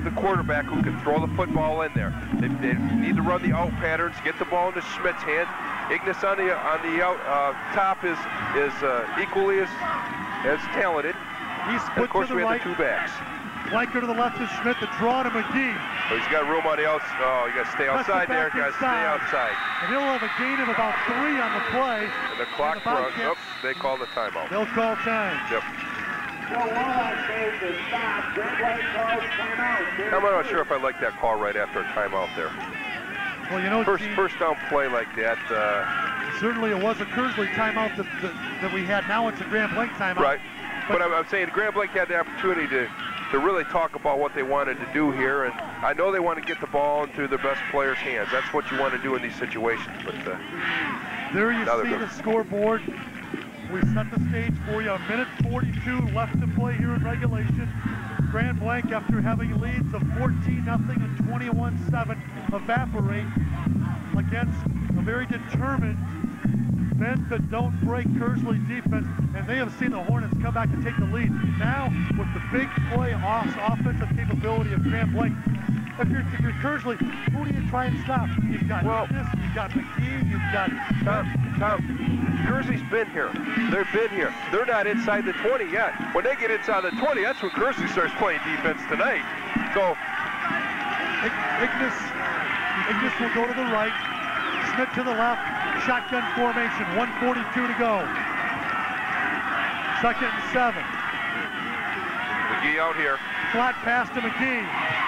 the quarterback who can throw the football in there. They, they need to run the out patterns, get the ball into Schmidt's hand. Ignis on the on the out, uh, top is is uh, equally as as talented. He's And of course, to the we have right. the two backs. Flanker to the left is Schmidt. The draw to McGhee. So he's got room on the outs. Oh, you got to stay outside there, back guys. Stay inside. outside. And he'll have a gain of about three on the play. And the clock the runs. Oops, they call the timeout. They'll call time. Yep. I'm not sure if I like that call right after a timeout there. Well, you know, First Gene, first down play like that. Uh, certainly it was a Kearsley timeout that, that, that we had. Now it's a Grand Blanc timeout. Right. But- But I'm, I'm saying Grand Blanc had the opportunity to, to really talk about what they wanted to do here, and I know they want to get the ball into their best players' hands. That's what you want to do in these situations. But uh, There you see the scoreboard. We set the stage for you. A minute 42 left to play here in regulation. Grand Blanc, after having leads of 14 nothing and 21-7, evaporate against a very determined bend but don't break Kearsley defense, and they have seen the Hornets come back and take the lead. Now, with the big play off offensive capability of Grand Blanc, if you're, if you're Kearsley, who do you try and stop? You've got Well- this, you've got McGhee, you've got Tom, Tom, Kearsley's been here. They've been here. They're not inside the 20 yet. When they get inside the 20, that's when Kearsley starts playing defense tonight. So Ig- Ignis, Ignis will go to the right. Smith to the left. Shotgun formation. 142 to go. Second and seven. McGhee out here. Flat pass to McGhee.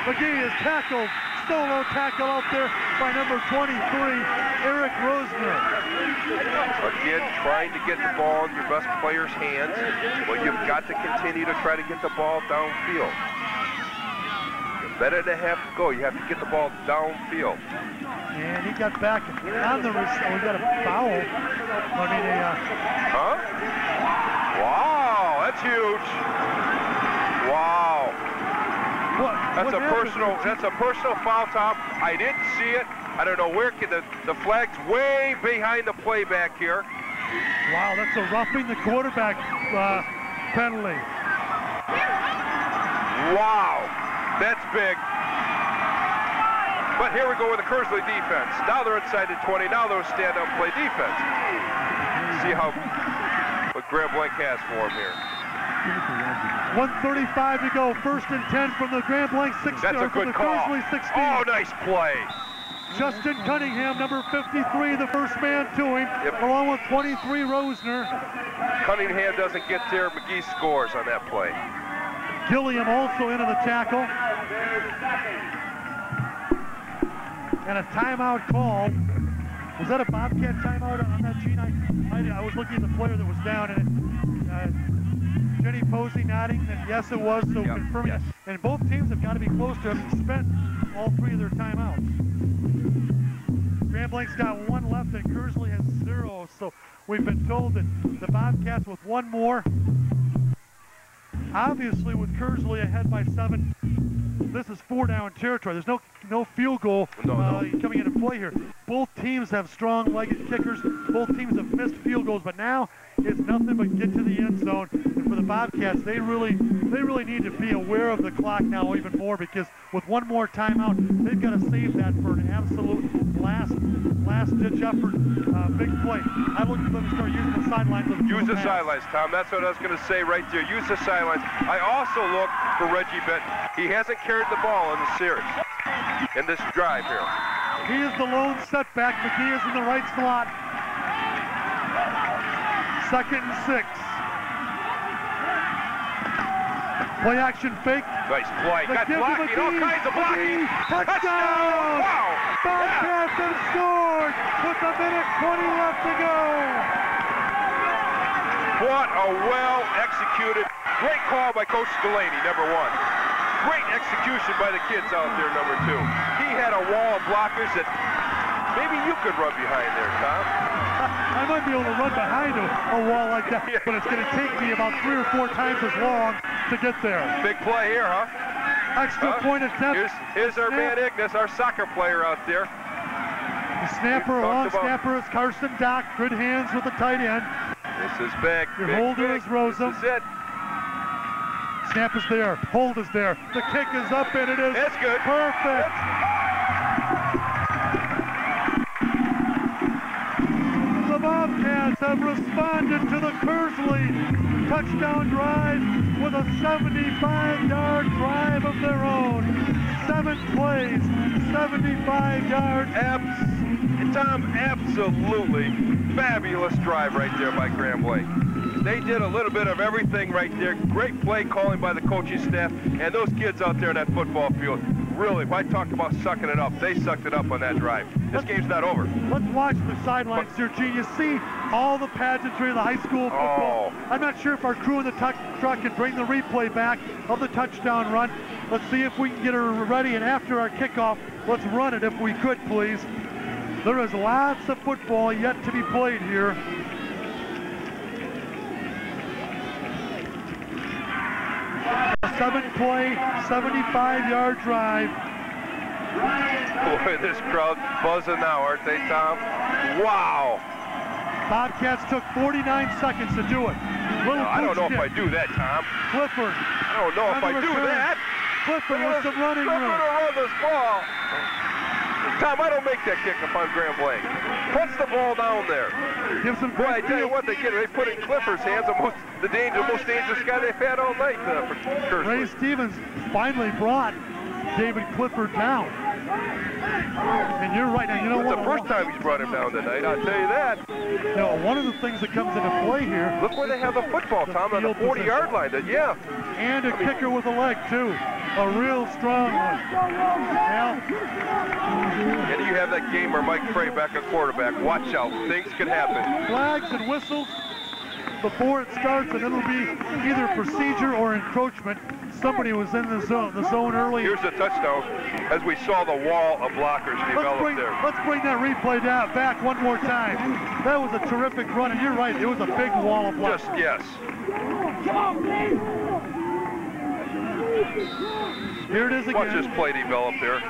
McGhee is tackled. Solo tackle out there by number 23, Eric Rosner. Again, trying to get the ball in your best player's hands, but you've got to continue to try to get the ball downfield. The better to have to go, you have to get the ball downfield. And he got back on the wrist. Oh, we got a foul. I mean, a, uh, Huh? Wow, that's huge. Wow. what, That's what a happened? personal. That's a personal foul, Tom. I didn't see it. I don't know where. The the flag's way behind the playback here. Wow, that's a roughing the quarterback uh, penalty. Wow, that's big. But here we go with the Kearsley defense. Now they're inside the 20. Now they'll stand up and play defense. See how what Grand Blanc has for him here. 135 to go. First and 10 from the Grand Blanc 16. That's a good the call. Kearsley 16. Oh, nice play. Justin Cunningham, number 53, the first man to him, Yep. along with 23 Rosner. Cunningham doesn't get there. McGhee scores on that play. Gilliam also into the tackle. And a timeout call. Was that a Bobcat timeout on that Gene? I, I, I was looking at the player that was down, and uh, Jenny Posey nodding that yes, it was. So Yep, confirming. yes. And both teams have got to be close to having spent all three of their timeouts. Grand Blanc's got one left, and Kearsley has zero. So we've been told that the Bobcats with one more obviously with Kearsley ahead by seven, this is four down territory. There's no no field goal No, uh, no. coming into play here. Both teams have strong legged kickers. Both teams have missed field goals, but now it's nothing but get to the end zone. And for the Bobcats, they really they really need to be aware of the clock now even more because with one more timeout, they've got to save that for an absolute last last ditch effort, uh, big play. I look for them to start using the sidelines. Use the pass. sidelines, Tom. That's what I was going to say right there. Use the sidelines. I also look for Reggie Benton. He hasn't carried the ball in the series, in this drive here. He is the lone setback. McGhee is in the right slot. Second and six. Play action fake. Nice play. Got blocking, all kinds of blocking. McGhee, touchdown! Wow. Bobcats have scored with a minute 20 left to go. What a well-executed, great call by Coach Delaney, number one. Great execution by the kids out there, number two. He had a wall of blockers that maybe you could run behind there, Tom. I might be able to run behind a, a wall like that, Yeah. but it's going to take me about three or four times as long to get there. Big play here, huh? Extra Huh? point attempt. Here's, here's our man Ignis, our soccer player out there. The snapper, long about- snapper is Carson Dock. Good hands with the tight end. This is big. Your big, holder big. is Rosa. This is it. Snap is there. Hold is there. The kick is up and it is That's good. perfect. Have responded to the Kearsley touchdown drive with a 75-yard drive of their own. Seven plays, 75 yards. Abs- Tom, absolutely fabulous drive right there by Grand Blanc. They did a little bit of everything right there. Great play calling by the coaching staff. And those kids out there in that football field, really, if I talk about sucking it up, they sucked it up on that drive. This game's not over. Let's watch the sidelines here, Gene. You see all the pageantry of the high school football. Oh. I'm not sure if our crew in the tuck truck can bring the replay back of the touchdown run. Let's see if we can get her ready, and after our kickoff, let's run it if we could, please. There is lots of football yet to be played here. A seven-play, 75-yard drive. Boy, this crowd buzzing now, aren't they, Tom? Wow. Bobcats took 49 seconds to do it. Little I don't know Pooch if I do that, Tom. Clifford. I don't know if I do return. that. Clifford with some running Clifford room. to run this ball. Tom, I don't make that kick if I'm Grand Blanc. Puts the ball down there. Gives him Boy, I tell you what, they get they put in Clifford's hands the most the danger, most dangerous guy they've had all night uh, for Ray Stevens finally brought David Clifford down. And you're right. Now, you know It's what? the first time he's brought him down tonight, I'll tell you that. You know, one of the things that comes into play here, Look where they have the football, The Tom, on the field 40-yard line. Yeah. and a kicker with a leg, too. A real strong one. Now, And you have that gamer, Mike Fray, back at quarterback. Watch out. Things can happen. flags and whistles before it starts, and it'll be either procedure or encroachment. Somebody was in the zone, the zone early. Here's the touchdown as we saw the wall of blockers Let's develop bring, there. let's bring that replay down back one more time. That was a terrific run, and you're right, it was a big wall of blocks. Just, yes. Here it is Watch this again. play develop there.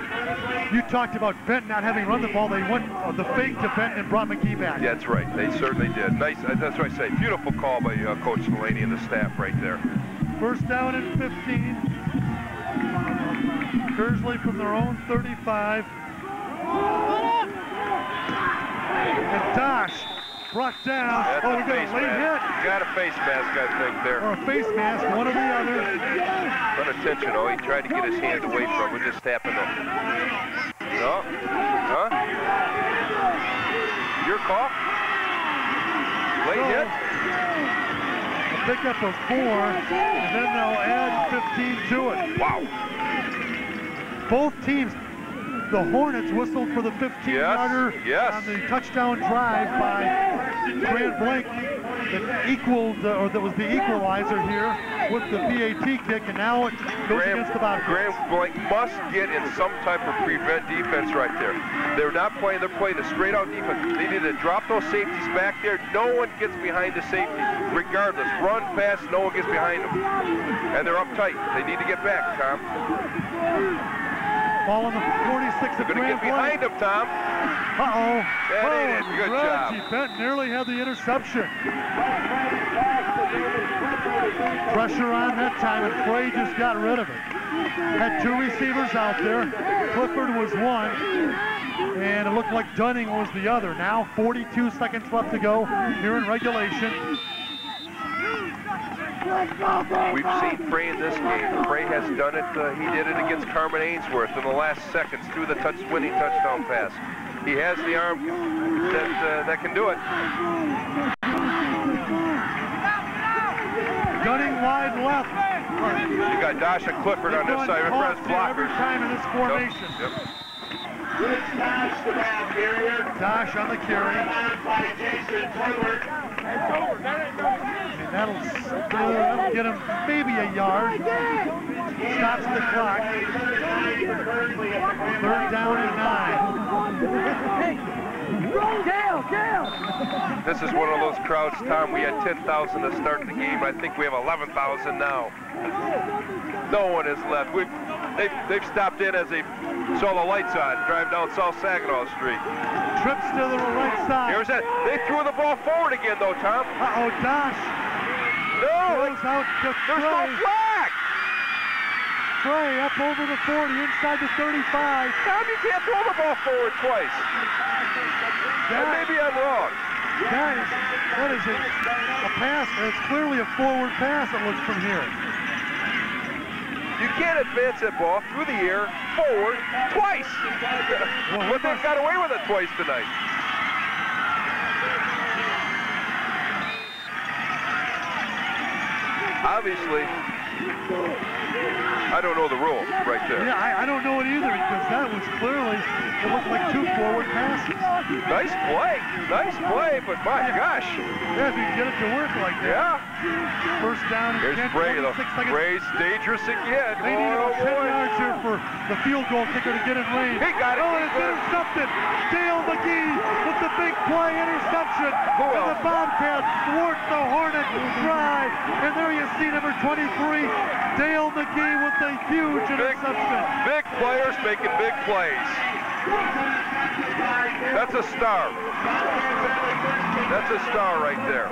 You talked about Benton not having run the ball. They went uh, the fake to Benton and brought McGhee back. Yeah, that's right. They certainly did. Nice. uh, That's what I say. Beautiful call by uh, Coach Delaney and the staff right there. First down and 15. Kearsley from their own 35. And Dosh brought down. That's oh, we got a late mask. Got a face mask, I think, there. Or a face mask, one or the other. Unintentional. Oh, he tried to get his hand away from it. Just happened to. No? Huh? Your call? Late No. hit? Pickup of four, and then they'll add 15 to it. Wow. Both teams, the Hornets whistled for the 15-yarder yes. on the touchdown drive by Grand Blanc that equaled, uh, or that was the equalizer here with the PAT kick, and now it goes Graham, against the bottom. Grand Blanc must get in some type of prevent defense right there. They're not playing, they're playing a straight out defense. They need to drop those safeties back there. No one gets behind the safety, regardless. Run fast, no one gets behind them. And they're uptight. They need to get back, Tom. Ball on the 46 of to Grant get behind them, Tom. Uh-oh. That oh, ain't it. Good Reggie job. Benton nearly had the interception. Pressure on that time, and Fray just got rid of it. Had two receivers out there. Clifford was one, and it looked like Dunning was the other. Now 42 seconds left to go here in regulation. We've seen Fray in this game. Fray has done it. Uh, he did it against Carman-Ainsworth in the last seconds through the touch, winning touchdown pass. He has the arm that uh, that can do it. Gunning wide left. You got Dasha Clifford on this side. Every blockers. time in this formation. Yep. Good snatch to that carrier. Dash on the carry. Followed by Jason Taylor. And that'll, that'll get him maybe a yard. Stops the clock. Third down and nine. This is one of those crowds, Tom. We had 10,000 to start the game. I think we have 11,000 now. No one is left. We've, they've, they've stopped in as they saw the lights on, drive down South Saginaw Street. Trips to the right side. Here's that. They threw the ball forward again, though, Tom. Uh-oh, Dash No, goes out to there's no flag. Fray up over the 40, inside the 35. Tom, you can't throw the ball forward twice. That, maybe I'm wrong. that is, that is a, a pass. It's clearly a forward pass, it looks from here. You can't advance that ball through the air forward twice. But they've got away with it twice tonight. Obviously, I don't know the rule right there. Yeah, I, I don't know it either because that was clearly, it looked like two forward passes. Nice play, nice play, but my gosh, Yeah, if you get it to work like that. yeah. First down Here's 10, Bray, though. 26 seconds. Bray's dangerous again. They need oh, about 10 boy. yards here for the field goal kicker to get in range. He got it. Oh, and it's intercepted. Dale McGhee with the big play interception. Who and else? the Bobcats thwart the Hornet drive. And there you see number 23, Dale McGhee with the huge Big, interception. big players making big plays. That's a star. That's a star right there.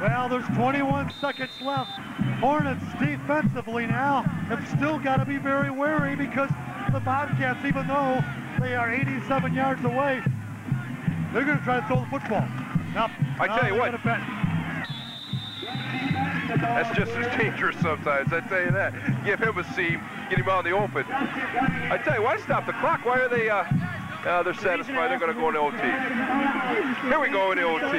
Well, there's 21 seconds left. Hornets defensively now have still got to be very wary because the Bobcats, even though they are 87 yards away, they're going to try to throw the football. Now, I tell you what. Gonna. That's just as dangerous sometimes, I tell you that. Give him a seam, get him out in the open. I tell you, why stop the clock? Why are they, uh, uh, they're satisfied. They're going to go into OT. Here we go into OT.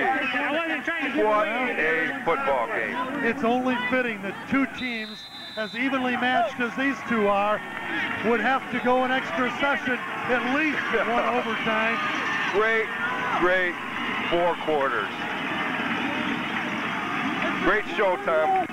What a football game. It's only fitting that two teams as evenly matched as these two are would have to go an extra session, at least one overtime. Great, great four quarters. Great show, Tom.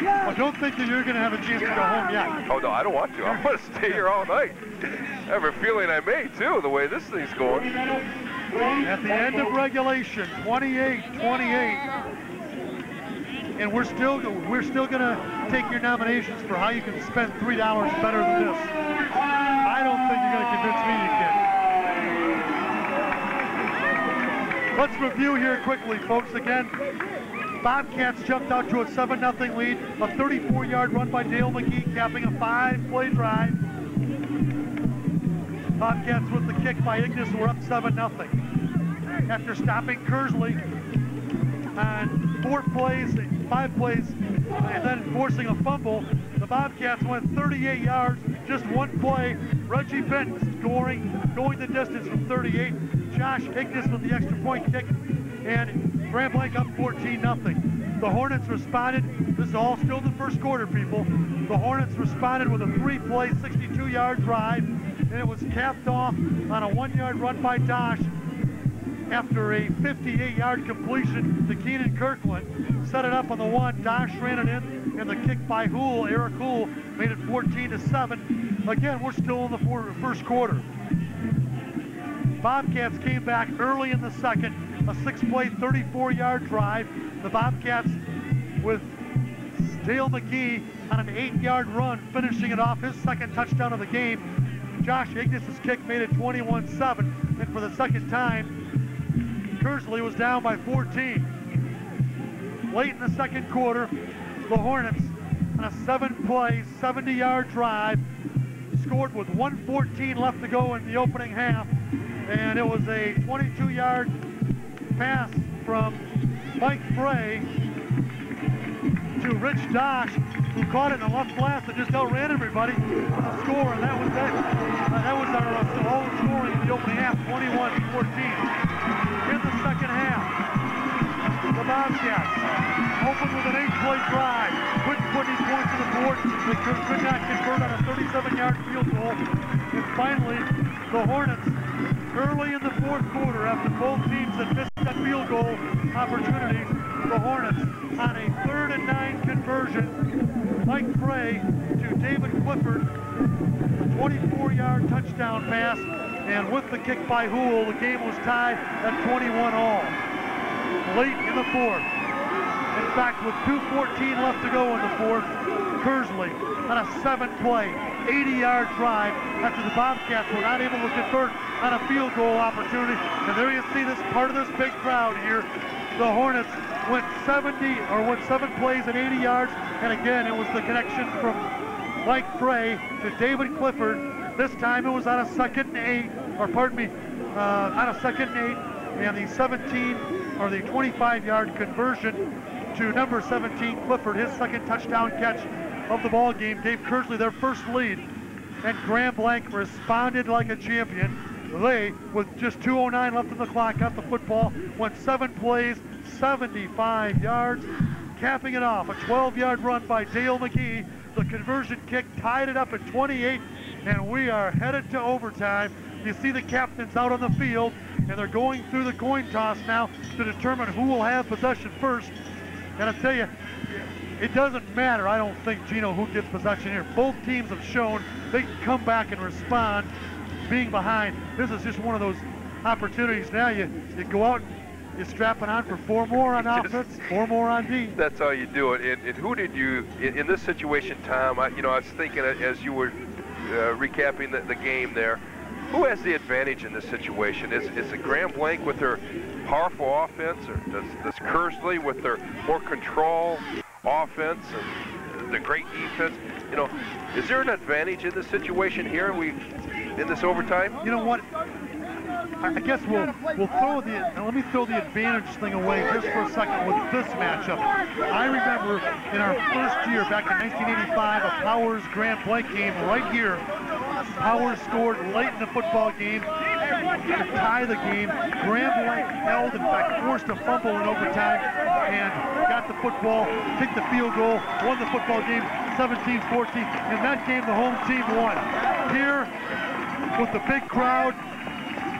I don't think that you're going to have a chance to go home yet. Oh, no, I don't want to. I'm going to stay here all night. I have a feeling I may, too, the way this thing's going. At the end of regulation, 28-28. And we're still we're still going to take your nominations for how you can spend $3 better than this. I don't think you're going to convince me you can. Let's review here quickly, folks. Again, Bobcats jumped out to a 7-0 lead. A 34-yard run by Dale McGhee, capping a five-play drive. Bobcats with the kick by Ignis were up 7-0. After stopping Kearsley on four plays, five plays, and then forcing a fumble, the Bobcats went 38 yards, just one play. Reggie Benton scoring, going the distance from 38. Josh Ignis with the extra point kick, and Grand Blanc up 14 0 The Hornets responded. This is all still the first quarter, people. The Hornets responded with a three-play, 62-yard drive, and it was capped off on a one-yard run by Dosh after a 58-yard completion to Keenan Kirkland. Set it up on the one. Dosh ran it in, and the kick by Hool, Eric Hool, made it 14 to 7. Again, we're still in the first quarter. Bobcats came back early in the second, a six-play, 34-yard drive. The Bobcats with Dale McGhee on an eight-yard run, finishing it off his second touchdown of the game. Josh Ignis's kick made it 21-7, and for the second time, Kearsley was down by 14. Late in the second quarter, the Hornets on a seven-play, 70-yard drive scored with 114 left to go in the opening half and it was a 22-yard pass from Mike Fray to Rich Dosh, who caught it in the left blast and just outran everybody with a score, and that was that. Uh, that was our uh, all scoring in the opening half, 21-14. In the second half, the Bobcats opened with an eight-play drive, couldn't put any points on the board. They could not convert on a 37-yard field goal, and finally, the Hornets early in the fourth quarter after both teams had missed that field goal opportunities. The Hornets on a third and nine conversion. Mike Fray to David Clifford, a 24-yard touchdown pass, and with the kick by Hool, the game was tied at 21 all. Late in the fourth. In fact, with 2.14 left to go in the fourth, Kearsley on a seven-play, 80-yard drive after the Bobcats were not able to convert on a field goal opportunity. And there you see this part of this big crowd here. The Hornets went 70 or went seven plays at 80 yards. And again, it was the connection from Mike Fray to David Clifford. This time it was on a second and eight, or pardon me, uh, on a second and eight, and the 17 or the 25-yard conversion to number 17 Clifford, his second touchdown catch of the ball game gave Kearsley their first lead, and Grand Blanc responded like a champion. They, with just 2.09 left in the clock, got the football, went seven plays, 75 yards, capping it off. A 12-yard run by Dale McGhee. The conversion kick tied it up at 28, and we are headed to overtime. You see the captains out on the field, and they're going through the coin toss now to determine who will have possession first. And I tell you, it doesn't matter, I don't think, Gino, who gets possession here. Both teams have shown they can come back and respond being behind. This is just one of those opportunities. Now you, you go out and you're strapping on for four more on offense, four more on D. That's how you do it. And, and who did you, in, in, this situation, Tom, I, you know, I was thinking as you were uh, recapping the, the, game there, who has the advantage in this situation? Is, is it Grand Blanc with their powerful offense, or does, does Kearsley with their more control offense and the great defense? You know, is there an advantage in this situation here? We in this overtime? You know what? I guess we'll we'll throw the now let me throw the advantage thing away just for a second with this matchup. I remember in our first year back in 1985, a Powers Grand Blanc game right here. Powers scored late in the football game to tie the game. Grand Blanc held, in fact, forced a fumble in overtime and got the football, kicked the field goal, won the football game 17-14. In that game, the home team won. Here, with the big crowd,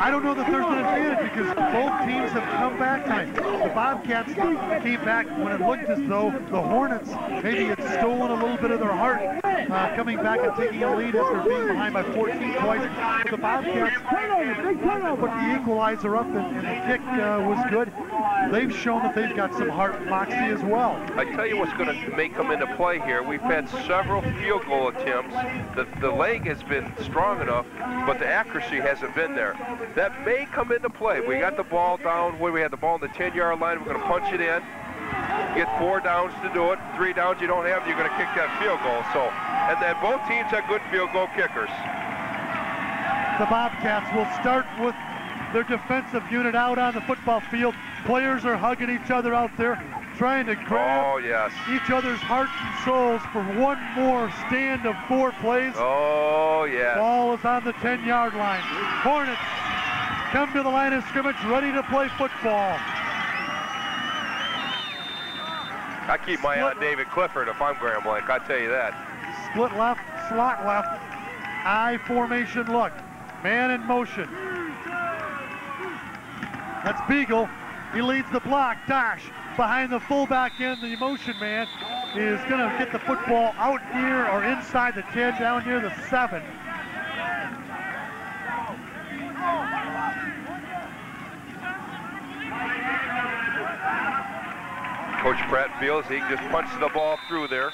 I don't know that there's an advantage because both teams have come back tonight. The Bobcats came back when it looked as though the Hornets maybe had stolen a little bit of their heart, uh, coming back and taking a lead after being behind by 14 points. But the Bobcats put the equalizer up and, and the kick uh, was good. They've shown that they've got some heart and moxie as well. I tell you what's going to make them into play here. We've had several field goal attempts. The, the leg has been strong enough, but the accuracy hasn't been there. That may come into play. We got the ball down where we had the ball in the 10-yard line. We're going to punch it in. Get four downs to do it. Three downs you don't have, you're going to kick that field goal. So, and then both teams have good field goal kickers. The Bobcats will start with their defensive unit out on the football field. Players are hugging each other out there, trying to grab Oh, yes. each other's hearts and souls for one more stand of four plays. Oh, yes. Ball is on the 10-yard line. Hornets come to the line of scrimmage, ready to play football. I keep my eye on David Clifford if I'm Grand Blanc, I tell you that. Split left, slot left, I formation look. Man in motion. That's Beagle. He leads the block. Dash behind the fullback end. The motion man is going to get the football out near or inside the 10, down near the 7. Coach Pratt feels he can just punched the ball through there.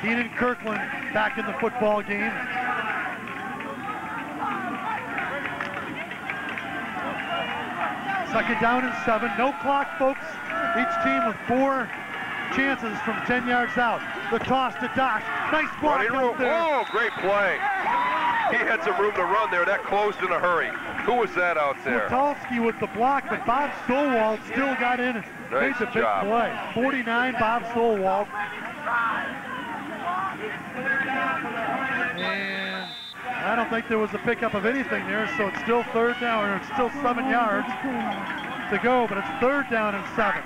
Keenan Kirkland back in the football game. Second down and seven. No clock, folks. Each team with four chances from 10 yards out. The toss to Dosh. Nice block out there. Oh, great play. He had some room to run there. That closed in a hurry. Who was that out there? Witalski with the block, but Bob Stowald still got in and made Nice the big job. play. 49, Bob Stowald. And I don't think there was a pickup of anything there, so it's still third down, or it's still seven yards to go, but it's third down and seven.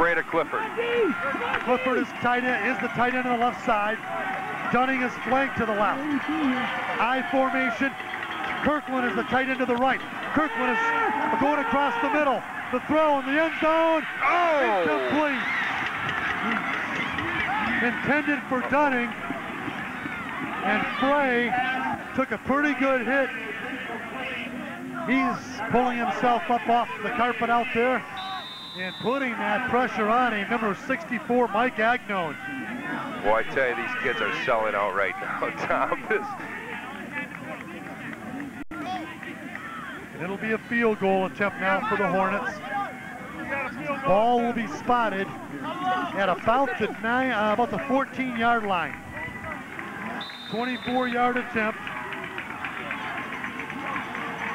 Breda Clifford. Clifford is tight end, is the tight end on the left side. Dunning is flanked to the left. I formation. Kirkland is the tight end to the right. Kirkland is going across the middle. The throw in the end zone. Oh! Incomplete. Intended for Dunning. And Fray took a pretty good hit. He's pulling himself up off the carpet out there and putting that pressure on him. Number 64, Mike Agnone. Boy, I tell you, these kids are selling out right now, Tom. This, it'll be a field goal attempt now for the Hornets. Ball will be spotted at about the nine, uh, about the 14-yard line. 24-yard attempt.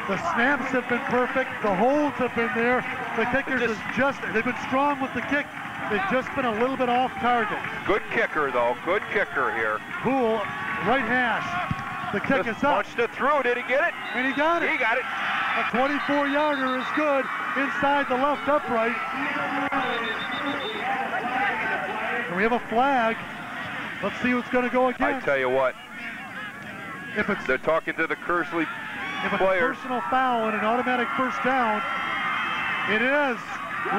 The snaps have been perfect. The holds have been there. The kickers Just- have just, they've been strong with the kick. They've just been a little bit off target. good kicker, though. Good kicker here. Poole, right hash. The kick Just is up, punched it through. Did he get it? and he got it. He got it. A 24-yarder is good inside the left upright. And we have a flag. Let's see what's going to go again. I tell you what, If it's, they're talking to the Kearsley if it's a personal foul and an automatic first down, it is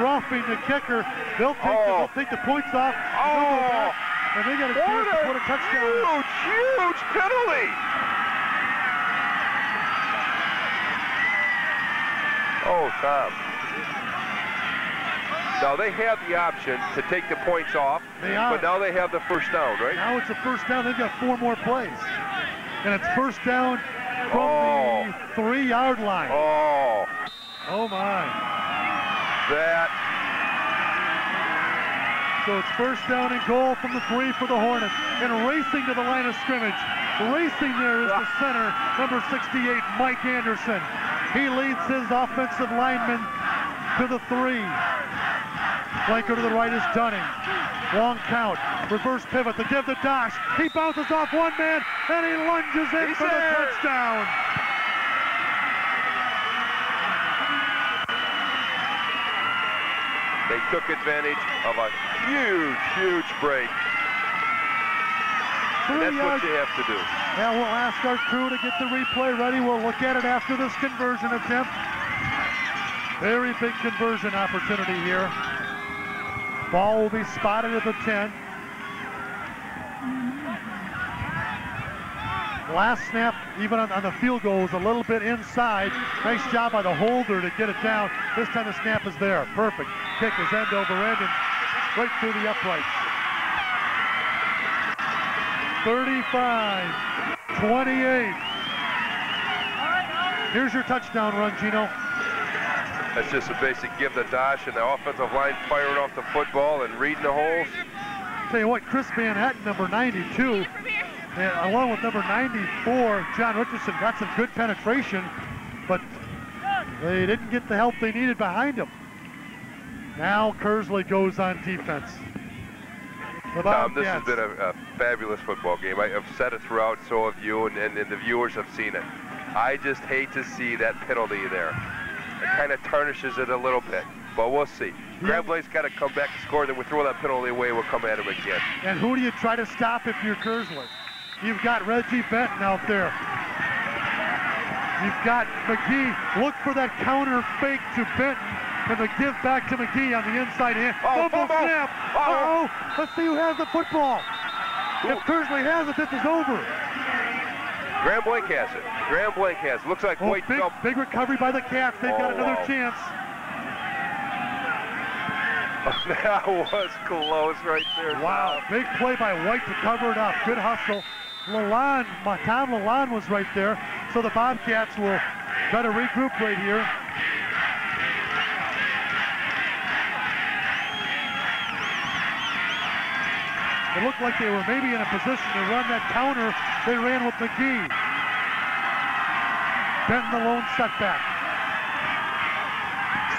roughing the kicker. They'll take, the, Oh. they'll take the points off. Oh. and they got a chance to put a touchdown. huge, huge penalty. Oh, Tom. Now they have the option to take the points off, but now they have the first down, right? Now it's a first down. They've got four more plays. And it's first down from Oh. the three-yard line. Oh, Oh, my. that. So it's first down and goal from the three for the Hornets. And racing to the line of scrimmage Racing there is the center, number 68, Mike Anderson. He leads his offensive lineman to the three. Flanker to the right is Dunning. Long count. Reverse pivot. The give the dash. He bounces off one man and he lunges in He's for the touchdown. They took advantage of a huge, huge break. And Three that's what you have to do. Yeah, we'll ask our crew to get the replay ready. We'll look at it after this conversion attempt. Very big conversion opportunity here. Ball will be spotted at the 10. Last snap, even on, on the field goal, was a little bit inside. Nice job by the holder to get it down. This time the snap is there. Perfect. Kick is end over end and right through the uprights. 35, 28. Here's your touchdown run, Gino. That's just a basic give the dash and the offensive line firing off the football and reading the holes. Tell you what, Chris Van Etten, number 92, and along with number 94, John Richardson, got some good penetration, but they didn't get the help they needed behind him. Now Kearsley goes on defense. Tom, this has been a, a fabulous football game. I, have said it throughout, so have you, and, and, and the viewers have seen it. I just hate to see that penalty there. It kind of tarnishes it a little bit, but we'll see. Grand Blanc's got to come back and score, then we throw that penalty away, we'll come at him again. And who do you try to stop if you're Kearsley? You've got Reggie Benton out there. You've got McGhee. Look for that counter fake to Benton and the give back to McGhee on the inside hand. Oh, Fumble snap. Uh-oh. Uh-oh. Let's see who has the football. If Kearsley has it, this is over. Grand Blanc has it. Grand Blanc has it. Looks like Oh, White big, big recovery by the Cats. They've got Oh, another wow. chance. that was close right there. Wow, big play by White to cover it up. Good hustle. Lalonde, my- Tom Lalonde was right there. So the Bobcats will try to regroup right here. It looked like they were maybe in a position to run that counter. They ran with McGhee. Benton the lone setback.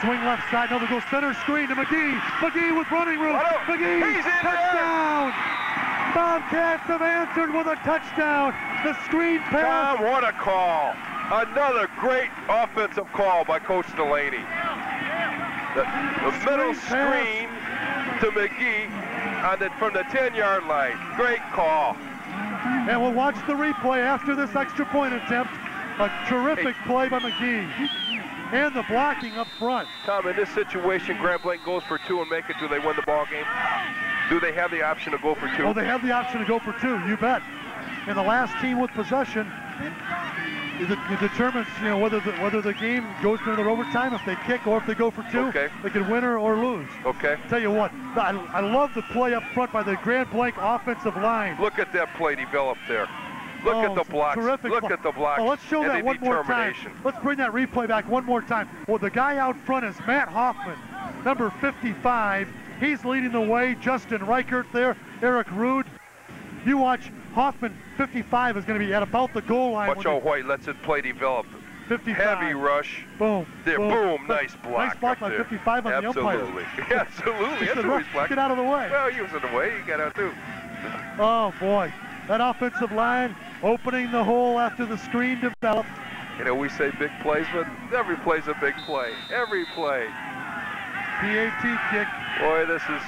Swing left side. No, they go center screen to McGhee. McGhee with running room. McGhee, he's in there. touchdown. Bobcats have answered with a touchdown. The screen pass. Tom, what a call. Another great offensive call by Coach Delaney. The, the middle screen to McGhee on the, from the 10-yard line. Great call. And we'll watch the replay after this extra point attempt. A terrific play by McGhee. And the blocking up front. Tom, in this situation, Grand Blanc goes for two and make it. Do they win the ball game? Do they have the option to go for two? Oh, they have the option to go for two, you bet. And the last team with possession, it, it determines you know whether the, whether the game goes to another overtime if they kick or if they go for two. Okay. They can win or, or lose. Okay. Tell you what, I, I love the play up front by the Grand Blanc offensive line. Look at that play developed there. Look Oh, at the blocks. Terrific Look blo- at the blocks. Oh, let's show and that one more time. Let's bring that replay back one more time. Well, the guy out front is Matt Hoffman, number 55. He's leading the way. Justin Reichert there, Eric Rude. You watch Hoffman, 55 is going to be at about the goal line. Watch how White lets it play develop. the 55. Heavy rush. Boom. There, boom, nice block. Nice block by 55 on Absolutely. the umpire. Absolutely. That's said, who "Russ, he's. Get out of the way. Well, he was in the way. He got out too. Oh, boy. That offensive line opening the hole after the screen developed. You know, we say big plays, but every play's a big play. Every play. PAT kick. Boy, this is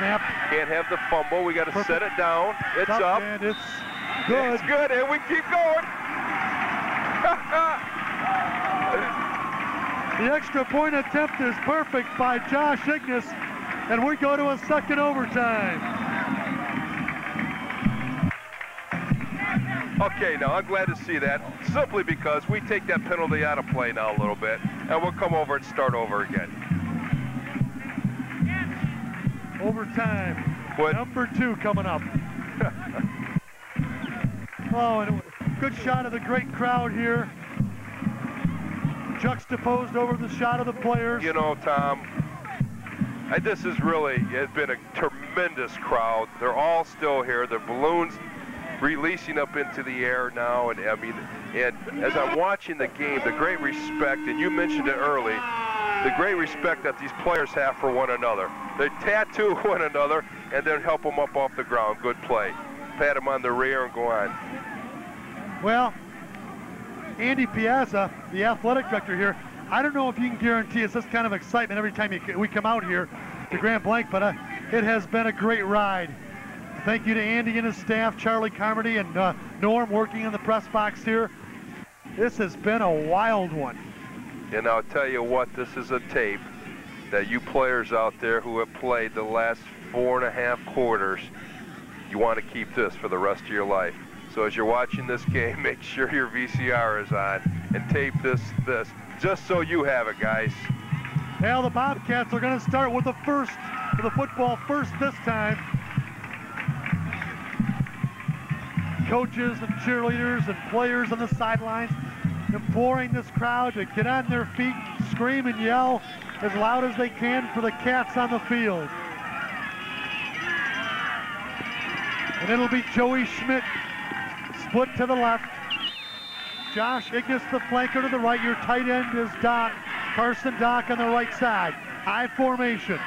Snap. can't have the fumble. We got to set it down. It's Up, up. And it's good. It's good, and we keep going. The extra point attempt is perfect by Josh Ignis, and we go to a second overtime. Okay, now I'm glad to see that, simply because we take that penalty out of play now a little bit, and we'll come over and start over again. Overtime. What? Number two coming up. oh, and a good shot of the great crowd here. Juxtaposed over the shot of the players. You know, Tom, I, this is really, it's been a tremendous crowd. They're all still here. The balloons releasing up into the air now. And I mean, and as I'm watching the game, the great respect, and you mentioned it early, the great respect that these players have for one another. They tattoo one another and then help them up off the ground. Good play. Pat them on the rear and go on. Well, Andy Piazza, the athletic director here, I don't know if you can guarantee us this kind of excitement every time you, we come out here to Grand Blanc, but uh, it has been a great ride. Thank you to Andy and his staff, Charlie Carmody and uh, Norm working in the press box here. This has been a wild one. And I'll tell you what, this is a tape that you players out there who have played the last four and a half quarters, you want to keep this for the rest of your life. So as you're watching this game, make sure your VCR is on and tape this, this, just so you have it, guys. Now the Bobcats are going to start with the first, with the football first this time. Coaches and cheerleaders and players on the sidelines imploring this crowd to get on their feet, scream and yell as loud as they can for the Cats on the field. And it'll be Joey Schmidt split to the left. Josh Ignis, the flanker to the right. Your tight end is Dock, Carson Dock on the right side. I formation.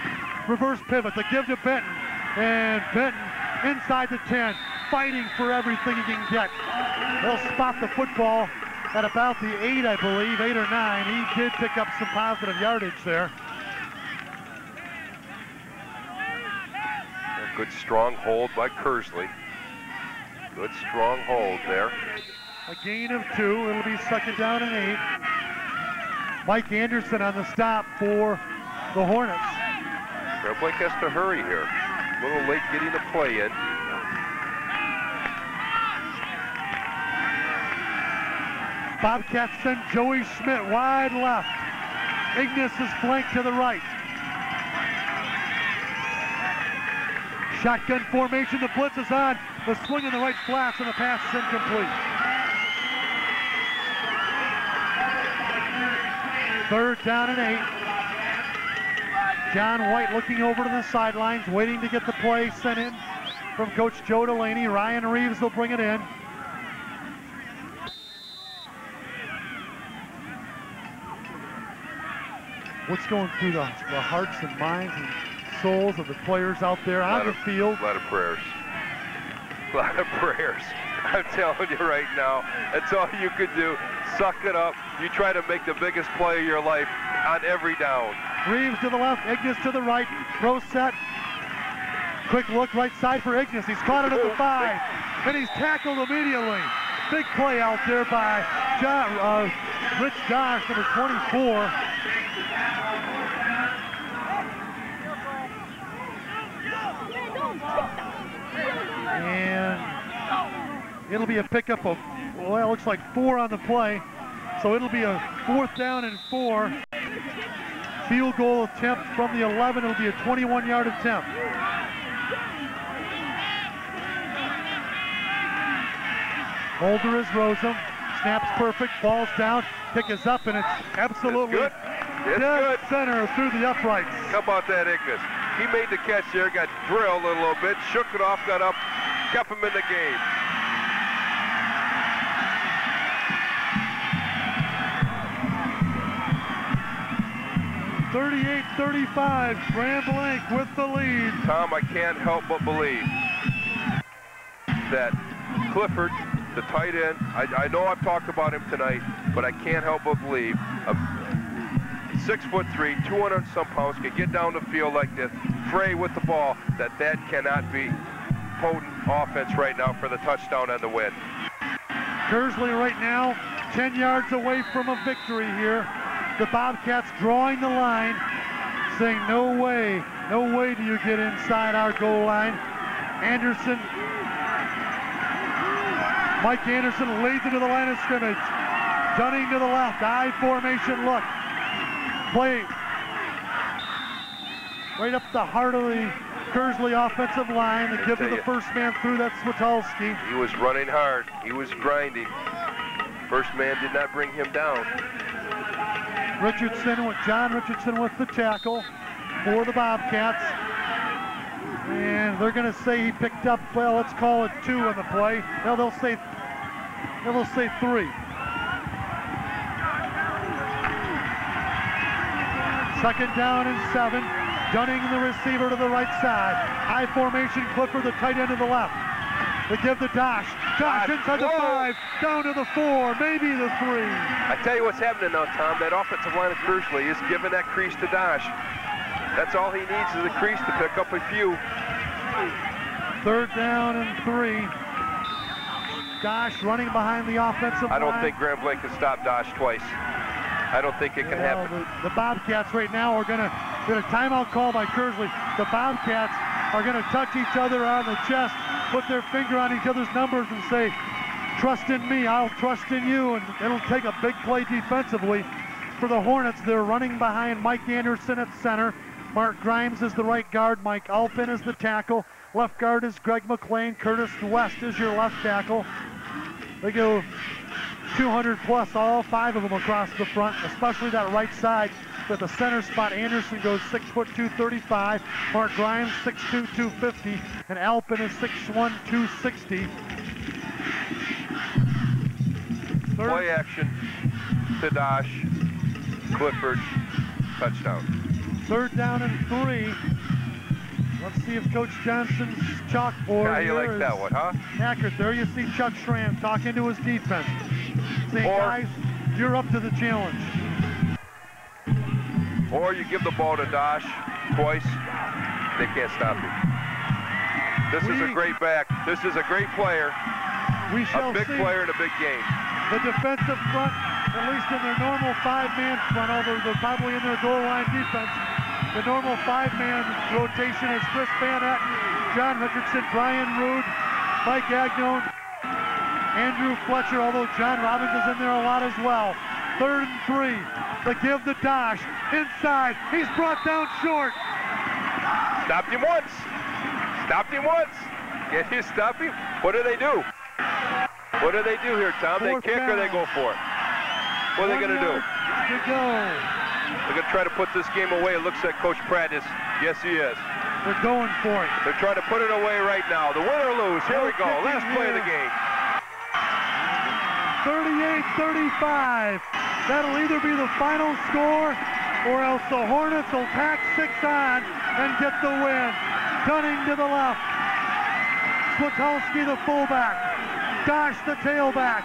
Reverse pivot. The give to Benton. And Benton inside the 10, fighting for everything he can get. They'll spot the football at about the eight, I believe, eight or nine. He did pick up some positive yardage there. A good strong hold by Kearsley. Good strong hold there. A gain of two. It'll be second down and eight. Mike Anderson on the stop for the Hornets. Fairblake has to hurry here. A little late getting the play in. Bobcats send Joey Schmidt wide left. Ignis is flanked to the right. Shotgun formation, the blitz is on. The swing in the right flats and the pass is incomplete. Third down and eight. John White looking over to the sidelines, waiting to get the play sent in from Coach Joe Delaney. Ryan Reeves will bring it in. What's going through the, the hearts and minds and souls of the players out there on the of, field. A lot of prayers. A lot of prayers. I'm telling you right now, that's all you could do. Suck it up. You try to make the biggest play of your life on every down. Reeves to the left, Ignis to the right. Throw set. Quick look right side for Ignis. He's caught it at the five, and he's tackled immediately. Big play out there by John, uh, Rich Dosh, number 24. And it'll be a pickup of, well, it looks like four on the play. So it'll be a fourth down and four. Field goal attempt from the 11. It'll be a 21-yard attempt. Holder is Rosem. Snaps perfect. Falls down. Kick is up, and it's absolutely it's dead good. center through the uprights. How about that, Ignis? He made the catch there, got drilled a little bit, shook it off, got up, kept him in the game. Thirty-eight, thirty-five. Grand Blanc with the lead. Tom, I can't help but believe that Clifford, the tight end, I, I know I've talked about him tonight, but I can't help but believe a six foot three, 200 some pounds, can get down the field like this, fray with the ball, that that cannot be potent offense right now for the touchdown and the win. Kearsley right now 10 yards away from a victory here. The Bobcats drawing the line, saying no way, no way do you get inside our goal line. Anderson, Mike Anderson leads into the line of scrimmage. Dunning to the left, I formation look. Play right up the heart of the Kearsley offensive line. The give to the first man through, that's Switalski. He was running hard. He was grinding. First man did not bring him down. Richardson with John Richardson with the tackle for the Bobcats. And they're going to say he picked up, well, let's call it two on the play. No, they'll say, they'll say three. Second down and seven. Dunning, the receiver to the right side. High formation, Clifford, the tight end to the left. They give the dash. Dash inside the five, down to the four, maybe the three. I tell you what's happening now, Tom. That offensive line of Kearsley is giving that crease to Dash. That's all he needs is a crease to pick up a few. Third down and three. Dosh running behind the offensive I don't line. think Grand Blanc can stop Dosh twice. I don't think it can Well, happen. The, the Bobcats right now are going to get a timeout call by Kearsley. The Bobcats are going to touch each other on the chest, put their finger on each other's numbers and say, trust in me, I'll trust in you. And it'll take a big play defensively for the Hornets. They're running behind Mike Anderson at center. Mark Grimes is the right guard. Mike Alpin is the tackle. Left guard is Greg McLean. Curtis West is your left tackle. They go 200 plus, all five of them across the front, especially that right side. At the center spot, Anderson goes 6 foot 235, Mark Grimes 6'2", 250, and Alpin is 6'1", 260. Third, Play action to Dash. Clifford. Touchdown. Third down and three. Let's see if Coach Johnson's chalkboard How you like that one, huh? accurate. There you see Chuck Schramm talking to his defense, saying, Or- guys, you're up to the challenge. Or you give the ball to Dash twice. They can't stop you. This is a great back. This is a great player. We shall A big see. player in a big game. The defensive front, at least in their normal five-man front, although they're probably in their goal line defense, the normal five-man rotation is Chris Van Etten, John Richardson, Brian Rude, Mike Agnone, Andrew Fletcher, although John Robbins is in there a lot as well. Third and three. They give the Dosh. Inside. He's brought down short. Stopped him once. Stopped him once. Can you stop him? What do they do? What do they do here, Tom? Fourth they kick or they go for it? What are they going to do? To go. They're going to try to put this game away. It looks like Coach Pratt is. Yes, he is. They're going for it. They're trying to put it away right now. The win or lose. Here we go. No Last play of the game. 38-35. That'll either be the final score or else the Hornets will tack six on and get the win. Dunning to the left. Slutowski the fullback. Dosh the tailback.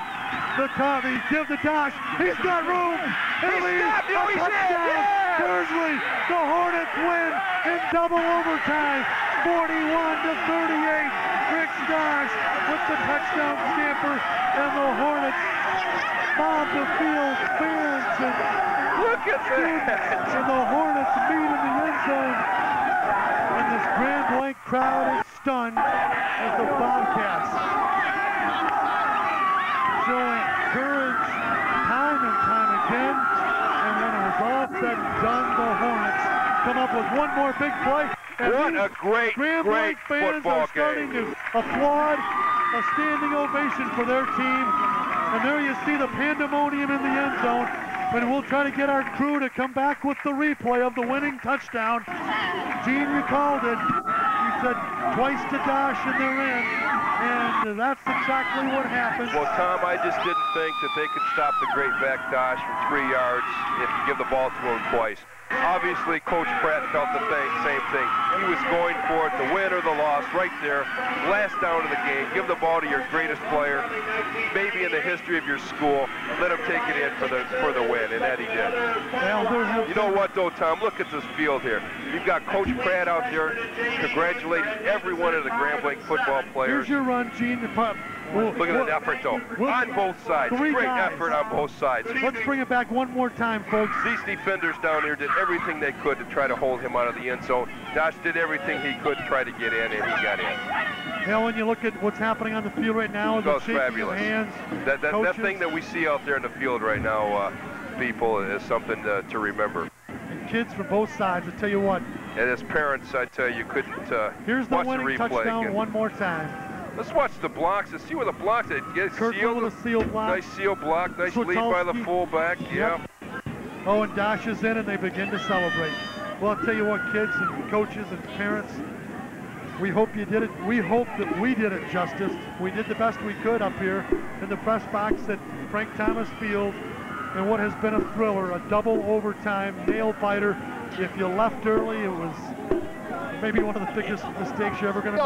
The he give the Dosh. He's got room. Be stopped. He's in. touchdown. Yeah. Kearsley, the Hornets win in double overtime. 41 to 38. Rich Dosh with the touchdown scamper and the Hornets mob the field, fans and Look at that. and the Hornets meet in the end zone. And this Grand Blanc crowd is stunned as the Bobcats showing courage time and time again. And when it was all said and done, the Hornets come up with one more big play. And What a great, Grand great fans football are starting game. to applaud a standing ovation for their team. And there you see the pandemonium in the end zone. And we'll try to get our crew to come back with the replay of the winning touchdown. Gene, recalled it. He said twice to Dosh and they're in. And that's exactly what happened. Well, Tom, I just didn't think that they could stop the great back Dosh from three yards if you give the ball to him twice. Obviously, Coach Pratt felt the same thing. He was going for it, the win or the loss, right there. Last down of the game. Give the ball to your greatest player, maybe in the history of your school. Let him take it in for the for the win, and that he did. You know what, though, Tom? Look at this field here. You've got Coach Pratt out there congratulating every one of the Grand Blanc football players. Here's your run, Gene. We'll- Look at we'll- that effort, though, we'll- on both sides. Great guys. effort on both sides. Let's bring it back one more time, folks. These defenders down here did everything they could to try to hold him out of the end zone. Josh did everything he could to try to get in, and he got in. Now, when you look at what's happening on the field right now, the shaking fabulous. of hands, That, that, that thing that we see out there in the field right now, uh, people, is something to, to remember. and kids from both sides. I tell you what, And as parents, I tell you, you couldn't uh, here's the watch the replay touchdown again. one more time. Let's watch the blocks and see where the blocks at. Get Kirkland sealed. with a seal block. Nice seal block. Nice lead by the Switolski. fullback. Yeah. Oh, and Dosh is in, and they begin to celebrate. Well, I'll tell you what, kids and coaches and parents, we hope you did it. We hope that we did it justice. We did the best we could up here in the press box at Frank Thomas Field and what has been a thriller, a double overtime nail biter. If you left early, it was maybe one of the biggest mistakes you're ever going to